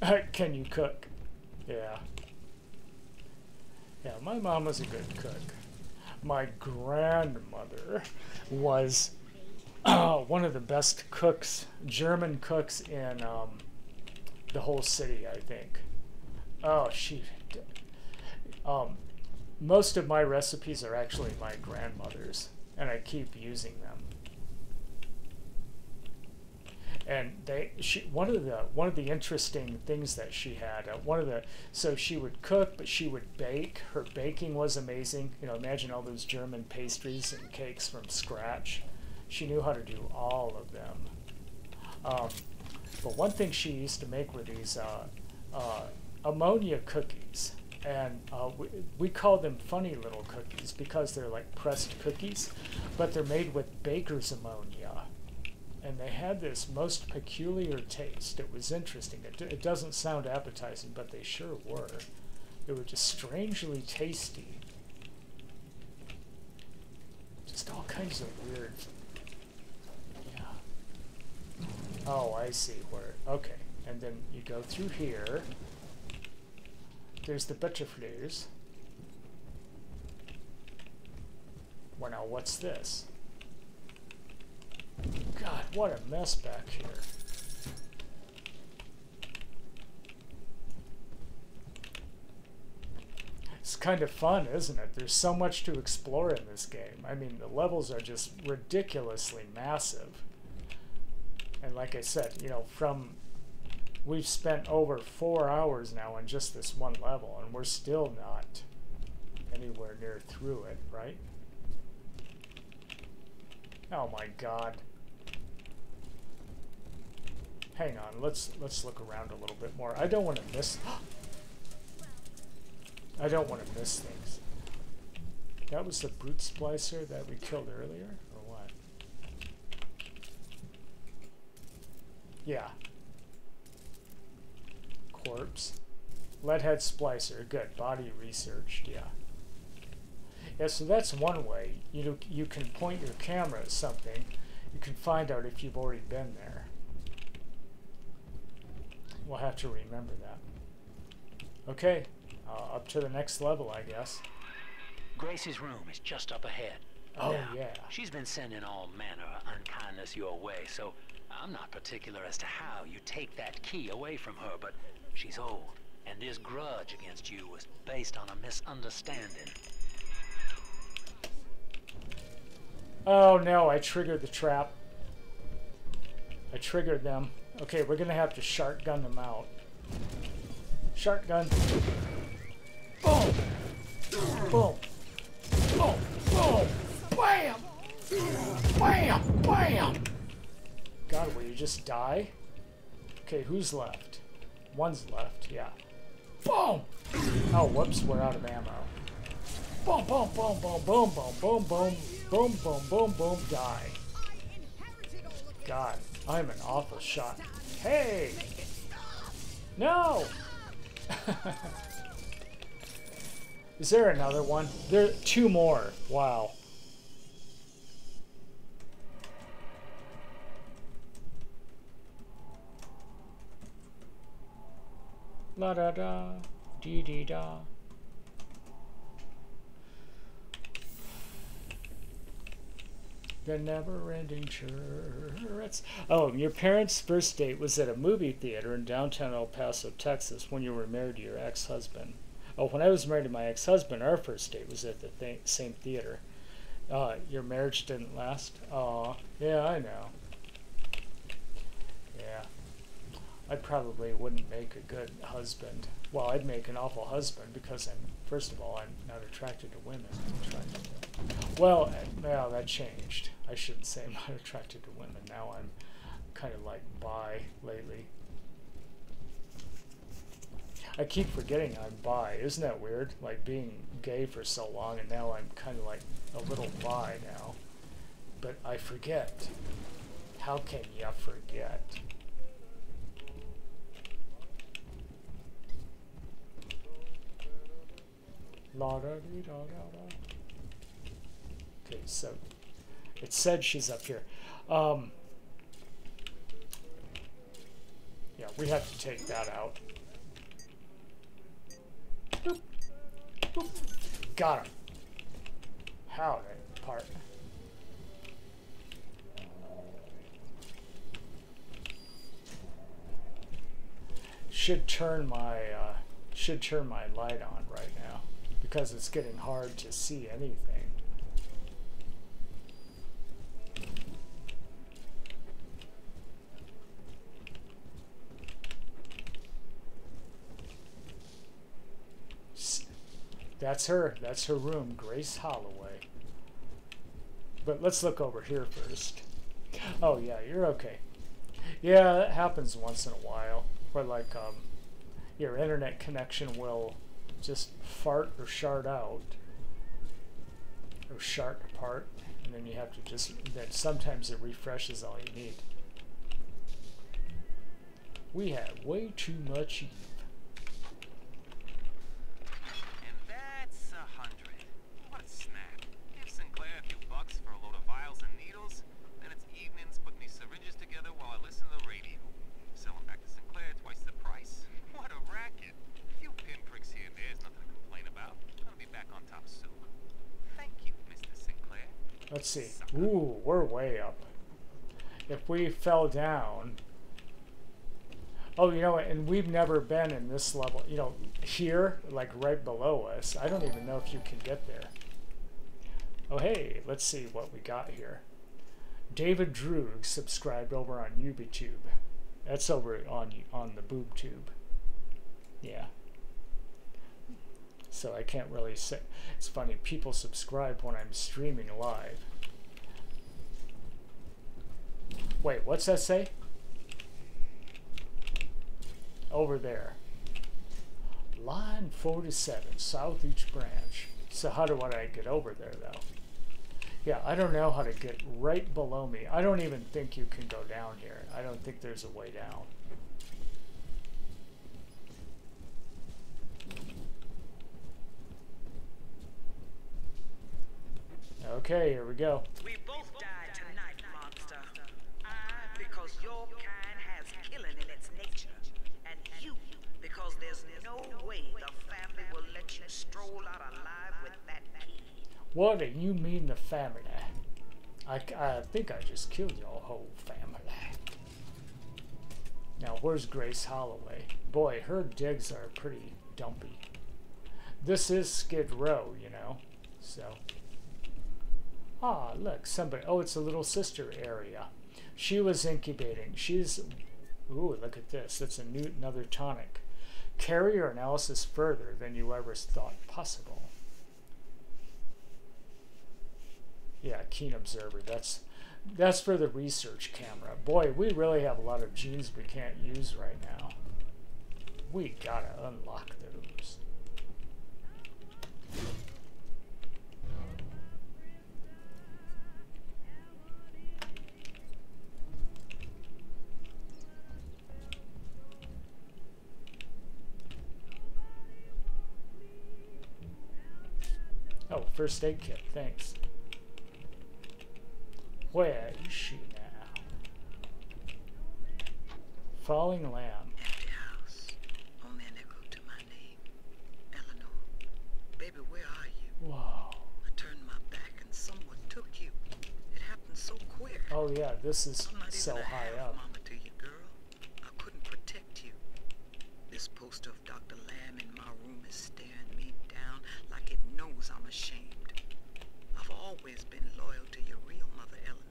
Can you cook? Yeah. Yeah, my mom was a good cook. my grandmother was uh, one of the best cooks, German cooks in um, the whole city, I think. Oh, she. Um, most of my recipes are actually my grandmother's, and I keep using them. And they, she, one of the one of the interesting things that she had, uh, one of the, so she would cook, but she would bake. Her baking was amazing. You know, imagine all those German pastries and cakes from scratch. She knew how to do all of them. Um, but one thing she used to make were these uh, uh, ammonia cookies. And uh, we, we call them funny little cookies because they're like pressed cookies, but they're made with baker's ammonia. And they had this most peculiar taste. It was interesting. It, it doesn't sound appetizing, but they sure were. They were just strangely tasty. Just all kinds of weird Oh, I see where. Okay, and then you go through here. There's the butterflies. Well, now what's this? God, what a mess back here. It's kind of fun, isn't it? There's so much to explore in this game. I mean, the levels are just ridiculously massive. And like I said, you know, from we've spent over four hours now on just this one level, and we're still not anywhere near through it, right? Oh my god. Hang on, let's let's look around a little bit more. I don't want to miss I don't want to miss things. That was the brute splicer that we killed earlier? Yeah. Corpse. Leadhead splicer. Good. Body researched. Yeah. Yeah, so that's one way. You, you can point your camera at something. You can find out if you've already been there. We'll have to remember that. Okay. Uh, up to the next level, I guess. Grace's room is just up ahead. Oh, now, yeah. She's been sending all manner of unkindness your way, so I'm not particular as to how you take that key away from her, but she's old, and this grudge against you was based on a misunderstanding. Oh no, I triggered the trap. I triggered them. Okay, we're gonna have to shark gun them out. Shark gun. Boom! Boom! Boom! Boom! Bam! Bam! Bam! God, will you just die? Okay, who's left? One's left, yeah. Boom! Oh, whoops, we're out of ammo. Boom, boom, boom, boom, boom, boom, boom, boom, boom, boom, boom, boom, die. God, I'm an awful shot. Hey! No! Is there another one? There two more. Wow. La da da, dee dee da. The never-ending church. Oh, your parents' first date was at a movie theater in downtown El Paso, Texas, when you were married to your ex-husband. Oh, when I was married to my ex-husband, our first date was at the th same theater. Uh, your marriage didn't last? Oh, yeah, I know. I probably wouldn't make a good husband. Well, I'd make an awful husband because I'm, first of all, I'm not attracted to women. Attracted to, well, uh, now that changed. I shouldn't say I'm not attracted to women. Now I'm kind of like bi lately. I keep forgetting I'm bi. Isn't that weird? Like being gay for so long, and now I'm kind of like a little bi now. But I forget. How can you forget? La da dee da da da. Okay, so it said she's up here. Um, yeah, we have to take that out. Boop. Boop. Got him. Howdy, part. Should turn my uh, should turn my light on right now because it's getting hard to see anything. That's her. That's her room, Grace Holloway. But let's look over here first. Oh yeah, you're okay. Yeah, that happens once in a while. Where like um, your internet connection will just fart or shart out or shart apart, and then you have to just. Then sometimes it refreshes all you need. We have way too much Eve. And that's a hundred. What a snap. Give Sinclair a few bucks for a load of vials and needles, then it's evenings putting these syringes together while I listen to the radio. Selling back to Sinclair twice the price. What a racket. A few pinpricks here and there is nothing to complain about. Gonna be back on top soon. Thank you, Mr. Sinclair. Let's see. Ooh, we're way up. If we fell down. Oh, you know, and we've never been in this level. You know, here, like right below us. I don't even know if you can get there. Oh, hey, let's see what we got here. David Droog subscribed over on UbiTube. That's over on on the boob tube. Yeah. So I can't really say. It's funny, people subscribe when I'm streaming live. Wait, what's that say? Over there. Line 47, Southeast Branch. So how do I get over there, though? Yeah, I don't know how to get right below me. I don't even think you can go down here. I don't think there's a way down. Okay, here we go. We What do you mean the family? I, I think I just killed your whole family. Now, where's Grace Holloway? Boy, her digs are pretty dumpy. This is Skid Row, you know, so. Ah, look, somebody. Oh, it's a little sister area. She was incubating. She's. Ooh, look at this. That's a new another tonic. Carry your analysis further than you ever thought possible. Yeah, keen observer. That's that's for the research camera. Boy, we really have a lot of genes we can't use right now. We gotta unlock those. Oh, first aid kit, thanks. Where is she now? Falling Lamb. Empty house. Only an echo to my name. Eleanor. Baby, where are you? Whoa. I turned my back and someone took you. It happened so quick. Oh yeah, this is so high up. mama to you, girl. I couldn't protect you. This poster of Dr. Lamb in my room is staring me down like it knows I'm ashamed. I've always been loyal to your real mother, Eleanor.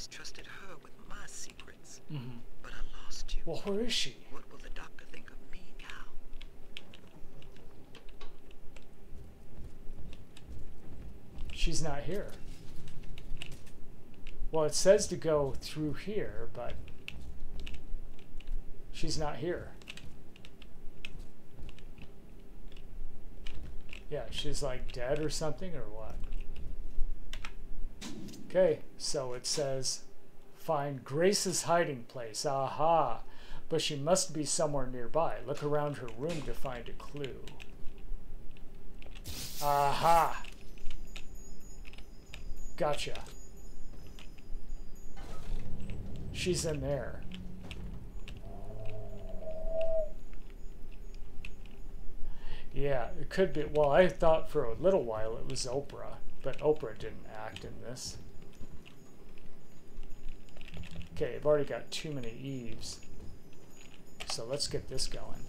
Always trusted her with my secrets. Mhm. But I lost you. Well, where is she? What will the doctor think of me now? She's not here. Well, it says to go through here, but she's not here. Yeah, she's like dead or something, or what? Okay, so it says find Grace's hiding place. Aha! But she must be somewhere nearby. Look around her room to find a clue. Aha! Gotcha. She's in there. Yeah, it could be. Well, I thought for a little while it was Oprah. But Oprah didn't act in this. Okay, I've already got too many Eves. So let's get this going.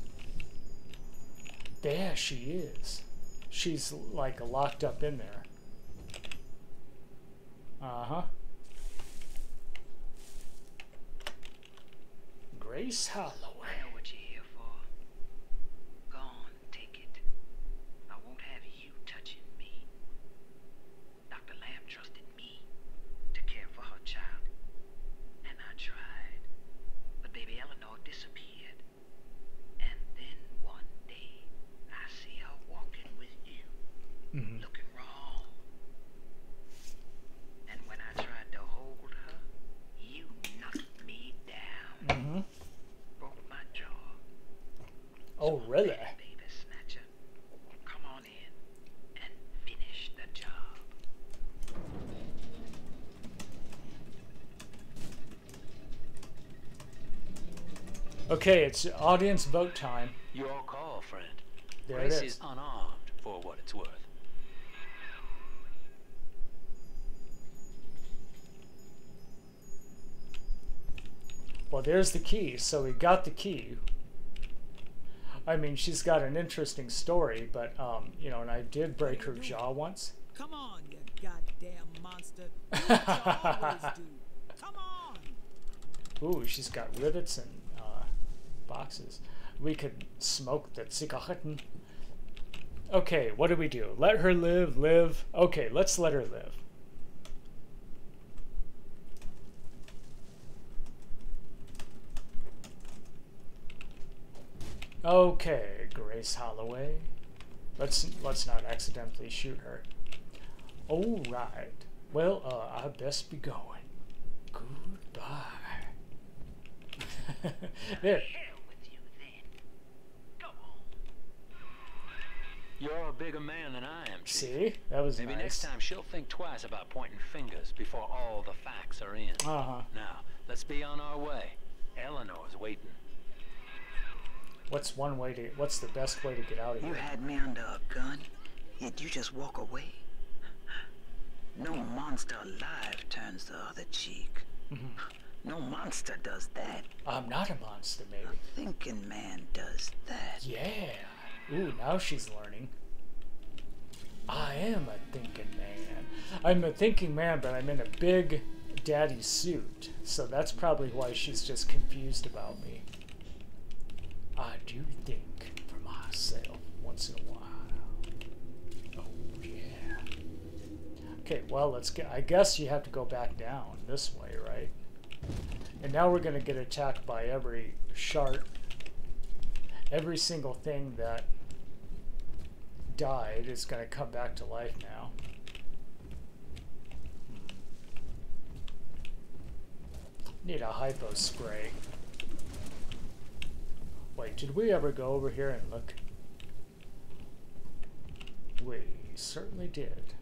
There she is. She's like locked up in there. Uh-huh. Grace Holloway. I know what you're here for. Go on, take it. I won't have you touching me. Dr. Lamb trusted me to care for her child. And I tried. But baby Eleanor disappeared. And then one day, I see her walking with you, Mhm. looking wrong. And when I tried to hold her, you knocked me down. Mm-hmm. Broke my jaw. Oh, really? Baby snatcher, come on in and finish the job. Okay, it's audience vote time. Your call, friend. There Grace it is. is unarmed, for what it's worth. Well, there's the key. So we got the key. I mean, she's got an interesting story, but um, you know, and I did break her jaw once. Come on, you goddamn monster. What you do. Come on. Ooh, she's got rivets and boxes. We could smoke that cigaretten. Okay, what do we do? Let her live, live. Okay, let's let her live. Okay, Grace Holloway. Let's let's not accidentally shoot her. All right. Well, uh, I best be going. Goodbye. there. Hell with you then. Go on. You're a bigger man than I am, Chief. See, that was Maybe nice. next time she'll think twice about pointing fingers before all the facts are in. Uh huh. Now, let's be on our way. Eleanor's waiting. What's one way to? What's the best way to get out of You here? You had me under a gun, yet you just walk away. No monster alive turns the other cheek. Mm-hmm. No monster does that. I'm not a monster, maybe. A thinking man does that. Yeah. Ooh, now she's learning. I am a thinking man. I'm a thinking man, but I'm in a big daddy suit. So that's probably why she's just confused about me. I do think for myself once in a while. Oh, yeah. Okay, well, let's get. I guess you have to go back down this way, right? And now we're going to get attacked by every shark every single thing that died is going to come back to life now. Need a hypo spray. Wait, did we ever go over here and look? We certainly did.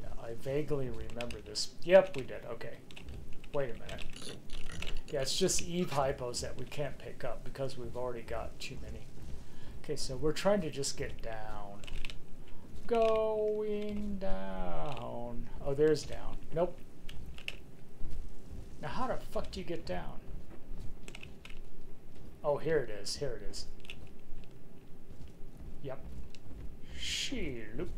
Yeah, I vaguely remember this. Yep, we did. Okay. Wait a minute. Yeah, it's just Eve hypos that we can't pick up because we've already got too many. Okay, so we're trying to just get down. Going down. Oh, there's down. Nope. Now, how the fuck do you get down? Oh, here it is. Here it is. Yep. Sheloop.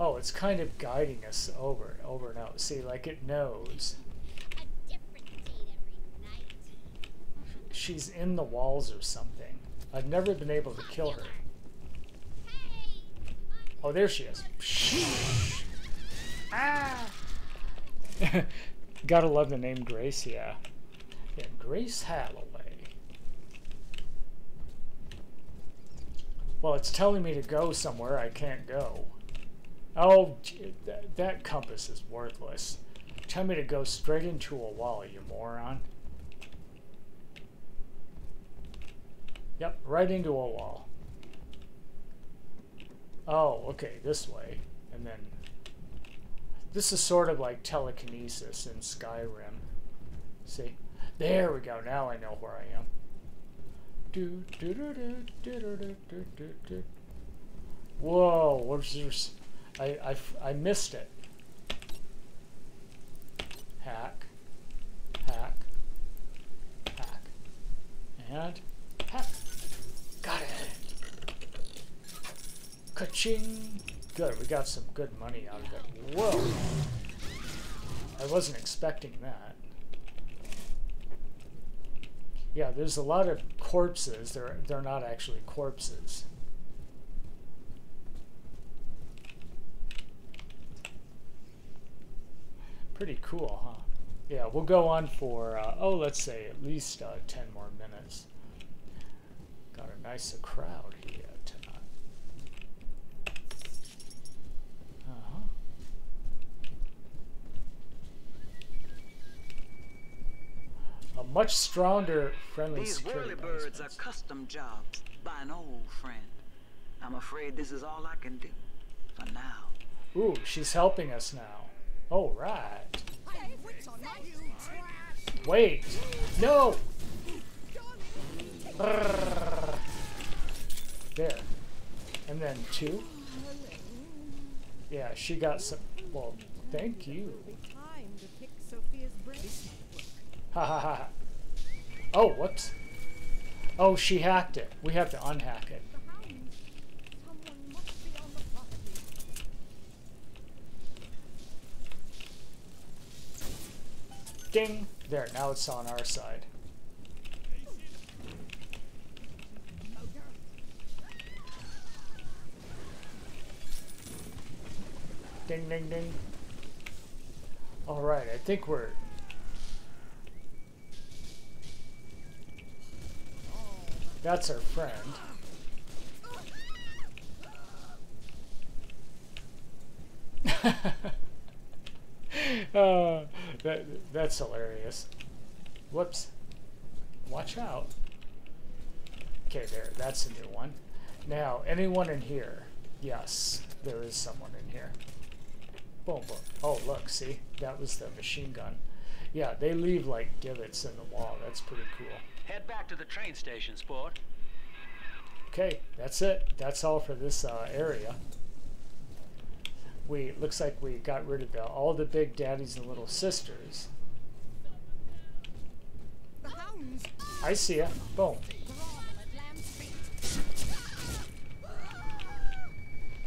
Oh, it's kind of guiding us over and over and out. See, like it knows. A different date every night. she's in the walls or something. I've never been able to kill her. Oh, there she is. ah! Gotta love the name Grace, yeah. Yeah, Grace Holloway. Well, it's telling me to go somewhere I can't go. Oh, that, that compass is worthless. Tell me to go straight into a wall, you moron. Yep, right into a wall. Oh, okay, this way. And then this is sort of like telekinesis in Skyrim. See? There we go. Now I know where I am. Do, do, do, do, do, do, do, do, do. Whoa, what's this? I missed it. Hack. Hack. Hack. And hack. Got it. Ka-ching. Good, we got some good money out of it. Whoa. I wasn't expecting that. Yeah, there's a lot of corpses. They're they're not actually corpses. Pretty cool, huh? Yeah, we'll go on for uh, oh, let's say at least uh, ten more minutes. Got a nice crowd here tonight. Uh-huh. A much stronger, friendly These security whirlybirds are custom jobs by an old friend. I'm afraid this is all I can do for now. Ooh, she's helping us now. All right. Wait. No. Brrr. There. And then two. Yeah, she got some. Well, thank you. Ha ha ha. Oh, whoops. Oh, she hacked it. We have to unhack it. Ding. There, now it's on our side. Ding, ding, ding. All right, I think we're. That's our friend. uh, that, that's hilarious. Whoops. Watch out. Okay, there. That's a new one. Now, anyone in here? Yes, there is someone in here. Boom, boom. Oh, look, see? That was the machine gun. Yeah, they leave like divots in the wall. That's pretty cool. Head back to the train station, sport. Okay, that's it. That's all for this uh, area. We looks like we got rid of the, all the big daddies and little sisters. I see ya. Boom. Grovel at Lamb's feet.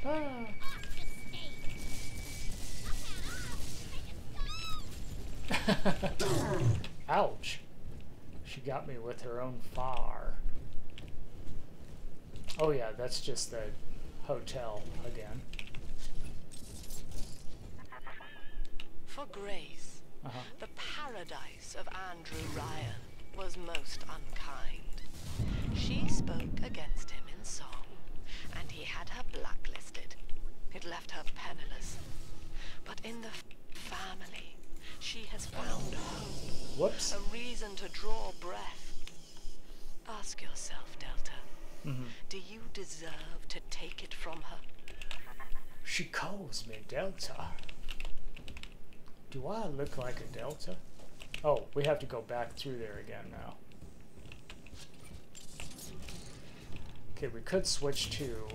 Ah. Ouch. She got me with her own far. Oh yeah, that's just the hotel again. For Grace, Uh-huh. the paradise of Andrew Ryan was most unkind. She spoke against him in song, and he had her blacklisted. It left her penniless. But in the family, she has found hope, Whoops. a reason to draw breath. Ask yourself, Delta, Mhm. do you deserve to take it from her? She calls me Delta. Do I look like a Delta? Oh, we have to go back through there again now. Okay, we could switch to.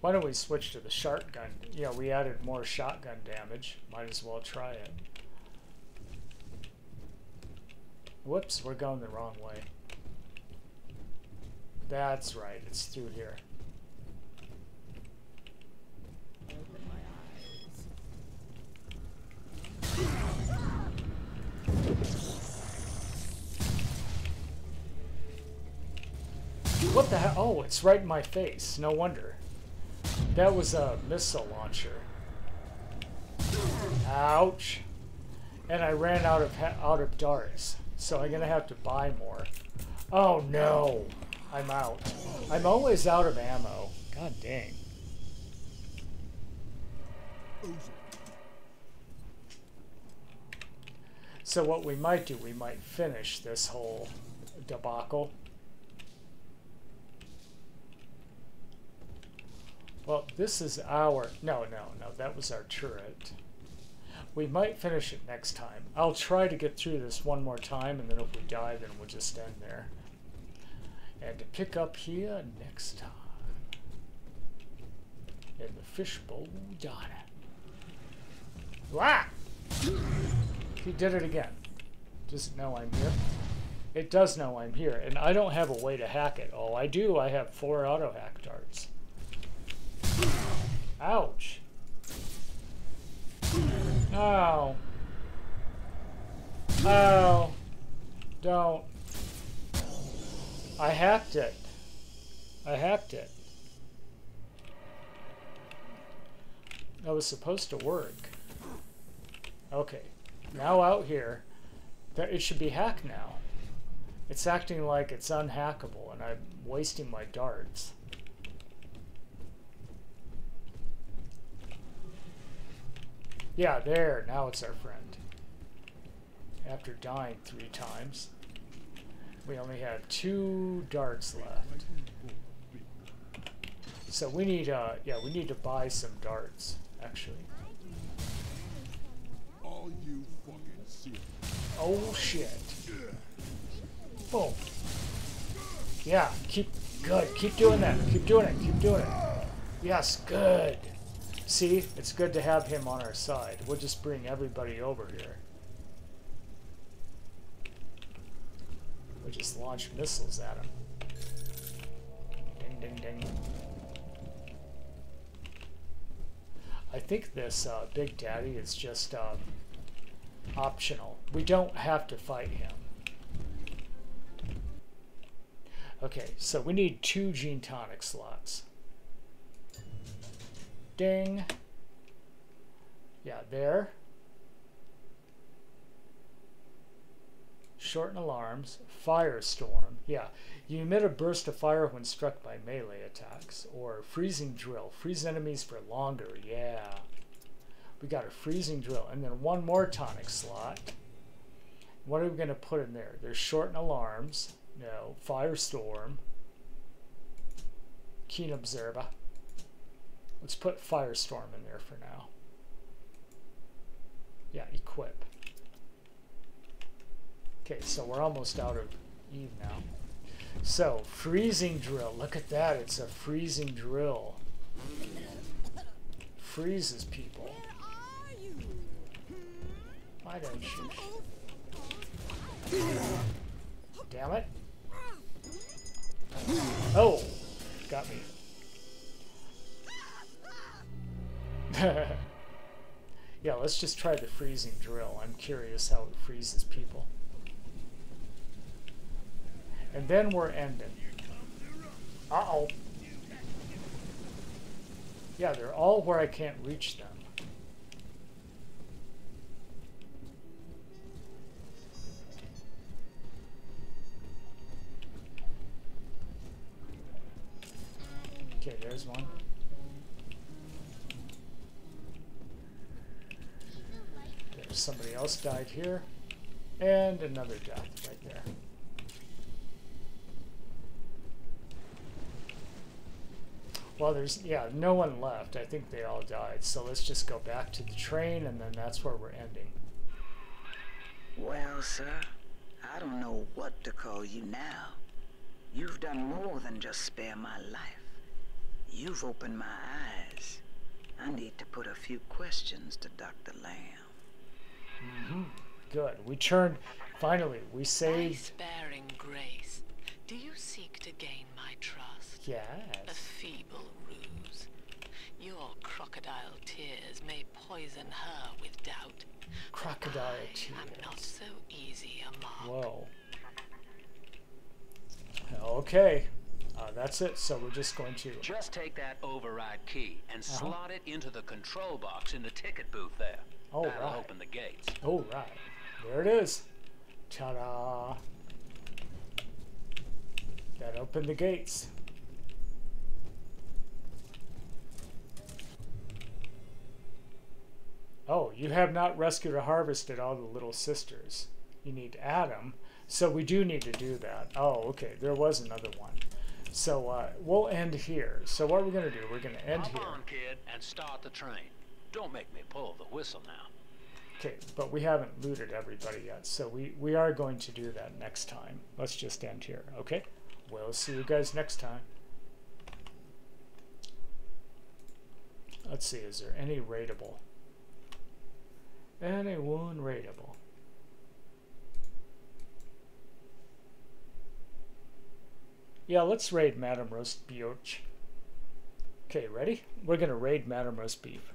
Why don't we switch to the shotgun? Yeah, we added more shotgun damage. Might as well try it. Whoops, we're going the wrong way. That's right, it's through here. What the hell? Oh, it's right in my face. No wonder. That was a missile launcher. Ouch. And I ran out of out of darts, so I'm gonna have to buy more. Oh no, I'm out. I'm always out of ammo. God dang. So what we might do, we might finish this whole debacle. Well, this is our. No, no, no. That was our turret. We might finish it next time. I'll try to get through this one more time, and then if we die, then we'll just end there. And to pick up here next time. in the fishbowl diner. Wah! He did it again. Does it know I'm here? It does know I'm here, and I don't have a way to hack it. Oh, I do. I have four auto hack darts. Ouch. Ow. Oh. Don't. I hacked it. I hacked it. That was supposed to work. Okay. Now out here, that it should be hacked now. It's acting like it's unhackable and I'm wasting my darts. Yeah, there. Now it's our friend. After dying three times, we only have two darts left. So we need, uh, yeah, we need to buy some darts, actually. All you fucking serious. Oh shit. Boom. Yeah, keep good. Keep doing that. Keep doing it. Keep doing it. Yes, good. See, it's good to have him on our side. We'll just bring everybody over here. We'll just launch missiles at him. Ding, ding, ding. I think this uh, Big Daddy is just um, optional. We don't have to fight him. Okay, so we need two gene tonic slots. Ding. Yeah, there. Shorten alarms. Firestorm. Yeah, you emit a burst of fire when struck by melee attacks. Or freezing drill. Freeze enemies for longer. Yeah. We got a freezing drill. And then one more tonic slot. What are we going to put in there? There's shorten alarms. No. Firestorm. Keen observer. Let's put Firestorm in there for now. Yeah, equip. Okay, so we're almost out of Eve now. So, freezing drill. Look at that. It's a freezing drill. Freezes people. Why don't you? Damn it. Oh, got me. yeah, let's just try the freezing drill. I'm curious how it freezes people. And then we're ending. Uh-oh. Yeah, they're all where I can't reach them. Okay, there's one. Somebody else died here. And another death right there. Well, there's, yeah, no one left. I think they all died. So let's just go back to the train, and then that's where we're ending. Well, sir, I don't know what to call you now. You've done more than just spare my life. You've opened my eyes. I need to put a few questions to Dr. Lamb. Mm-hmm. Good. We turned, finally, we My saved. sparing grace, do you seek to gain my trust? Yes. A feeble ruse. Your crocodile tears may poison her with doubt. Crocodile tears. I'm not so easy a mark. Whoa. Okay. Uh, that's it. So we're just going to. Just take that override key and Uh-huh. slot it into the control box in the ticket booth there. All That'll right. open the gates. Oh, right. There it is. Ta da. That opened the gates. Oh, you have not rescued or harvested all the little sisters. You need Adam. So we do need to do that. Oh, okay. There was another one. So uh, we'll end here. So what are we're going to do, we're going to end Hop here. on, kid, and start the train. Don't make me pull the whistle now. Okay, but we haven't looted everybody yet, so we, we are going to do that next time. Let's just end here, okay? We'll see you guys next time. Let's see, is there any rateable? Anyone rateable? Yeah, let's raid Madame Roast Bioch. Okay, ready? We're gonna raid Madame Roast Beef.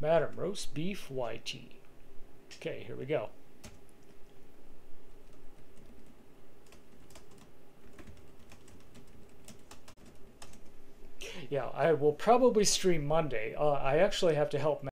Madam Roast Beef YT. Okay, here we go. Yeah, I will probably stream Monday. Uh, I actually have to help